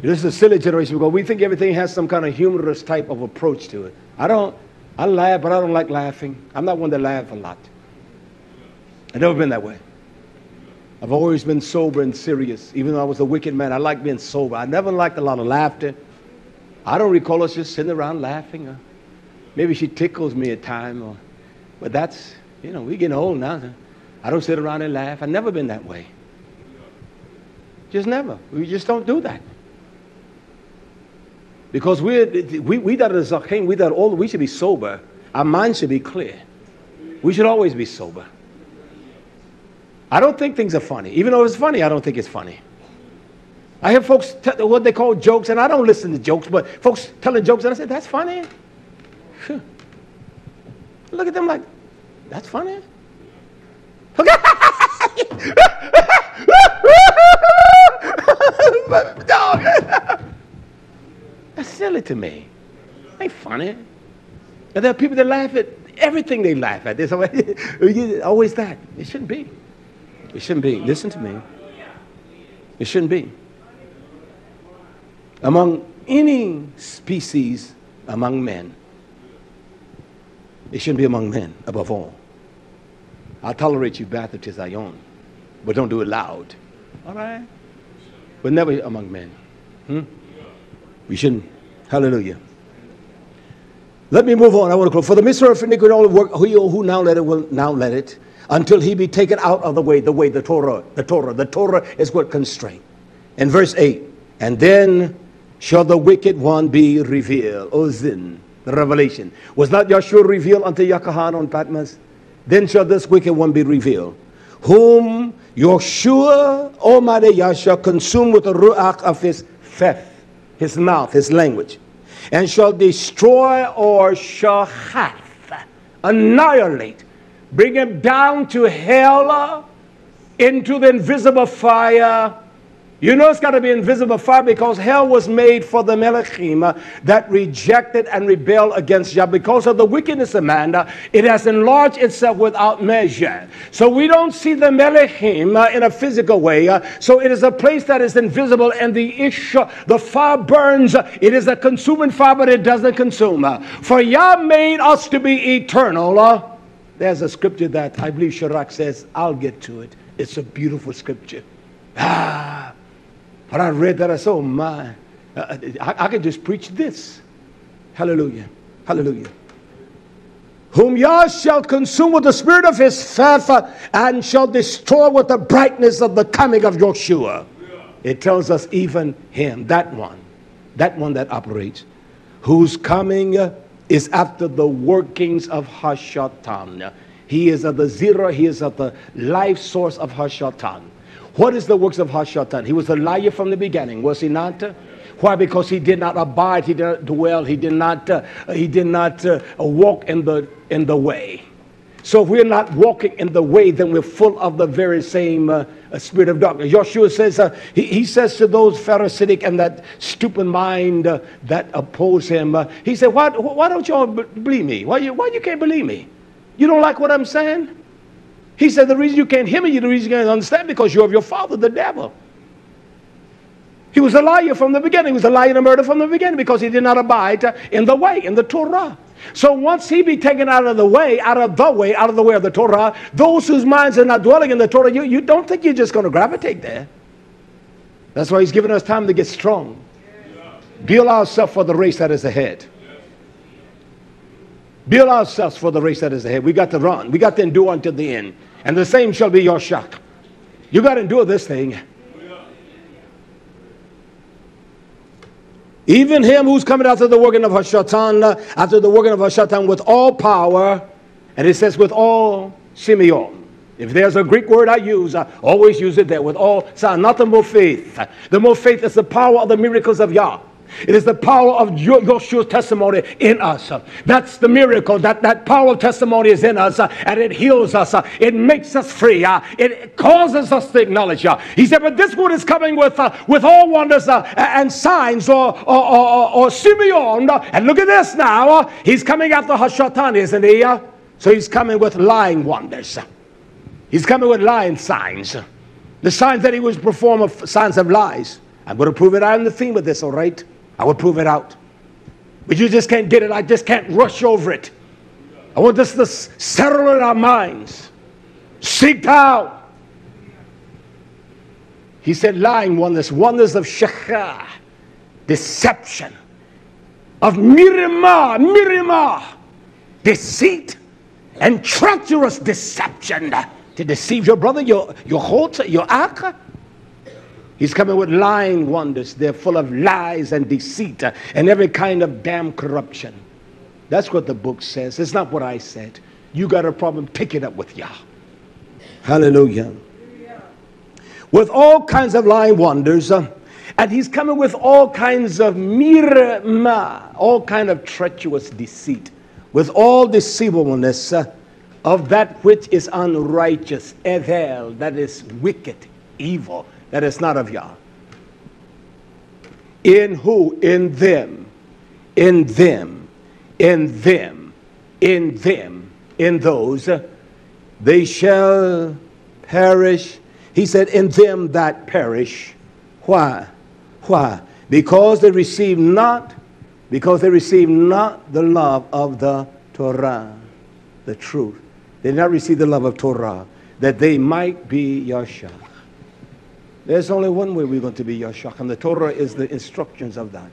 This is a silly generation because we think everything has some kind of humorous type of approach to it. I don't, I laugh, but I don't like laughing. I'm not one to laugh a lot. I've never been that way. I've always been sober and serious. Even though I was a wicked man, I like being sober. I never liked a lot of laughter. I don't recall us just sitting around laughing. Or maybe she tickles me at time. Or, but that's, you know, we're getting old now. I don't sit around and laugh. I've never been that way. Just never. We just don't do that. Because we're, we, we that are we that all, we should be sober. Our mind should be clear. We should always be sober. I don't think things are funny. Even though it's funny, I don't think it's funny. I hear folks t- what they call jokes, and I don't listen to jokes, but folks telling jokes, and I said, that's funny. Look at them like, that's funny. That's silly to me. Ain't funny. And there are people that laugh at everything they laugh at. There's always, always that. It shouldn't be. It shouldn't be. Listen to me. It shouldn't be. Among any species among men, it shouldn't be among men above all. I'll tolerate you bather to Zion, but don't do it loud. All right? But never among men. Hmm? We shouldn't. Hallelujah. Let me move on. I want to close. For the mystery of iniquity, all work, who, who now let it will now let it until he be taken out of the way, the way, the Torah, the Torah. The Torah is what constraint. In verse 8, and then shall the wicked one be revealed. Ozin, the revelation. Was not Yahshua revealed unto Yakahan on Patmos? Then shall this wicked one be revealed, whom Yahshua Almighty Yah shall consume with the ruach of his faith his mouth, his language, and shall destroy or shahath, annihilate, bring him down to hell, into the invisible fire, You know it's got to be invisible fire because hell was made for the Melechim uh, that rejected and rebelled against Yah. Because of the wickedness of man, uh, it has enlarged itself without measure. So we don't see the Melechim uh, in a physical way. So it is a place that is invisible and the ish, the fire burns. It is a consuming fire, but it doesn't consume. For Yah made us to be eternal. There's a scripture that I believe Sirach says, I'll get to it. It's a beautiful scripture. Ah. When I read that, I said, oh my, uh, I, I could just preach this. Hallelujah. Hallelujah. Whom Yah shall consume with the spirit of his wrath and shall destroy with the brightness of the coming of Joshua. It tells us even him, that one, that one that operates, whose coming is after the workings of Hashatan. He is at the zero, he is at the life source of Hashatan. What is the works of Hashatan? He was a liar from the beginning, was he not? Why? Because he did not abide, he did not dwell, he did not, uh, he did not uh, walk in the, in the way. So if we're not walking in the way, then we're full of the very same uh, uh spirit of darkness. Joshua says, uh, he, he, says to those Pharisaic and that stupid mind uh, that oppose him, he said, why, why don't y'all believe me? Why you, why you can't believe me? You don't like what I'm saying? He said, The reason you can't hear me, the reason you can't understand, because you're of your father, the devil. He was a liar from the beginning. He was a liar and a murderer from the beginning because he did not abide in the way, in the Torah. So once he be taken out of the way, out of the way, out of the way of the Torah, those whose minds are not dwelling in the Torah, you, you don't think you're just going to gravitate there. That's why he's given us time to get strong. Build ourselves for the race that is ahead. Build ourselves for the race that is ahead. We got to run. We got to endure until the end and the same shall be your shock. You got to endure this thing. Even him who's coming after the working of Hashatan, uh, after the working of Hashatan with all power, and it says with all semeion. If there's a Greek word I use, I always use it there with all, so not the more faith. The more faith is the power of the miracles of Yah. It is the power of Yoshua's testimony in us. That's the miracle. That, that power of testimony is in us uh, and it heals us. Uh, it makes us free. Uh, it causes us to acknowledge. He said, but this one is coming with, with all wonders and signs or, or, or, or semeion. And look at this now. He's coming after Hashatan, isn't he? So he's coming with lying wonders. He's coming with lying signs. The signs that he was perform of signs of lies. I'm going to prove it I'm the theme of this, all right? I will prove it out. But you just can't get it. I just can't rush over it. I want this to settle in our minds. Seek out. He said, lying wonders, wonders of shakha, deception, of mirima, mirima, deceit, and treacherous deception to deceive your brother, your, your hot, your akha. He's coming with lying wonders. They're full of lies and deceit and every kind of damn corruption. That's what the book says. It's not what I said. You got a problem, pick it up with Yah. Hallelujah. With all kinds of lying wonders. Uh, and he's coming with all kinds of mirma, all kind of treacherous deceit, with all deceivableness uh, of that which is unrighteous, evil, that is wicked, evil that is not of Yah. In who? In them. In them. In them. In them. In those. They shall perish. He said, In them that perish. Why? Why? Because they receive not, because they receive not the love of the Torah, the truth. They did not receive the love of Torah, that they might be Yahshua. There's only one way we're going to be Yashak, and the Torah is the instructions of that.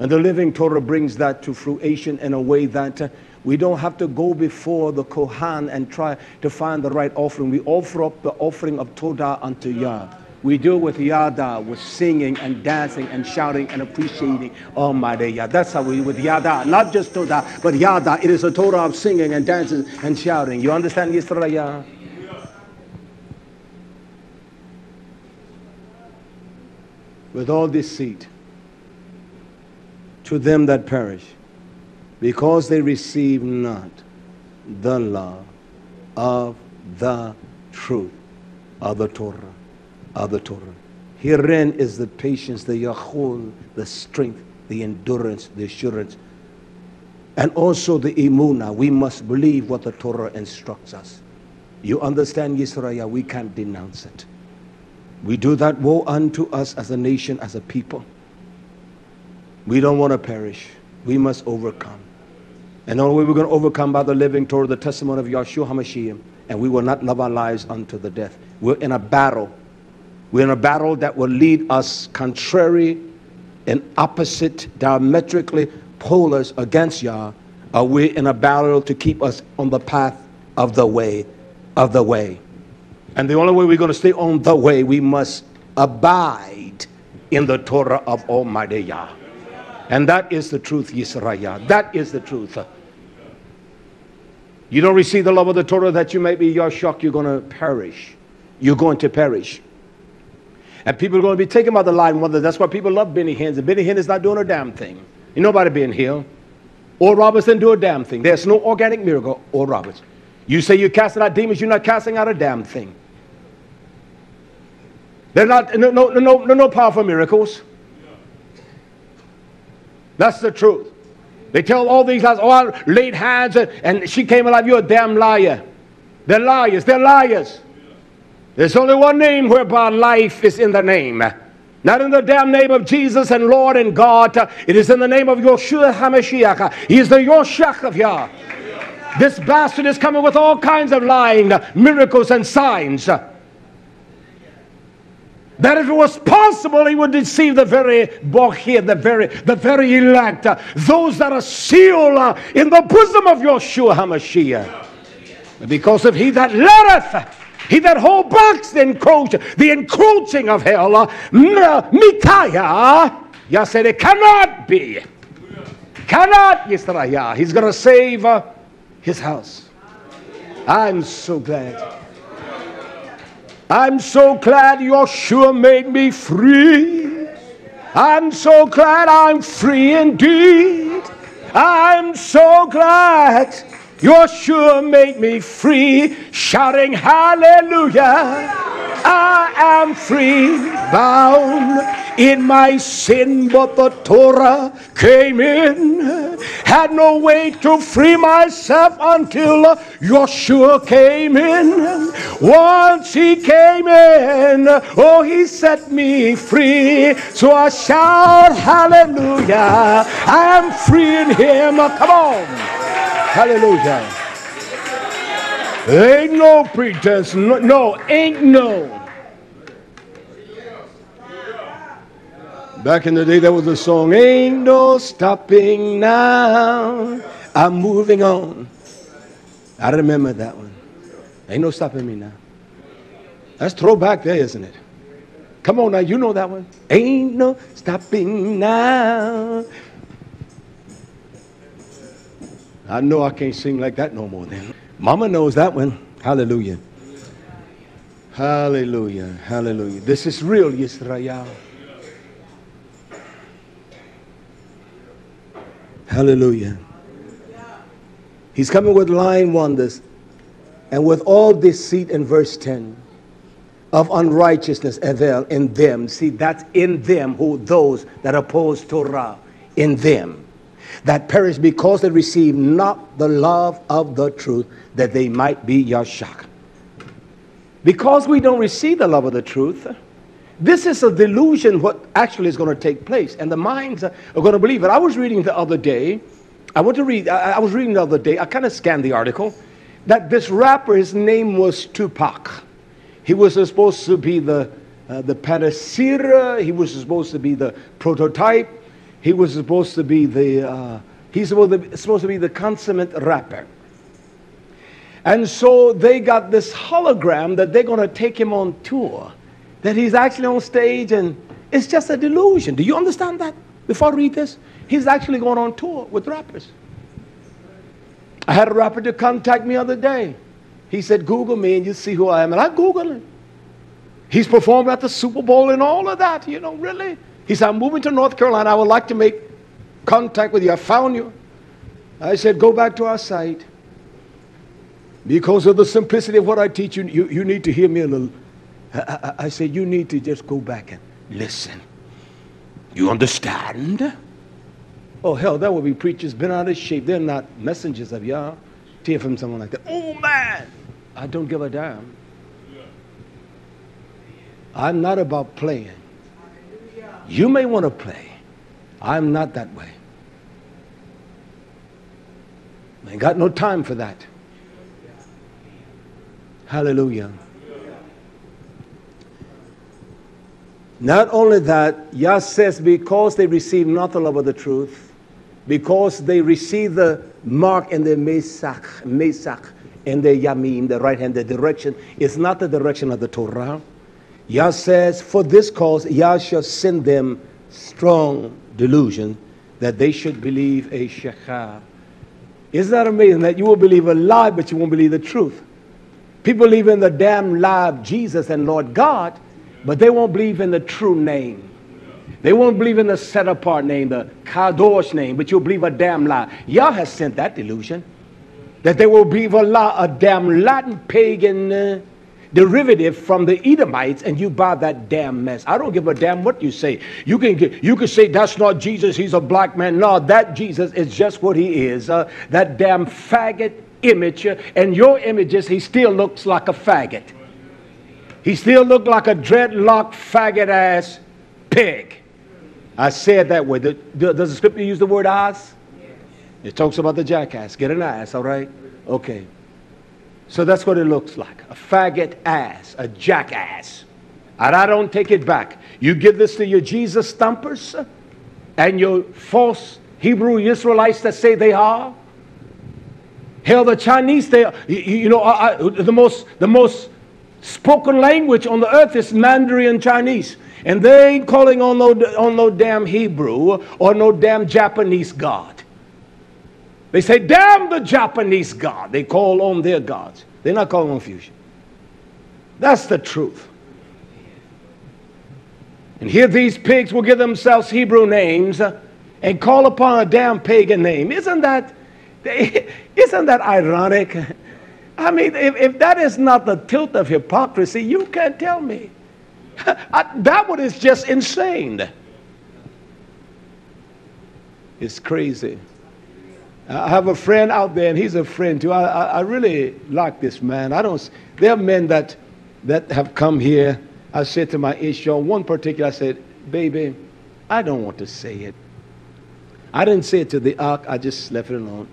And the living Torah brings that to fruition in a way that uh, we don't have to go before the Kohan and try to find the right offering. We offer up the offering of Todah unto Yah. We do it with Yada, with singing and dancing and shouting and appreciating Almighty Yah. That's how we do with Yada. Not just Todah, but Yada. It is a Torah of singing and dancing and shouting. You understand Yisrael? With all deceit to them that perish, because they receive not the law of the truth of the Torah, of the Torah. Herein is the patience, the yahul, the strength, the endurance, the assurance, and also the imuna. We must believe what the Torah instructs us. You understand, Yisrael, we can't denounce it. We do that woe unto us as a nation, as a people. We don't want to perish. We must overcome. And the only way we're going to overcome by the living Torah, the testimony of Yahshua HaMashiach, and we will not love our lives unto the death. We're in a battle. We're in a battle that will lead us contrary and opposite, diametrically polars against Yah. Are we in a battle to keep us on the path of the way, of the way? And the only way we're going to stay on the way, we must abide in the Torah of Almighty Yah. And that is the truth, Yisrael. That is the truth. You don't receive the love of the Torah that you may be your shock, you're going to perish. You're going to perish. And people are going to be taken by the line. Whether that's why people love Benny Hinn. And Benny Hinn is not doing a damn thing. Ain't nobody being healed. Oral Roberts didn't do a damn thing. There's no organic miracle Oral Roberts. You say you're casting out demons, you're not casting out a damn thing. They're not, no, no, no, no, no powerful miracles. That's the truth. They tell all these lies, oh, I laid hands and, and she came alive. You're a damn liar. They're liars. They're liars. There's only one name whereby life is in the name. Not in the damn name of Jesus and Lord and God. It is in the name of Yeshua HaMashiach. He is the Yoshach of Yah. This bastard is coming with all kinds of lying, miracles, and signs that if it was possible, he would deceive the very bochir, the very, the very elect, uh, those that are sealed uh, in the bosom of Yeshua HaMashiach. Because of he that letteth, he that hold back the encroach, the encroaching of hell, uh, Micaiah, Yah said it cannot be. Cannot, Yisrael. He's going to save uh, his house. I'm so glad. I'm so glad Yeshua made me free. I'm so glad I'm free indeed. I'm so glad Yeshua made me free, shouting hallelujah. I am free bound in my sin, but the Torah came in. Had no way to free myself until Yeshua came in. Once he came in, oh, he set me free. So I shout hallelujah. I am free in him. Come on. Hallelujah. Ain't no pretense. No, no, ain't no. Back in the day, there was a song, Ain't no stopping now. I'm moving on. I remember that one. Ain't no stopping me now. That's throwback there, isn't it? Come on now, you know that one. Ain't no stopping now. I know I can't sing like that no more then. Mama knows that one. Hallelujah. Hallelujah. Hallelujah. This is real, Yisrael. Hallelujah. He's coming with lying wonders and with all deceit in verse 10 of unrighteousness in them. See, that's in them who those that oppose Torah, in them that perish because they receive not the love of the truth that they might be Yashak. Because we don't receive the love of the truth, this is a delusion what actually is going to take place, and the minds are going to believe it. I was reading the other day, I want to read, I was reading the other day, I kind of scanned the article, that this rapper, his name was Tupac. He was supposed to be the, uh, the panacea, he was supposed to be the prototype, he was supposed to be the, uh, he's supposed to, be, supposed to be the consummate rapper. And so they got this hologram that they're going to take him on tour, that he's actually on stage and it's just a delusion. Do you understand that? Before I read this, he's actually going on tour with rappers. I had a rapper to contact me other day. He said, Google me and you see who I am. And I Googled him. He's performed at the Super Bowl and all of that, you know, really. He said, I'm moving to North Carolina. I would like to make contact with you. I found you. I said, go back to our site. Because of the simplicity of what I teach you, you, you need to hear me a little. I, I, I said, you need to just go back and listen. You understand? Oh, hell, that would be preachers been out of shape. They're not messengers of. To hear from someone like that. Oh, man, I don't give a damn. I'm not about playing. You may want to play. I'm not that way. I ain't got no time for that. Hallelujah. Not only that, Yah says, because they receive not the love of the truth, because they receive the mark in the Mesach, Mesach, in their Yamin, the right hand, the direction, is not the direction of the Torah. Yah says, for this cause, Yah shall send them strong delusion that they should believe a shachar. Isn't that amazing that you will believe a lie, but you won't believe the truth? People believe in the damn lie of Jesus and Lord God, but they won't believe in the true name. They won't believe in the set apart name, the Kadosh name, but you'll believe a damn lie. Yah has sent that delusion that they will believe a lie, a damn Latin pagan uh, derivative from the Edomites, and you buy that damn mess. I don't give a damn what you say. You can get, you can say that's not Jesus. He's a black man. No, that Jesus is just what he is. Uh, that damn faggot image, uh, and your images, he still looks like a faggot. He still looked like a dreadlock, faggot ass pig. I said that way. Does the scripture use the word ass? It talks about the jackass. Get an ass, all right? Okay. So that's what it looks like a faggot ass, a jackass. And I don't take it back. You give this to your Jesus stumpers and your false Hebrew Israelites that say they are. Hell, the Chinese, they, you, you know, I, the most, the most spoken language on the earth is Mandarin Chinese. And they ain't calling on no, on no damn Hebrew or no damn Japanese God. They say, damn the Japanese God. They call on their gods. They're not calling on fusion. That's the truth. And here these pigs will give themselves Hebrew names uh, and call upon a damn pagan name. Isn't that, isn't that ironic? I mean, if, if that is not the tilt of hypocrisy, you can't tell me. I, uh, that one is just insane. It's crazy. I have a friend out there, and he's a friend too. I, I, I, really like this man. I don't. There are men that that have come here. I said to my issue, one particular, I said, "Baby, I don't want to say it." I didn't say it to the ark. I just left it alone.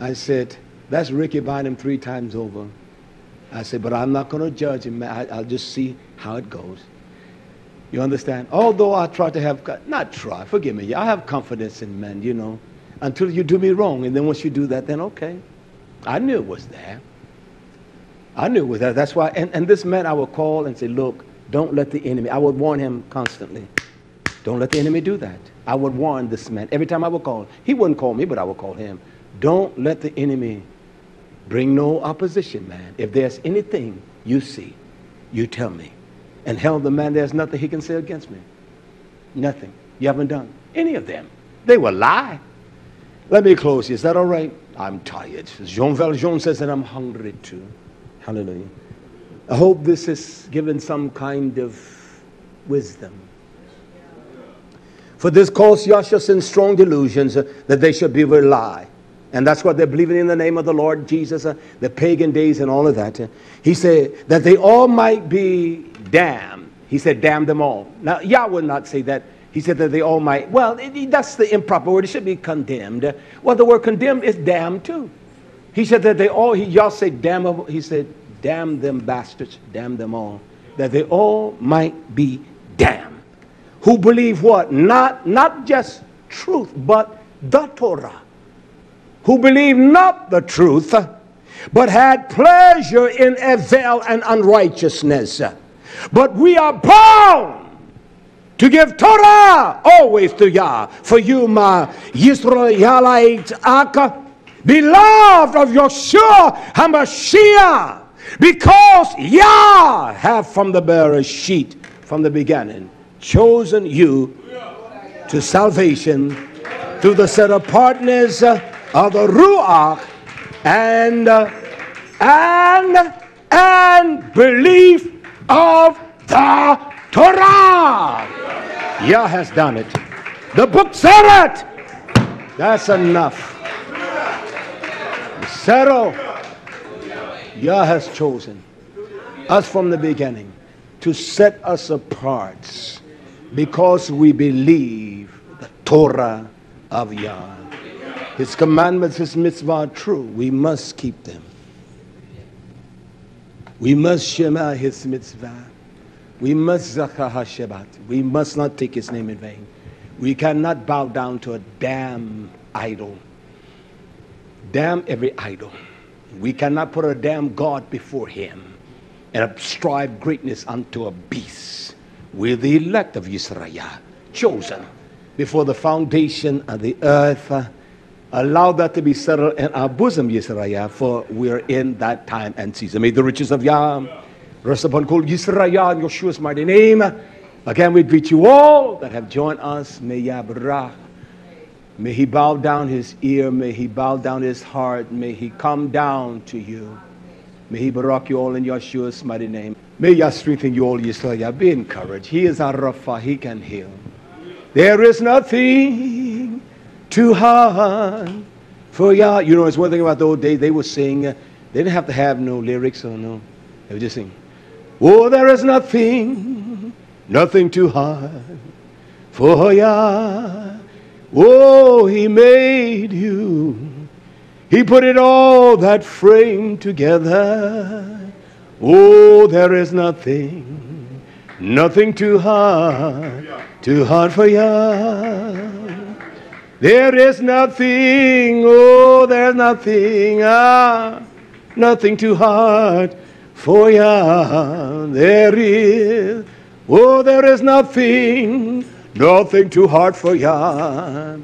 I said, "That's Ricky Bynum three times over." I said, "But I'm not going to judge him. I, I'll just see how it goes." You understand? Although I try to have, not try, forgive me, I have confidence in men, you know until you do me wrong. And then once you do that, then okay. I knew it was there. I knew it was there. That's why, and, and this man I would call and say, look, don't let the enemy, I would warn him constantly. Don't let the enemy do that. I would warn this man every time I would call. He wouldn't call me, but I would call him. Don't let the enemy bring no opposition, man. If there's anything you see, you tell me. And hell, the man, there's nothing he can say against me. Nothing. You haven't done any of them. They will lie. Let me close. Is that all right? I'm tired. Jean Valjean says that I'm hungry too. Hallelujah. I hope this has given some kind of wisdom. For this cause Yahshua sends strong delusions uh, that they should be lie. And that's what they're believing in the name of the Lord Jesus, uh, the pagan days and all of that. Uh, he said that they all might be damned. He said, damn them all. Now, Yah would not say that he said that they all might, well, it, that's the improper word. It should be condemned. Well, the word condemned is damn too. He said that they all, he, y'all say damn, he said, damn them bastards, damn them all. That they all might be damned. Who believe what? Not, not just truth, but the Torah. Who believe not the truth, but had pleasure in evil and unrighteousness. But we are bound to give Torah always to Yah. For you, my Israelite Akka, beloved of Yeshua HaMashiach, because Yah have from the bereshit from the beginning chosen you to salvation through the set apartness of the Ruach and, and, and belief of The Torah. Yah has done it. The book said it. That's enough. Settle. Yah has chosen us from the beginning to set us apart because we believe the Torah of Yah. His commandments, His mitzvah are true. We must keep them. We must shema His mitzvah. We must zakah Shabbat. We must not take His name in vain. We cannot bow down to a damn idol. Damn every idol. We cannot put a damn God before Him and strive greatness unto a beast. We're the elect of Israel, chosen before the foundation of the earth. Allow that to be settled in our bosom, Yisrael, for we're in that time and season. May the riches of Yah rest upon Kol Yisrael in Yeshua's mighty name. Again, we greet you all that have joined us. May Yah brach. May he bow down his ear. May he bow down his heart. May he come down to you. May he barak you all in Yeshua's mighty name. May Yah strengthen you all, Yisrael. Be encouraged. He is our Rapha. He can heal. There is nothing too hard for Yah. You know, it's one thing about the old days. They would sing. They didn't have to have no lyrics or no. They would just sing. Oh, there is nothing, nothing too hard for Yah. Oh, He made you. He put it all that frame together. Oh, there is nothing, nothing too hard, too hard for Yah. There is nothing, oh, there's nothing, ah, nothing too hard for Yah. There is, oh, there is nothing, nothing too hard for Yah.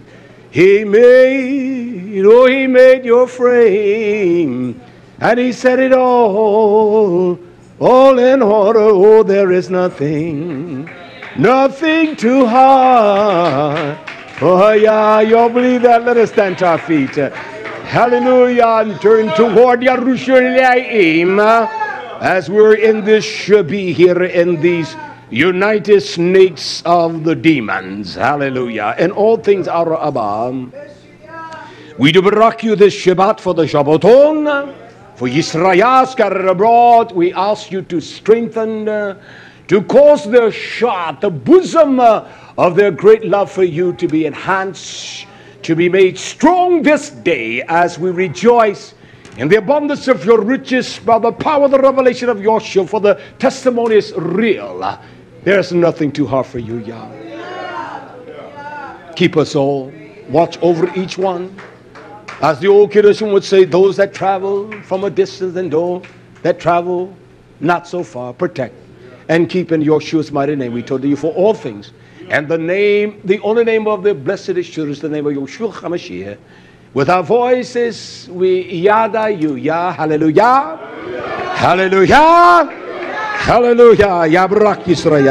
He made, oh, he made your frame, and he set it all, all in order. Oh, there is nothing, nothing too hard. Oh, yeah, you all believe that? Let us stand to our feet. Hallelujah, and turn toward Yerushalayim as we're in this Shabbat here in these United Snakes of the Demons. Hallelujah. And all things are above. We do barak you this Shabbat for the Shabbaton, for Yisrael scattered abroad. We ask you to strengthen, uh, to cause their shot, the bosom uh, of their great love for you to be enhanced, to be made strong this day as we rejoice in the abundance of your riches by the power of the revelation of show, for the testimony is real. There's nothing too hard for you, Yah. Keep us all. Watch over each one. As the old Kidushim would say, those that travel from a distance and those that travel not so far, protect and keep in Yeshua's mighty name. We told you for all things. And the name, the only name of the blessed is the name of Yeshua HaMashiach. With our voices, we yada you, Yah, hallelujah, hallelujah, hallelujah, Yabrak Yisrael.